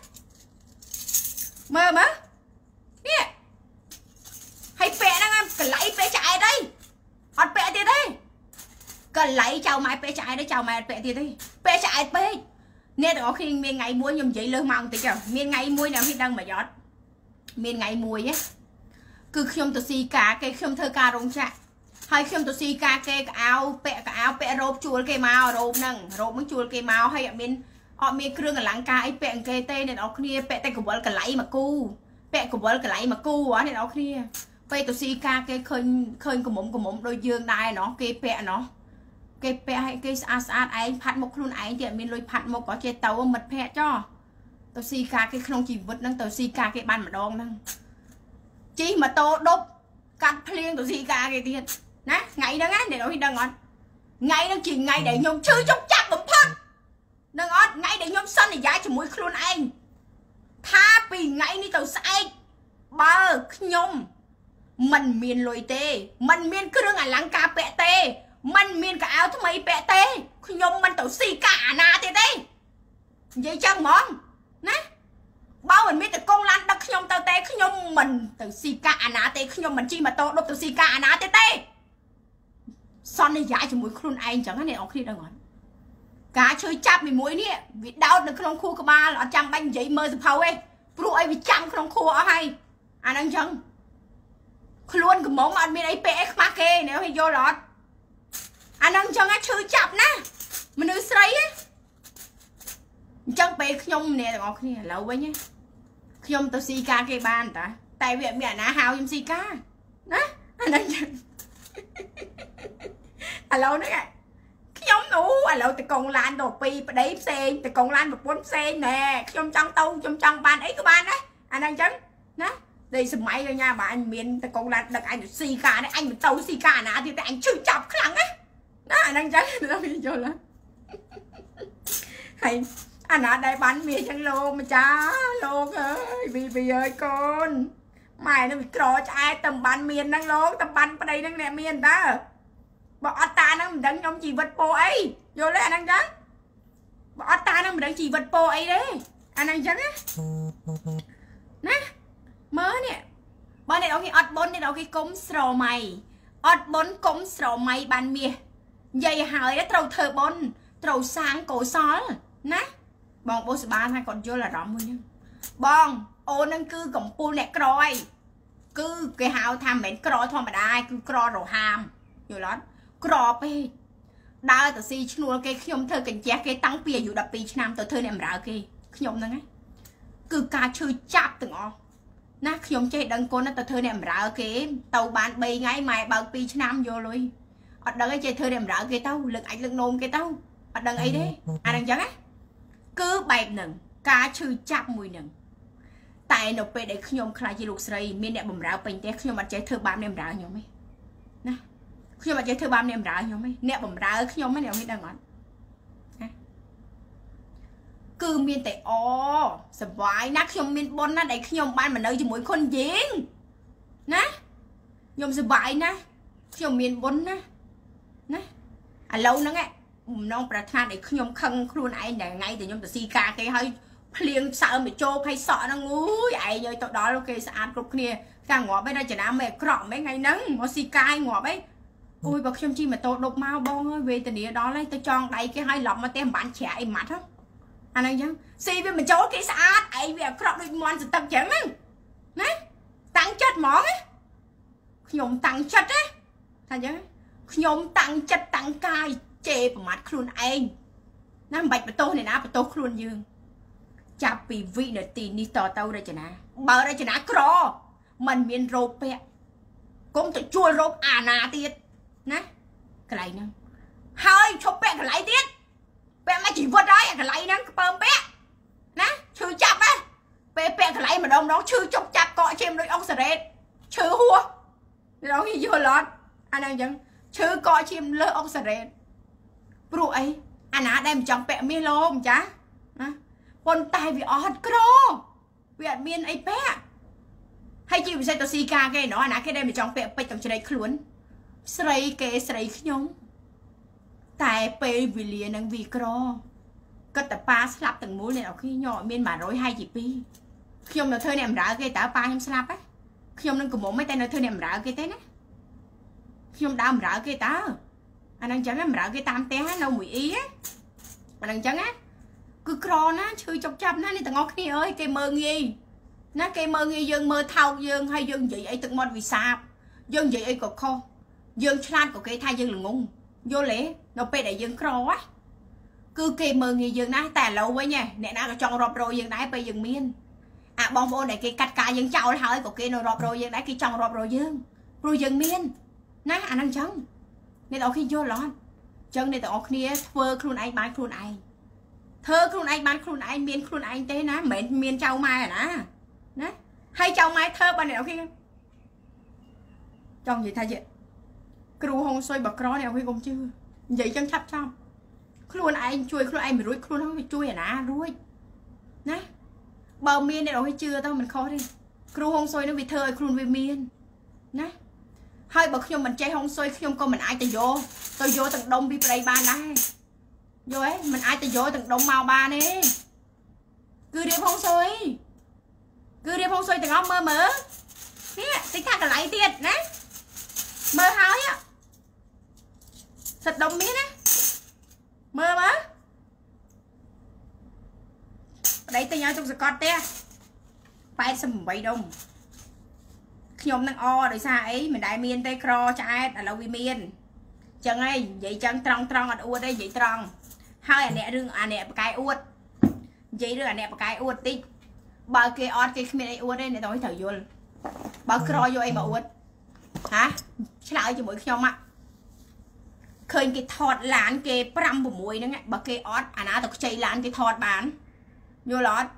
មើលមើលនេះហើយពាក់ហ្នឹងកលៃពាក់ឆ្អែតអីអត់ពាក់ទៀតទេកលៃចៅម៉ែពាក់ឆ្អែតទេចៅម៉ែអត់ពាក់ទៀតទេពាក់ឆ្អែតពេកអ្នកទាំងអស់គ្នាមានថ្ងៃមួយខ្ញុំនិយាយលើសម៉ោងបន្តិចមានថ្ងៃមួយអ្នកមិនដឹងមកយត់មានថ្ងៃមួយ គឺខ្ញុំទៅស៊ីការគេខ្ញុំធ្វើការរោងចក្រហើយខ្ញុំទៅស៊ីការគេកៅពាក់កៅពាក់រ៉ូបជួលគេមករ៉ូបហ្នឹងរ៉ូបហ្នឹងជួលគេមកហើយអត់មានអត់មានគ្រឿងអលង្ការអីពាក់គេទេអ្នកនរគ្នាពាក់តែកវលកលៃមកគូពាក់កវលកលៃមកគូហ៎អ្នកនរគ្នាពេលទៅស៊ីការគេឃើញឃើញកមុំកមុំដូចយើងដែរណោះគេពាក់ណោះគេពាក់ឲ្យគេស្អាតស្អាតឯងផាត់មុខខ្លួនឯងទៀតអត់មានលុយផាត់មុខក៏ចេះទៅមិត្តភ័ក្ដិចោះទៅស៊ីការគេក្នុងជីវិតហ្នឹងទៅស៊ីការគេបានម្ដងហ្នឹង ជីម៉ូតូដប់កាត់ភ្លៀងទៅស៊ីការគេទៀតណាថ្ងៃហ្នឹងណាអ្នកនរដឹងអត់ថ្ងៃហ្នឹងជាថ្ងៃដែលខ្ញុំឈឺចុកចាប់បំផុតនឹងអត់ថ្ងៃដែលខ្ញុំសន្យាជាមួយខ្លួនឯងថាពីថ្ងៃនេះទៅស្អែកបើខ្ញុំមិនមានលុយទេមិនមានគ្រឿងអលង្ការពាក់ទេមិនមានកៅអៅថ្មីពាក់ទេខ្ញុំមិនទៅស៊ីកាអាណាទៀតទេនិយាយចឹងហ្មងណា បើមិនមានតកងឡានដឹកខ្ញុំទៅទេខ្ញុំមិនទៅស៊ីកាអាណាទេខ្ញុំមិនជិះម៉ូតូដប់ទៅស៊ីកាអាណាទេទេសន្យាជាមួយខ្លួនឯងចឹងណាអ្នកនរគ្នាដឹងអត់ការជួយចាប់មួយមួយនេះវាដោតនៅក្នុងខួរក្បាលអត់ចាំបាច់និយាយមើលសភៅទេព្រោះអីវាចាំក្នុងខួរអស់ហើយអាហ្នឹងចឹងខ្លួនកំមុំអត់មានអីពាក់អីខ្មាស់គេអ្នកឲ្យយល់អត់អាហ្នឹងចឹងឈឺចាប់ណាមនុស្សស្រី អញ្ចឹងពេលខ្ញុំអ្នកទាំងអស់គ្នាឥឡូវវិញខ្ញុំទៅស៊ីការគេបានតាតែវាមានអាណាហៅខ្ញុំស៊ីការណាអាហ្នឹងចឹងឥឡូវហ្នឹងខ្ញុំនោះឥឡូវតកងឡានទៅពីប្តីផ្សេងតកងឡានប្រពន្ធផ្សេងណែខ្ញុំចង់ទៅខ្ញុំចង់បានអីក៏បានដែរអាហ្នឹងចឹងណាតែសម័យញ៉ាបើអញមានតកងឡានដឹកអញទៅស៊ីការនេះអញមិនទៅស៊ីការណាទៀតតែអញជឿចាប់ខ្លាំងណាណាអាហ្នឹងចឹងដល់យល់ហើយ អាណាដែលបានមានចឹងលោកម្ចាស់លោកអើយវីវីអើយកូនម៉ែនឹងវាក្រឆ្អែតតែបានមានហ្នឹងលោកតែបានប្តីហ្នឹងអ្នកមានតើបើអត់តាហ្នឹងមិនដឹងខ្ញុំជីវិតពោអីយល់ទេអាហ្នឹងចឹងបើអត់តាហ្នឹងមិនដឹងជីវិតពោអីទេអាហ្នឹងចឹងណាណាមើលនេះបើអ្នកអូគេអត់បុនអ្នកអូគេគុំស្រមៃអត់បុនគុំស្រមៃបានមាសនិយាយហើយត្រូវធ្វើបុនត្រូវសាងកុសលណា បងបុសបានហើយគាត់យល់អារម្មណ៍មួយហ្នឹងបងអូនហ្នឹងគឺកំពូលអ្នកក្រអីគឺគេហៅថាមិនមែនក្រធម្មតាគឺក្ររហាមយល់អត់ក្រពេកដើរទៅស៊ីឈ្នួលគេខ្ញុំធ្វើកញ្ចះគេតាំងពីអាយុ12ឆ្នាំទៅធ្វើអ្នកបម្រើគេខ្ញុំហ្នឹងឯងគឺការឈឺចាប់ទាំងអស់ណាខ្ញុំចេះដឹងគុណទៅធ្វើអ្នកបម្រើគេទៅបាន3ថ្ងៃម៉ែបើក2ឆ្នាំយកលុយអត់ដឹងអីចេះធ្វើអ្នកបម្រើគេទៅលើកអាចលើកនោមគេទៅអត់ដឹងអីទេអាហ្នឹងចឹងណា គឺបែបហ្នឹងការឈឺចាប់មួយហ្នឹងតែនៅពេលដែលខ្ញុំខ្លាចជាលោកស្រីមានអ្នកបម្រើពេញផ្ទះខ្ញុំអត់ចេះធ្វើបាបអ្នកបម្រើខ្ញុំទេណាខ្ញុំអត់ចេះធ្វើបាបអ្នកបម្រើខ្ញុំទេអ្នកបម្រើខ្ញុំហ្នឹងអ្នកមានដឹងអត់គឺមានតែអសបាយណាខ្ញុំមានប៉ុនណាដែលខ្ញុំបានមកនៅជាមួយខុនយេងណាខ្ញុំសបាយណាខ្ញុំមានបុណ្យណាណាឥឡូវហ្នឹង បំណងប្រាថ្នាដែលខ្ញុំខឹងខ្លួនឯងតែថ្ងៃដែលខ្ញុំទៅស៊ីការគេហើយភ្លៀងសើមកចូលភ័យសក់ហ្នឹងអូយឯងយកទៅដល់គេស្អាតគ្រប់គ្នាតែងាប់ឯងរចនាមិនអក្រក់មិនថ្ងៃហ្នឹងមកស៊ីកាយងាប់ឯងអូយបើខ្ញុំជិះម៉ូតូដប់មកបងអើយវេទនាដល់ហើយទៅចងដៃគេឲ្យឡប់មកទេមិនបានជ្រាក់អីម៉ាត់ហ្នឹងអាហ្នឹងអញ្ចឹងស៊ីវាមិនចូលគេស្អាតឯងវាអាក្រក់ដូចមន់សទឹកអញ្ចឹងហ្នឹងណាតាំងចិត្តហ្មងខ្ញុំតាំងចិត្តណាថាអញ្ចឹងខ្ញុំតាំងចិត្តតាំងកាយ ជេរប្រមាថខ្លួនឯងណាមិនបាច់បន្ទោសអ្នកណាបន្ទោសខ្លួនយើង ចាប់ពីវិនាទីនេះតទៅរចនាបើរចនាក្រมันមានរោគពាក់គុំទៅជួលរោគអាណាទៀតណាកន្លែងហ្នឹងហើយឈប់ពាក់កន្លែងទៀតពាក់មកជីវិតហើយកន្លែងហ្នឹងក្ពើមពាក់ណាឈឺចាប់ណាពេលពាក់កន្លែងម្ដងម្ដងឈឺជប់ចាប់កកជាមដូចអុកសារ៉េតឈឺហួររងយល់អត់អាហ្នឹងអញ្ចឹងឈឺកកជាមលើអុកសារ៉េត ព្រោះអីអាណាដែលមិនចង់ពាក់មាសលោម្ចាស់ណាប៉ុន្តែវាអត់ក្រវាអត់មានអីពាក់ហើយជាពិសេសទៅស៊ីការគេណោះអាណាគេដែលមិនចង់ពាក់ពេជ្រទាំងជ្រែកខ្លួន ស្រីគេស្រីខ្ញុំតែពេលវេលានឹងវាក្រគិតតែប៉ាស្លាប់ទាំងមូលអ្នកនរគ្នាញ៉អត់មាន100ហើយជា2ខ្ញុំនៅធ្វើអ្នកបម្រើគេតើប៉ាខ្ញុំស្លាប់ហ៎ខ្ញុំនឹងកំមុំតែនៅធ្វើអ្នកបម្រើគេទេណាខ្ញុំដើរបម្រើគេតើ អាហ្នឹងចឹងបម្រើគេតាមផ្ទះនៅមួយអ៊ីអាហ្នឹងចឹងណាគឺក្រណាឈឺចុកចាប់ណានេះទាំងអស់គ្នាអើយគេមើងងាយណាគេមើងងាយយើងមើលថោកយើងហើយយើងនិយាយអីទឹកមាត់វិសាបយើងនិយាយអីក៏ខុសយើងឆ្លាតក៏គេថាយើងល្ងងយល់ទេនៅពេលដែលយើងក្រណាគឺគេមើងងាយយើងណាស់តែឥឡូវវិញអ្នកណាក៏ចង់រាប់រយយើងដែរពេលយើងមានអាបងប្អូនដែលគេកាត់ការយើងចោលហើយក៏គេនៅរាប់រយយើងដែរគេចង់រាប់រយយើងព្រោះយើងមានណាអាហ្នឹងចឹង អ្នកនរគ្នាយល់អត់ចឹងអ្នកទាំងអស់គ្នាធ្វើខ្លួនឯងបានខ្លួនឯងធ្វើខ្លួនឯងបានខ្លួនឯងមានខ្លួនឯងទេណាមិនមែនមានចៅម៉ែណាណាហើយចៅម៉ែធ្វើបើអ្នកនរគ្នាចង់និយាយថាគ្រូហុងសុយបក្រអ្នកនរគ្នាកុំជឿនិយាយចឹងឆាប់ឆាប់ខ្លួនឯងជួយខ្លួនឯងមិនរួចខ្លួនហ្នឹងវាជួយអាណារួចណាបើមានអ្នកនរគ្នាជឿទៅមិនខុសទេគ្រូហុងសុយនឹងវាធ្វើឲ្យខ្លួនវាមានណា ហើយបើខ្ញុំមិនចេះហុងស៊ុយខ្ញុំក៏មិនអាចទៅយកទៅយកទាំងដុំពីប្តីបានដែរយល់ទេមិនអាចទៅយកទាំងដុំមកបានទេគឺរៀបហុងស៊ុយគឺរៀបហុងស៊ុយទាំងអស់មើលមើលនេះតិចថាកន្លែងទៀតណាមើលហើយសិតដុំមានណាមើលមើលប្តីទិញឲ្យទុកសកត់ទេ88ដុំ ខ្ញុំនឹងអដោយសារអីមិនដែលមានទេក្រឆ្អែតឥឡូវវាមានចឹងហើយនិយាយចឹងត្រង់ត្រង់អត់អួតទេនិយាយត្រង់ហើយអាអ្នករឿងអាអ្នកបកាយអួតនិយាយរឿងអាអ្នកបកាយអួតតិចបើគេអត់គេគ្មានអីអួតទេអ្នកទាំងត្រូវយល់បើក្រយកអីមកអួតហាឆ្លើយជាមួយខ្ញុំអាឃើញគេថតឡានគេ5 6ហ្នឹងបើគេអត់អាណាទៅខ្ចីឡានគេថតបានយល់អត់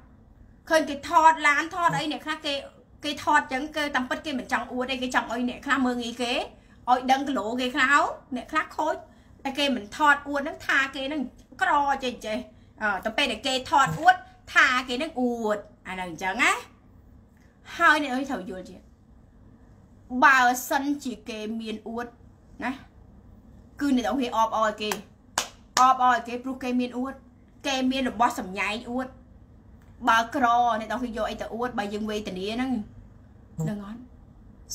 ឃើញគេថតឡានថតអីអ្នកខ្លះគេ គេថតចឹងគឺតាមពិតគេមិនចង់អួតទេគេចង់ឲ្យអ្នកខ្លះមើងងាយគេឲ្យដឹងគីឡូគេខ្លះអ្នកខ្លះខូចតែគេមិនថតអួតហ្នឹងថាគេហ្នឹងក្រចេះចេះតែពេលដែលគេថតអួតថាគេហ្នឹងអួតអាហ្នឹងអញ្ចឹងណាហើយអ្នកអើយត្រូវយល់ទៀតបើសិនជាគេមានអួតណាគឺអ្នកទាំងគេអបអរគេអបអរគេព្រោះគេមានអួតគេមានរបស់សម្ញែងអួត បើក្រអ្នកទាំងហ៊ីយកអីទៅអួតបើយើងវេទនាហ្នឹងនឹងអត់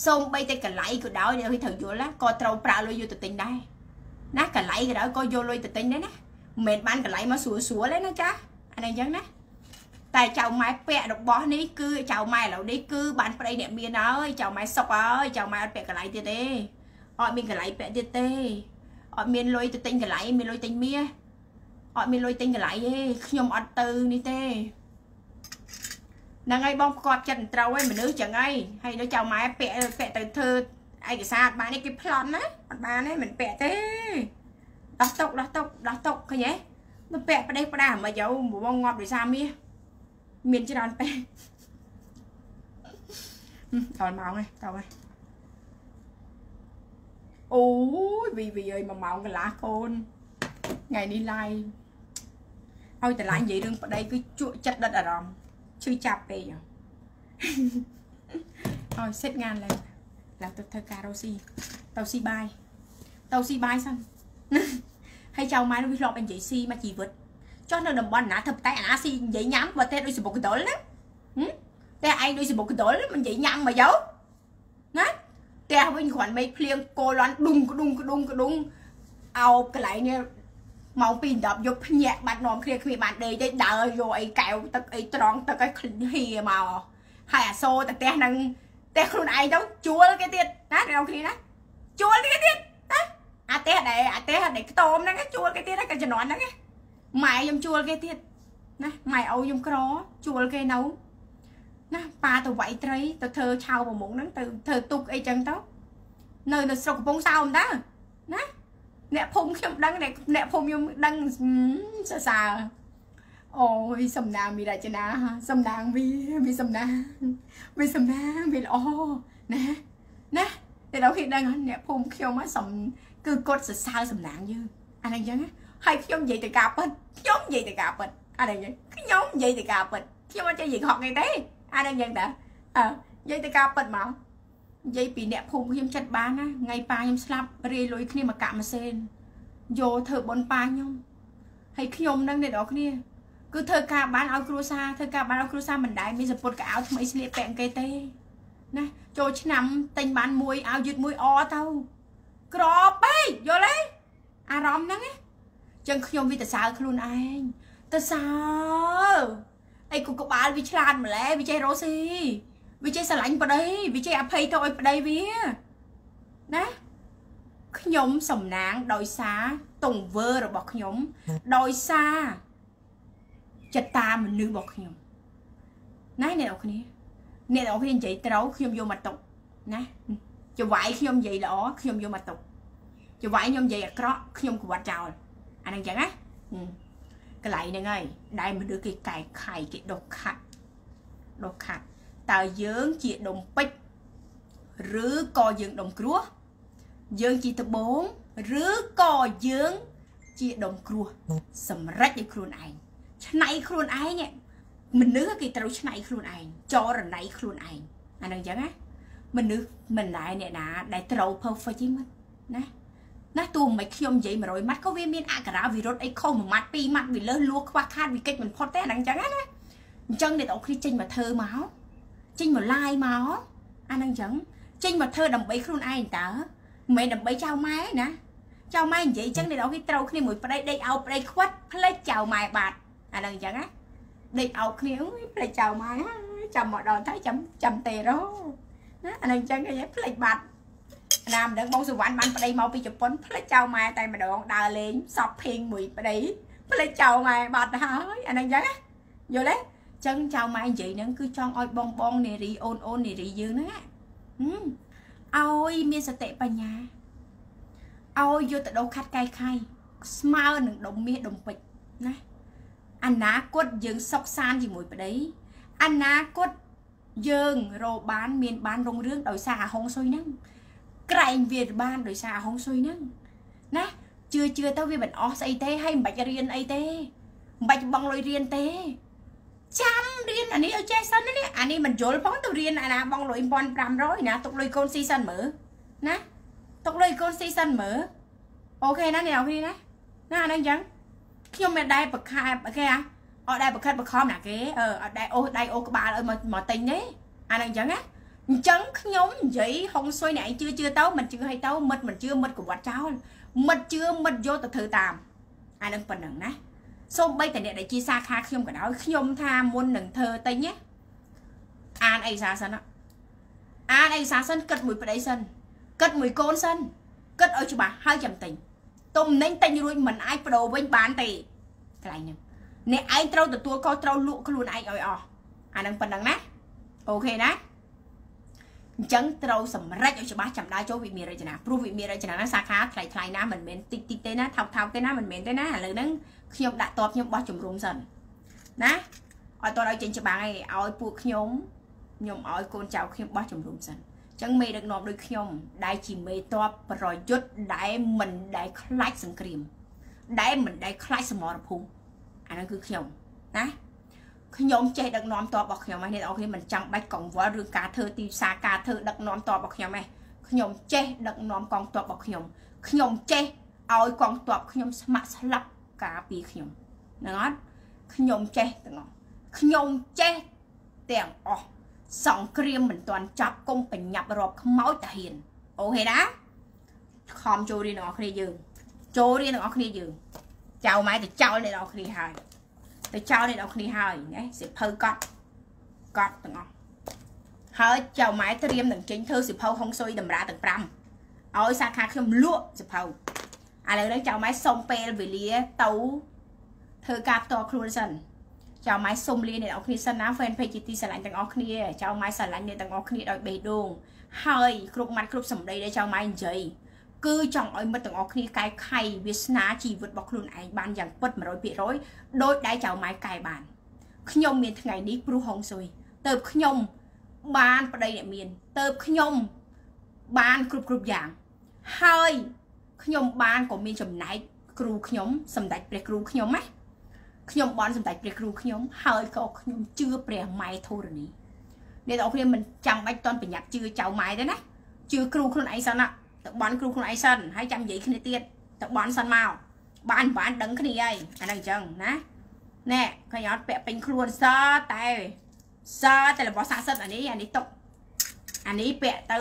សូមបីតែកលៃក៏ដោយអ្នកហ៊ីត្រូវយល់ណាក៏ត្រូវប្រើលុយយកទៅទិញដែរណាកលៃក៏ដោយក៏យកលុយទៅទិញដែរណាមិនមែនបានកលៃមកស្រួលស្រួលទេណាចាអានេះអញ្ចឹងណាតែចៅម៉ែពាក់របស់នេះគឺចៅម៉ែឥឡូវនេះគឺបានប្តីអ្នកមានហើយចៅម៉ែសុកហើយចៅម៉ែអត់ពាក់កន្លែងទៀតទេអត់មានកន្លែងពាក់ទៀតទេអត់មានលុយទៅទិញកន្លែងមានលុយទិញមាសអត់មានលុយទិញកន្លែងទេខ្ញុំអត់ទៅនេះទេ ហ្នឹងហើយបងគាត់ចិត្តត្រូវហើយមនុស្សចឹងហើយហើយដល់ចៅម៉ែពាក់ពាក់ទៅធ្វើឯកសារបាននេះគេប្លន់ណាអត់បានទេមិនពាក់ទេដោះតុកដោះតុកដោះតុកឃើញទេទៅពាក់ផ្ដេសផ្ដាសមកយោបងងាប់ដោយសារមាសមានច្រើនពេកដល់ម៉ោងហើយតើហើយអូយវីវីអើយ1ម៉ោងកន្លះកូនថ្ងៃនេះ live ឲ្យតម្លៃនិយាយរឿងប្តីគឺជក់ចិត្តដិតអារម្មណ៍ ឈឺចាប់ពេកឲ្យសេតងានឡើងឡើងទៅធ្វើការរស់ស៊ីទៅស៊ីបាយទៅស៊ីបាយសិនហើយចៅម៉ែនោះវាធ្លាប់និយាយស៊ីមកជីវិតចុះនៅតំបន់ណាធ្វើតែអាស៊ីនិយាយញ៉ាំបើទេដូចសបុកកដុលណាតែឯងដូចសបុកកដុលមិននិយាយញ៉ាំមកយោណាផ្ទះវិញគ្រាន់មេឃភ្លៀងគោលន់ដុងក្ដុងក្ដុងក្ដុងអោបកន្លែងនេះ ម៉ោង2 10យប់ភ្ញាក់បាត់នាំគ្នាគ្មានបានដេកទេដើរយកអីកែវទឹកអីត្រង់ទឹកឲ្យហៀមកហើយអាសូទៅផ្ទះនឹងផ្ទះខ្លួនឯងទៅជួលគេទៀតណាអ្នកគ្នាណាជួលគេទៀតណាអាផ្ទះដែលអាផ្ទះដែលខ្ទមហ្នឹងជួលគេទៀតក៏ជំនាន់ហ្នឹងម៉ែខ្ញុំជួលគេទៀតណាម៉ែឪខ្ញុំក្រជួលគេនៅណាប៉ាទៅវាយត្រីទៅធ្វើឆៅប្រមងហ្នឹងទៅធ្វើទុកអីចឹងទៅនៅនៅស្រុកកំពង់សោមតើណា អ្នកភូមិខ្ញុំដឹងអ្នកភូមិខ្ញុំដឹងសរសើរអូយសំណាងមីរចនាសំណាងវាវាសំណាងវាសំណាងវាល្អណាណាតែដល់គេដឹងអ្នកភូមិខ្ញុំសំគឺគាត់សរសើរសំណាងយើងអានេះអញ្ចឹងហើយខ្ញុំនិយាយទៅការពិតខ្ញុំនិយាយទៅការពិតអានេះអញ្ចឹងខ្ញុំនិយាយទៅការពិតខ្ញុំអត់ចេះនិយាយកហកគេទេអានេះអញ្ចឹងតើអើនិយាយទៅការពិតមក និយាយពីអ្នកភូមិខ្ញុំចិត្តបានណាថ្ងៃប៉ាខ្ញុំស្លាប់រាយលុយគ្នាមកកាក់ម៉ាស៊ីនយកធ្វើបុណ្យប៉ាខ្ញុំហើយខ្ញុំនឹងអ្នកនរគ្នាគឺធ្វើការបានឲ្យគ្រួសារធ្វើការបានឲ្យគ្រួសារមិនដែលមានសពុតកៅថ្មីស្លៀកពាក់គេទេណាចូលឆ្នាំទិញបានមួយឲ្យយឺតមួយអទៅក្របពេកយល់ទេអារម្មណ៍ហ្នឹងណាចឹងខ្ញុំវាទៅសើខ្លួនឯងទៅសើអីគូក្បាលវាឆ្លាតម្ល៉េះវាចេះរស់ស៊ី វាចេះស្រឡាញ់ប្តីវាចេះអភ័យទៅឲ្យប្តីវាណាខ្ញុំសំណាងដោយសារទង្វើរបស់ខ្ញុំ ដោយសារចិត្តតាមនុស្សរបស់ខ្ញុំណាអ្នកនរគ្នាអ្នកនរគ្នានិយាយត្រូវខ្ញុំយកមកទុកណាចវាយខ្ញុំនិយាយល្អខ្ញុំយកមកទុកចវាយខ្ញុំនិយាយអាក្រក់ខ្ញុំក្បត់ចោលអាហ្នឹងចឹងណាកន្លែងហ្នឹងហើយដែលមនុស្សគេកែខៃគេដុសខាត់ដុសខាត់ តើយើងជាដុំពេជ្រឬក៏យើងដុំគ្រោះយើងជាដបងឬក៏យើងជាដុំគ្រោះសម្រេចដោយខ្លួនឯងឆ្នៃខ្លួនឯងមនុស្សគេត្រូវឆ្នៃខ្លួនឯងចរណៃខ្លួនឯងអានឹងអញ្ចឹងណាមនុស្សមិនដែរអ្នកណាដែលត្រូវ perfect ទេមិនណាណាទោះមិនខ្ញុំនិយាយ100ម៉ាត់ក៏វាមានអក្ខរាវិរុទ្ធអីខុស1ម៉ាត់2ម៉ាត់វាលើសលួខ្វះខាតវាកិច្ចមិនផុតទេអាហ្នឹងអញ្ចឹងណាអញ្ចឹងអ្នកទាំងគ្នាចេញមកធ្វើមក ចេញមក live មកអាហ្នឹងអញ្ចឹងចេញមកធ្វើដើម្បីខ្លួនឯងតើមិនមែនដើម្បីចៅម៉ែណាចៅម៉ែនិយាយអញ្ចឹងអ្នកទាំងគ្នាត្រូវគ្នាមួយប្តីដេកអោបប្តីខ្វិតផ្លេចចៅម៉ែបាត់អាហ្នឹងអញ្ចឹងណាដេកអោបគ្នាផ្លេចចៅម៉ែចាំមកដល់ថៃចាំចាំទេរោណាអាហ្នឹងអញ្ចឹងគេផ្លេចបាត់ណាមិនដឹងបងសុវណ្ណបានប្តីមកពីជប៉ុនផ្លេចចៅម៉ែតែម្ដងដើរលេងសពភេងមួយប្តីផ្លេចចៅម៉ែបាត់ហើយអាហ្នឹងអញ្ចឹងណាយល់ទេ ចឹងចៅម៉ែនិយាយហ្នឹងគឺចង់ឲ្យបងបងនារីអូនអូននារីយើងហ្នឹងឲ្យមានសតិបញ្ញាឲ្យយកទៅដោខាត់កាយខៃស្មើនឹងដុំមាសដុំពេជ្រណាអនាគតយើងសុខសានជាមួយប្តីអនាគតយើងរកបានមានបានរុងរឿងដោយសារអាហុងស៊ុយហ្នឹងក្រែងវាបានដោយសារអាហុងស៊ុយហ្នឹងណាជឿជឿទៅវាមិនអស់ស្អីទេហើយមិនបាច់រៀនអីទេមិនបាច់បងលុយរៀនទេ ចាំរៀនអានេះឲ្យចេះសិននេះអានេះមិនយល់ផងទៅរៀនអាណាបងលុយ1500ណាទុកលុយកូនស៊ីសិនមើលណាទុកលុយកូនស៊ីសិនមើលអូខេណាអ្នកនរគ្នាណាណាអាហ្នឹងអញ្ចឹងខ្ញុំមិនដែលបខែគេអាអត់ដែលបខិតបខំណាគេអឺអត់ដែលអូសដៃអូសក្បាលឲ្យមកមកទិញទេអាហ្នឹងអញ្ចឹងណាអញ្ចឹងខ្ញុំនិយាយហុងស៊ុយអ្នកឯងជឿជឿទៅមិនជឿឲ្យទៅមិត្តមិនជឿមិត្តកវត្តចោលមិត្តជឿមិត្តយកទៅធ្វើតាមអានឹងប៉ុណ្ណឹងណា សូម្បីតែអ្នកដែលជាសាខាខ្ញុំក៏ដោយខ្ញុំថាមុននឹងធ្វើទិញណាអានឯកសារសិនអានឯកសារសិនគិតមួយប្តីសិនគិតមួយកូនសិនគិតឲ្យច្បាស់ហើយចាំទិញទំនិញទិញរួចមិនអាចបដូរវិញបានទេកន្លែងហ្នឹងអ្នកឯងត្រូវទទួលខុសត្រូវលក់ខ្លួនឯងឲ្យអស់អានឹងប៉ុណ្ណឹងណាអូខេណា អញ្ចឹងត្រូវសម្រេចឲ្យច្បាស់ចាំដើរចូលវិមានរចនាព្រោះវិមានរចនាហ្នឹងសាខាថ្លៃថ្លៃណាមិនមែនតិចតិចទេណាថោកថោកទេណាមិនមែនទេណាឥឡូវហ្នឹងខ្ញុំដាក់តបខ្ញុំបោះជំរុំសិនណាឲ្យតើឲ្យចេញច្បាំងឯងឲ្យពួកខ្ញុំខ្ញុំឲ្យកូនចៅខ្ញុំបោះជំរុំសិនចឹងមេដឹកនាំដូចខ្ញុំដែលជាមេតបប្រយុទ្ធដែលមិនដែលខ្លាចសង្គ្រាមដែលមិនដែលខ្លាចសមរភូមិអាហ្នឹងគឺខ្ញុំណា ខ្ញុំចេះដឹកនាំតបរបស់ខ្ញុំឯងអ្នកនរគ្នាមិនចាំបាច់កង្វល់រឿងការធ្វើទីផ្សារការធ្វើដឹកនាំតបរបស់ខ្ញុំឯងខ្ញុំចេះដឹកនាំកងទ័ពរបស់ខ្ញុំខ្ញុំចេះឲ្យកងទ័ពខ្ញុំស្ម័គ្រស្លាប់ការពីខ្ញុំហ្នឹងអត់ខ្ញុំចេះទាំងអស់ខ្ញុំចេះទាំងអស់សង្គ្រាមមិនទាន់ចាប់គុំបញ្ញាប់រាប់ខ្មោចតាហ៊ានអូខេណាខំចូលរៀនទាំងអស់គ្នាយើងចូលរៀនទាំងអស់គ្នាយើងចៅម៉ែទៅចោលអ្នកទាំងអស់គ្នាហើយ ទៅចោលអ្នកទាំងអស់គ្នាហើយណាសិភៅកត់កត់ទាំងអស់ហើយចៅម៉ែត្រៀមនឹងចេញធ្វើសិភៅហុងស៊ុយតម្រាទាំង5ឲ្យសាខាខ្ញុំលក់សិភៅឥឡូវនេះចៅម៉ែសុំពេលវេលាទៅធ្វើការផ្ទាល់ខ្លួនសិនចៅម៉ៃសុំលាអ្នកនរគ្នាសិនណា fan page ជាទីស្រឡាញ់ទាំងអស់គ្នាចៅម៉ៃស្រឡាញ់អ្នកទាំងអស់គ្នាដោយបេះដូងហើយគ្រប់ម៉ាត់គ្រប់សម្ដីដែលចៅម៉ៃនិយាយ គឺចង់ឲ្យមិត្តទាំងអស់គ្នាកែខៃវាសនាជីវិតរបស់ខ្លួនឯងបានយ៉ាងពិត100%ដោយដែលចៅម៉ៃកែបានខ្ញុំមានថ្ងៃនេះព្រោះហុងស៊ុយទៅខ្ញុំបានប្តីអ្នកមានទៅខ្ញុំបានគ្រប់គ្រប់យ៉ាង ហើយខ្ញុំបានក៏មានចំណែកគ្រូខ្ញុំសម្ដេចព្រះគ្រូខ្ញុំណាខ្ញុំបន់សម្ដេចព្រះគ្រូខ្ញុំហើយក៏ខ្ញុំជឿព្រះម៉ែធរណីអ្នកនរគ្នាមិនចាំបាច់តន់ប្រញាប់ជឿចៅម៉ែទេណាជឿគ្រូខ្លួនឯងសិនណា ទៅបន់គ្រូខ្លួនឯងសិនហើយចាំនិយាយគ្នាទៀតទៅបន់សិនមកបានបានដឹងគ្នាហើយអាហ្នឹងអញ្ចឹងណាណែឃើញអត់ពាក់ពេញខ្លួនសតែសតែរបស់ស័ក្តិសិទ្ធអានេះអានេះຕົកអានេះពាក់ទៅ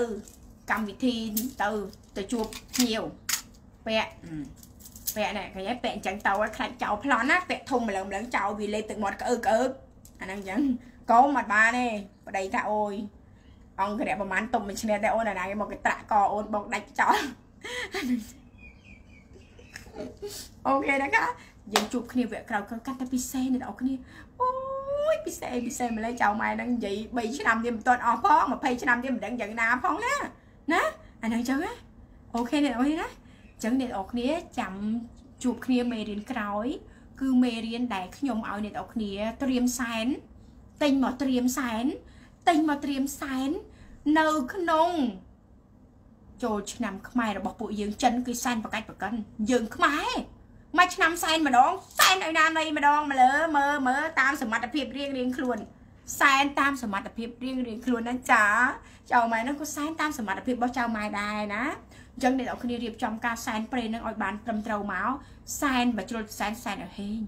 កម្មវិធីទៅទៅជួបភ្ញៀវពាក់ពាក់ណែឃើញហើយពាក់អញ្ចឹងទៅខ្លាច់ចោលប្លន់ណាពាក់ធំម្លឹងម្លឹងចោលវាលេបទឹកមាត់ក្អើក្អើអាហ្នឹងអញ្ចឹងកុំអត់បានទេប្តីថាអូយ អង្គរៈប្រហែលទុំមួយឈ្នះតែអូនអាណាមកគេត្រាក់កអូនបងដាច់ចោលអូខេนะคะយើងជួបគ្នាវគ្គក្រោយកាត់តែពិសេសអ្នកនរគ្នាអូយពិសេសពិសេសម្លេចចៅម៉ែហ្នឹងនិយាយ3ឆ្នាំទៀតមិនទាន់អស់ផង20ឆ្នាំទៀតមិនដឹងយ៉ាងណាផងណាណាអាហ្នឹងអញ្ចឹងណាអូខេអ្នកនរគ្នាណាអញ្ចឹងអ្នកនរគ្នាចាំជួបគ្នាមេរៀនក្រោយ គឺមេរៀនដែលខ្ញុំឲ្យអ្នកនរគ្នាត្រៀមសែនទិញមកត្រៀមសែន ទិញមកត្រៀមសែននៅក្នុងចូលឆ្នាំខ្មែររបស់ពួកយើងចិនគឺសែនប្រកាច់ប្រកិនយើងខ្មែរមួយឆ្នាំសែនម្ដងសែនឲ្យណានៃម្ដងមកលើមើលមើលតាមសមត្ថភាពរៀងរៀងខ្លួនសែនតាមសមត្ថភាពរៀងរៀងខ្លួនណាចាចៅម៉ែហ្នឹងក៏សែនតាមសមត្ថភាពរបស់ចៅម៉ែដែរណាអញ្ចឹងអ្នកនរគ្នារៀបចំការសែនព្រេននឹងឲ្យបានត្រឹមត្រូវមកសែនបើជ្រុលសែនសែនឲ្យហេង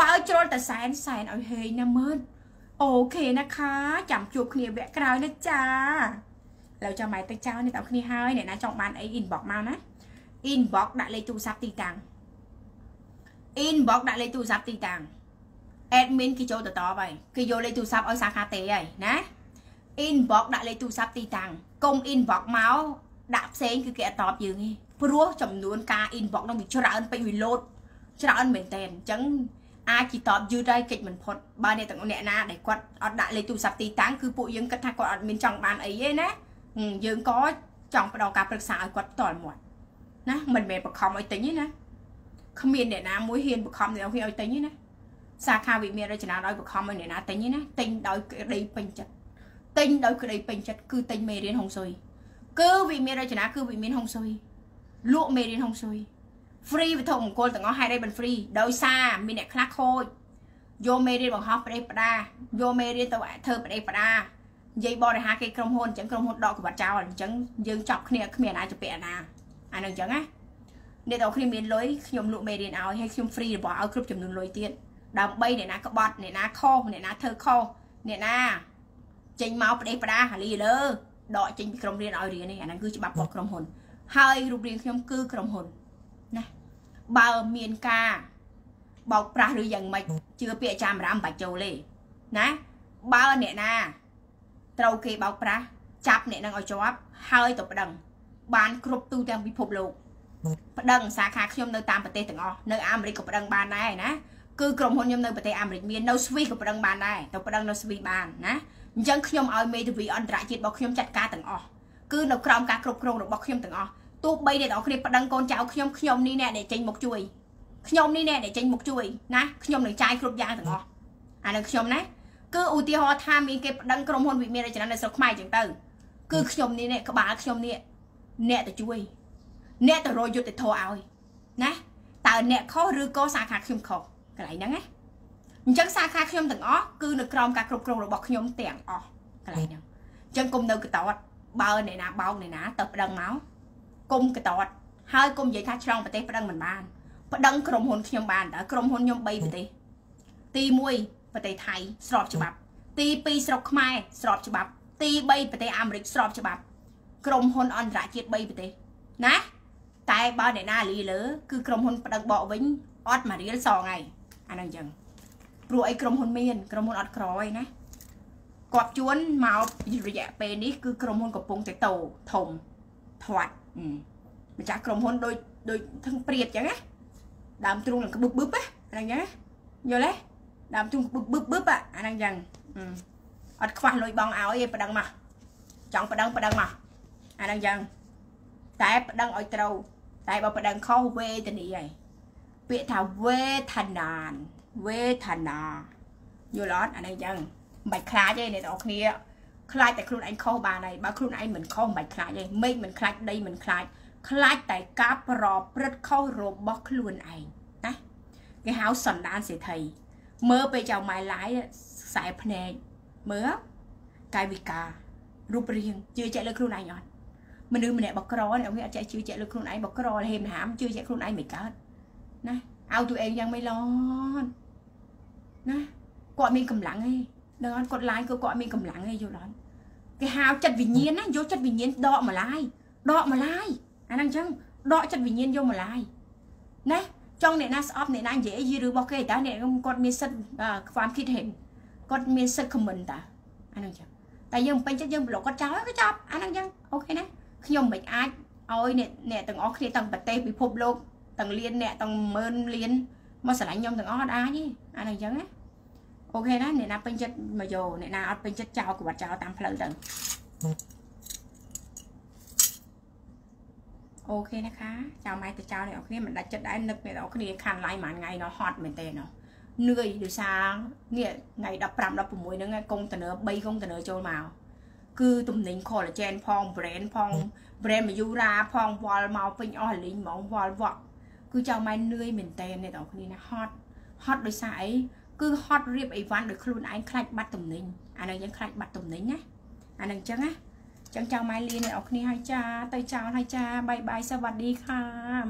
បើជ្រុលតែសែនសែនឲ្យហេងណាមើល អូខេนะคะចាំជួបគ្នាវគ្គក្រោយណាចាឥឡូវចាំម៉ែទឹកចោលនេះតើគ្នាហើយអ្នកណាចង់បានអី inbox មកណា inbox ដាក់លេខទូរស័ព្ទទីតាំង inbox ដាក់លេខទូរស័ព្ទទីតាំង admin គេចូលទៅតបហើយគេយកលេខទូរស័ព្ទឲ្យសាខាទេហើយណា inbox ដាក់លេខទូរស័ព្ទទីតាំងកុំ inbox មកដាក់ផ្សេងគឺគេអត់តបយើងទេព្រោះចំនួនការ inbox នោះវាច្រើនពេកវាលោតច្រើនមែនតើអញ្ចឹង អាចជីតបយឺតហើយកិច្ចមិនផុតបើអ្នកទាំងអ្នកណាដែលគាត់អត់ដាក់លេខទូរស័ព្ទទីតាំងគឺពួកយើងគិតថាគាត់អត់មានចង់បានអីទេណាយើងក៏ចង់ផ្ដល់ការប្រឹក្សាឲ្យគាត់តល់មាត់ណាមិនមែនបខំឲ្យទិញទេណាគ្មានអ្នកណាមួយហ៊ានបខំអ្នកឲ្យទិញទេណាសាខាវិមានរចនាដោយបខំឲ្យអ្នកណាទិញទេណាទិញដោយក្តីពេញចិត្តទិញដោយក្តីពេញចិត្តគឺទិញមេរៀនហុងស៊ុយគឺវិមានរចនាគឺវិមានហុងស៊ុយលក់មេរៀនហុងស៊ុយ free វត្ថុមង្គលទាំងអស់ហេតុអីមិន free ដោយសារមានអ្នកខ្លះខូចយកមេរៀនបង្ហោះប្រេះផ្ដាយកមេរៀនទៅធ្វើប្រេះផ្ដានិយាយបរិហាគេក្រុមហ៊ុនអញ្ចឹងក្រុមហ៊ុនដកក្បាត់ចោលអញ្ចឹងយើងចប់គ្នាគ្មានអាចពាក់ណាអានឹងអញ្ចឹងណាអ្នកទាំងគ្នាមានលុយខ្ញុំលក់មេរៀនឲ្យហើយខ្ញុំ free របស់ឲ្យគ្រប់ចំនួនលុយទៀតដើម្បីអ្នកណាក្បត់អ្នកណាខុសអ្នកណាធ្វើខុសអ្នកណាចេញមកផ្ដេសផ្ដាហាលីលើដកចេញពីក្រុមរៀនឲ្យរៀននេះអាហ្នឹងគឺច្បាប់របស់ក្រុមហ៊ុនហើយរូបរាងខ្ញុំគឺក្រុមហ៊ុន ណាបើមានការបោកប្រាស់ឬយ៉ាងម៉េចជឿពាក្យចាំរាមបាច់ចូលទេណាបើអ្នកណាត្រូវគេបោកប្រាស់ចាប់អ្នកនឹងឲ្យជាប់ហើយទៅប្តឹង បានគ្រប់ទូទាំងពិភពលោកប្តឹងសាខាខ្ញុំនៅតាមប្រទេសទាំងអស់នៅអាមេរិកក៏ប្តឹងបានដែរណាគឺក្រុមហ៊ុនខ្ញុំនៅប្រទេសអាមេរិកមាននៅស្វីសក៏ប្តឹងបានដែរទៅប្តឹងនៅស្វីសបានណាអញ្ចឹងខ្ញុំឲ្យមេធាវីអន្តរជាតិរបស់ខ្ញុំចាត់ការទាំងអស់គឺនៅក្រោមការគ្រប់គ្រងរបស់ខ្ញុំទាំងអស់ ទោះបីអ្នកនរគ្នាប្តឹងកូនចៅខ្ញុំខ្ញុំនេះអ្នកដែលចេញមកជួយខ្ញុំនេះអ្នកដែលចេញមកជួយណាខ្ញុំនឹងចាយគ្រប់យ៉ាងទាំងអស់អានឹងខ្ញុំណាគឺឧទាហរណ៍ថាមានគេប្តឹងក្រុមហ៊ុនវិមានរចនានៅស្រុកខ្មែរអញ្ចឹងទៅគឺខ្ញុំនេះអ្នកក្បាលខ្ញុំនេះអ្នកទៅជួយអ្នកទៅរយយុទ្ធធរឲ្យណាតើអ្នកខុសឬក៏សាខាខ្ញុំខុសកន្លែងហ្នឹងណាអញ្ចឹងសាខាខ្ញុំទាំងអស់គឺនៅក្រោមការគ្រប់គ្រងរបស់ខ្ញុំទាំងអស់កន្លែងហ្នឹងអញ្ចឹងគុំនៅកតតបើអ្នកណាបោកអ្នកណាទៅប្តឹងមក គុំកតតហើយគុំនិយាយថាឆ្លងប្រទេសប្តឹងមិនបានប្តឹងក្រុមហ៊ុនខ្ញុំបានតើក្រុមហ៊ុនខ្ញុំ3ប្រទេសទី1ប្រទេសថៃស្របច្បាប់ ទី2ស្រុកខ្មែរស្របច្បាប់ ទី3ប្រទេសអាមេរិកស្របច្បាប់ក្រុមហ៊ុនអន្តរជាតិ3ប្រទេសណាតែបើអ្នកណាលីលើគឺក្រុមហ៊ុនប្តឹងបកវិញអត់មួយរៀលសងហើយអាហ្នឹងអញ្ចឹងព្រោះអីក្រុមហ៊ុនមានក្រុមហ៊ុនអត់ក្រអីណាគាត់ជួនមករយៈពេលនេះគឺក្រុមហ៊ុនកំពុងតែតោធំធាត់ ម្ចាស់ក្រុមហ៊ុនដូចដូចថឹងព្រៀបអញ្ចឹងណាដើមទ្រូងនឹងក្បឹបបឹបណាហ្នឹងអញ្ចឹងយល់ទេដើមទ្រូងក្បឹបបឹបបឹបអាហ្នឹងអញ្ចឹងអត់ខ្វះលុយបងឲ្យឯងប្តឹងមកចង់ប្តឹងប្តឹងមកអាហ្នឹងអញ្ចឹងតែប្តឹងឲ្យត្រូវតែបើប្តឹងខុសវេទនីហើយពាក្យថាវេទនានវេទនាយល់អត់អានេះអញ្ចឹងមិនបាច់ខ្លាចទេអ្នកនរគ្នា ខ្លាចតែខ្លួនឯងខុសបានហើយបើខ្លួនឯងមិនខុសមិនបាច់ខ្លាចទេមេឃមិនខ្លាចដីមិនខ្លាចខ្លាចតែការប្រព្រឹត្តខុសរបស់ខ្លួនឯងណាគេហៅសន្តានសេដ្ឋីមើលពេលចៅម៉ែឡាយខ្សែភ្នែកមើលកាយវិការរូបរាងជឿជាក់លើខ្លួនឯងអត់មនុស្សម្នាក់បក្រអ្នកវាអត់ចេះជឿជាក់លើខ្លួនឯងបក្រហេមហាមជឿជាក់ខ្លួនឯងមិនកើតណាឲ្យតួឯងយ៉ាងមិនឡនណាគាត់មានកម្លាំងឯង នឹងអត់គាត់ឡាយគឺគាត់មានកម្លាំងទេយល់អត់គេហៅចិត្តវិញ្ញាណណាយកចិត្តវិញ្ញាណដកម្លាយដកម្លាយអាហ្នឹងអញ្ចឹងដកចិត្តវិញ្ញាណយកម្លាយណាចង់អ្នកណាស្អប់អ្នកណានិយាយអីយីរបស់គេតើអ្នកគាត់មានសិទ្ធខ្វាមគិតហេមគាត់មានសិទ្ធ comment តើអាហ្នឹងអញ្ចឹងតែយើងពេញចិត្តយើងប្លុកគាត់ចោលគាត់ចប់អាហ្នឹងអញ្ចឹងអូខេណាខ្ញុំមិនអាចឲ្យអ្នកអ្នកទាំងអស់គ្នាទាំងប្រទេសពិភពលោកទាំងលានអ្នកទាំងម៉ឺនលានមកស្រឡាញ់ខ្ញុំទាំងអស់អត់អាចទេអាហ្នឹងអញ្ចឹងណា អូខេណាអ្នកណាពេញចិត្តមកយកអ្នកណាអត់ពេញចិត្តចោលក្បាត់ចោលតាមផ្លូវទៅអូខេนะคะចៅម៉ែទៅចោលអ្នកនរគ្នាមិនដាច់ចិត្តដែរនឹកអ្នកនរគ្នាខានឡាយមួយថ្ងៃនោះហត់មែនទេណោះនឿយដោយសារនេះថ្ងៃ15 16ហ្នឹងកុងតឺន័រ3កុងតឺន័រចូលមកគឺទំនិញ collagen ផង brand ផង brand Mayura ផងវល់មកពេញអស់លីងហ្មងវល់វក់គឺចៅម៉ែនឿយមែនតើអ្នកនរគ្នាណាហត់ហត់ដោយសារអី គឺហត់រៀបអីវ៉ាន់ដោយខ្លួនឯងខ្លាច់បាត់ទំនិញអានឹងយើងខ្លាច់បាត់ទំនិញណាអានឹងអញ្ចឹងណាចឹងចៅម៉ែលៀនអ្នកនរគ្នាឲ្យចាទៅចោលឲ្យចាបាយបាយសวัสดีค่ะ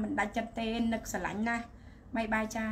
មិនដាច់ចិត្តទេនឹកស្រឡាញ់ណាស់បាយបាយចា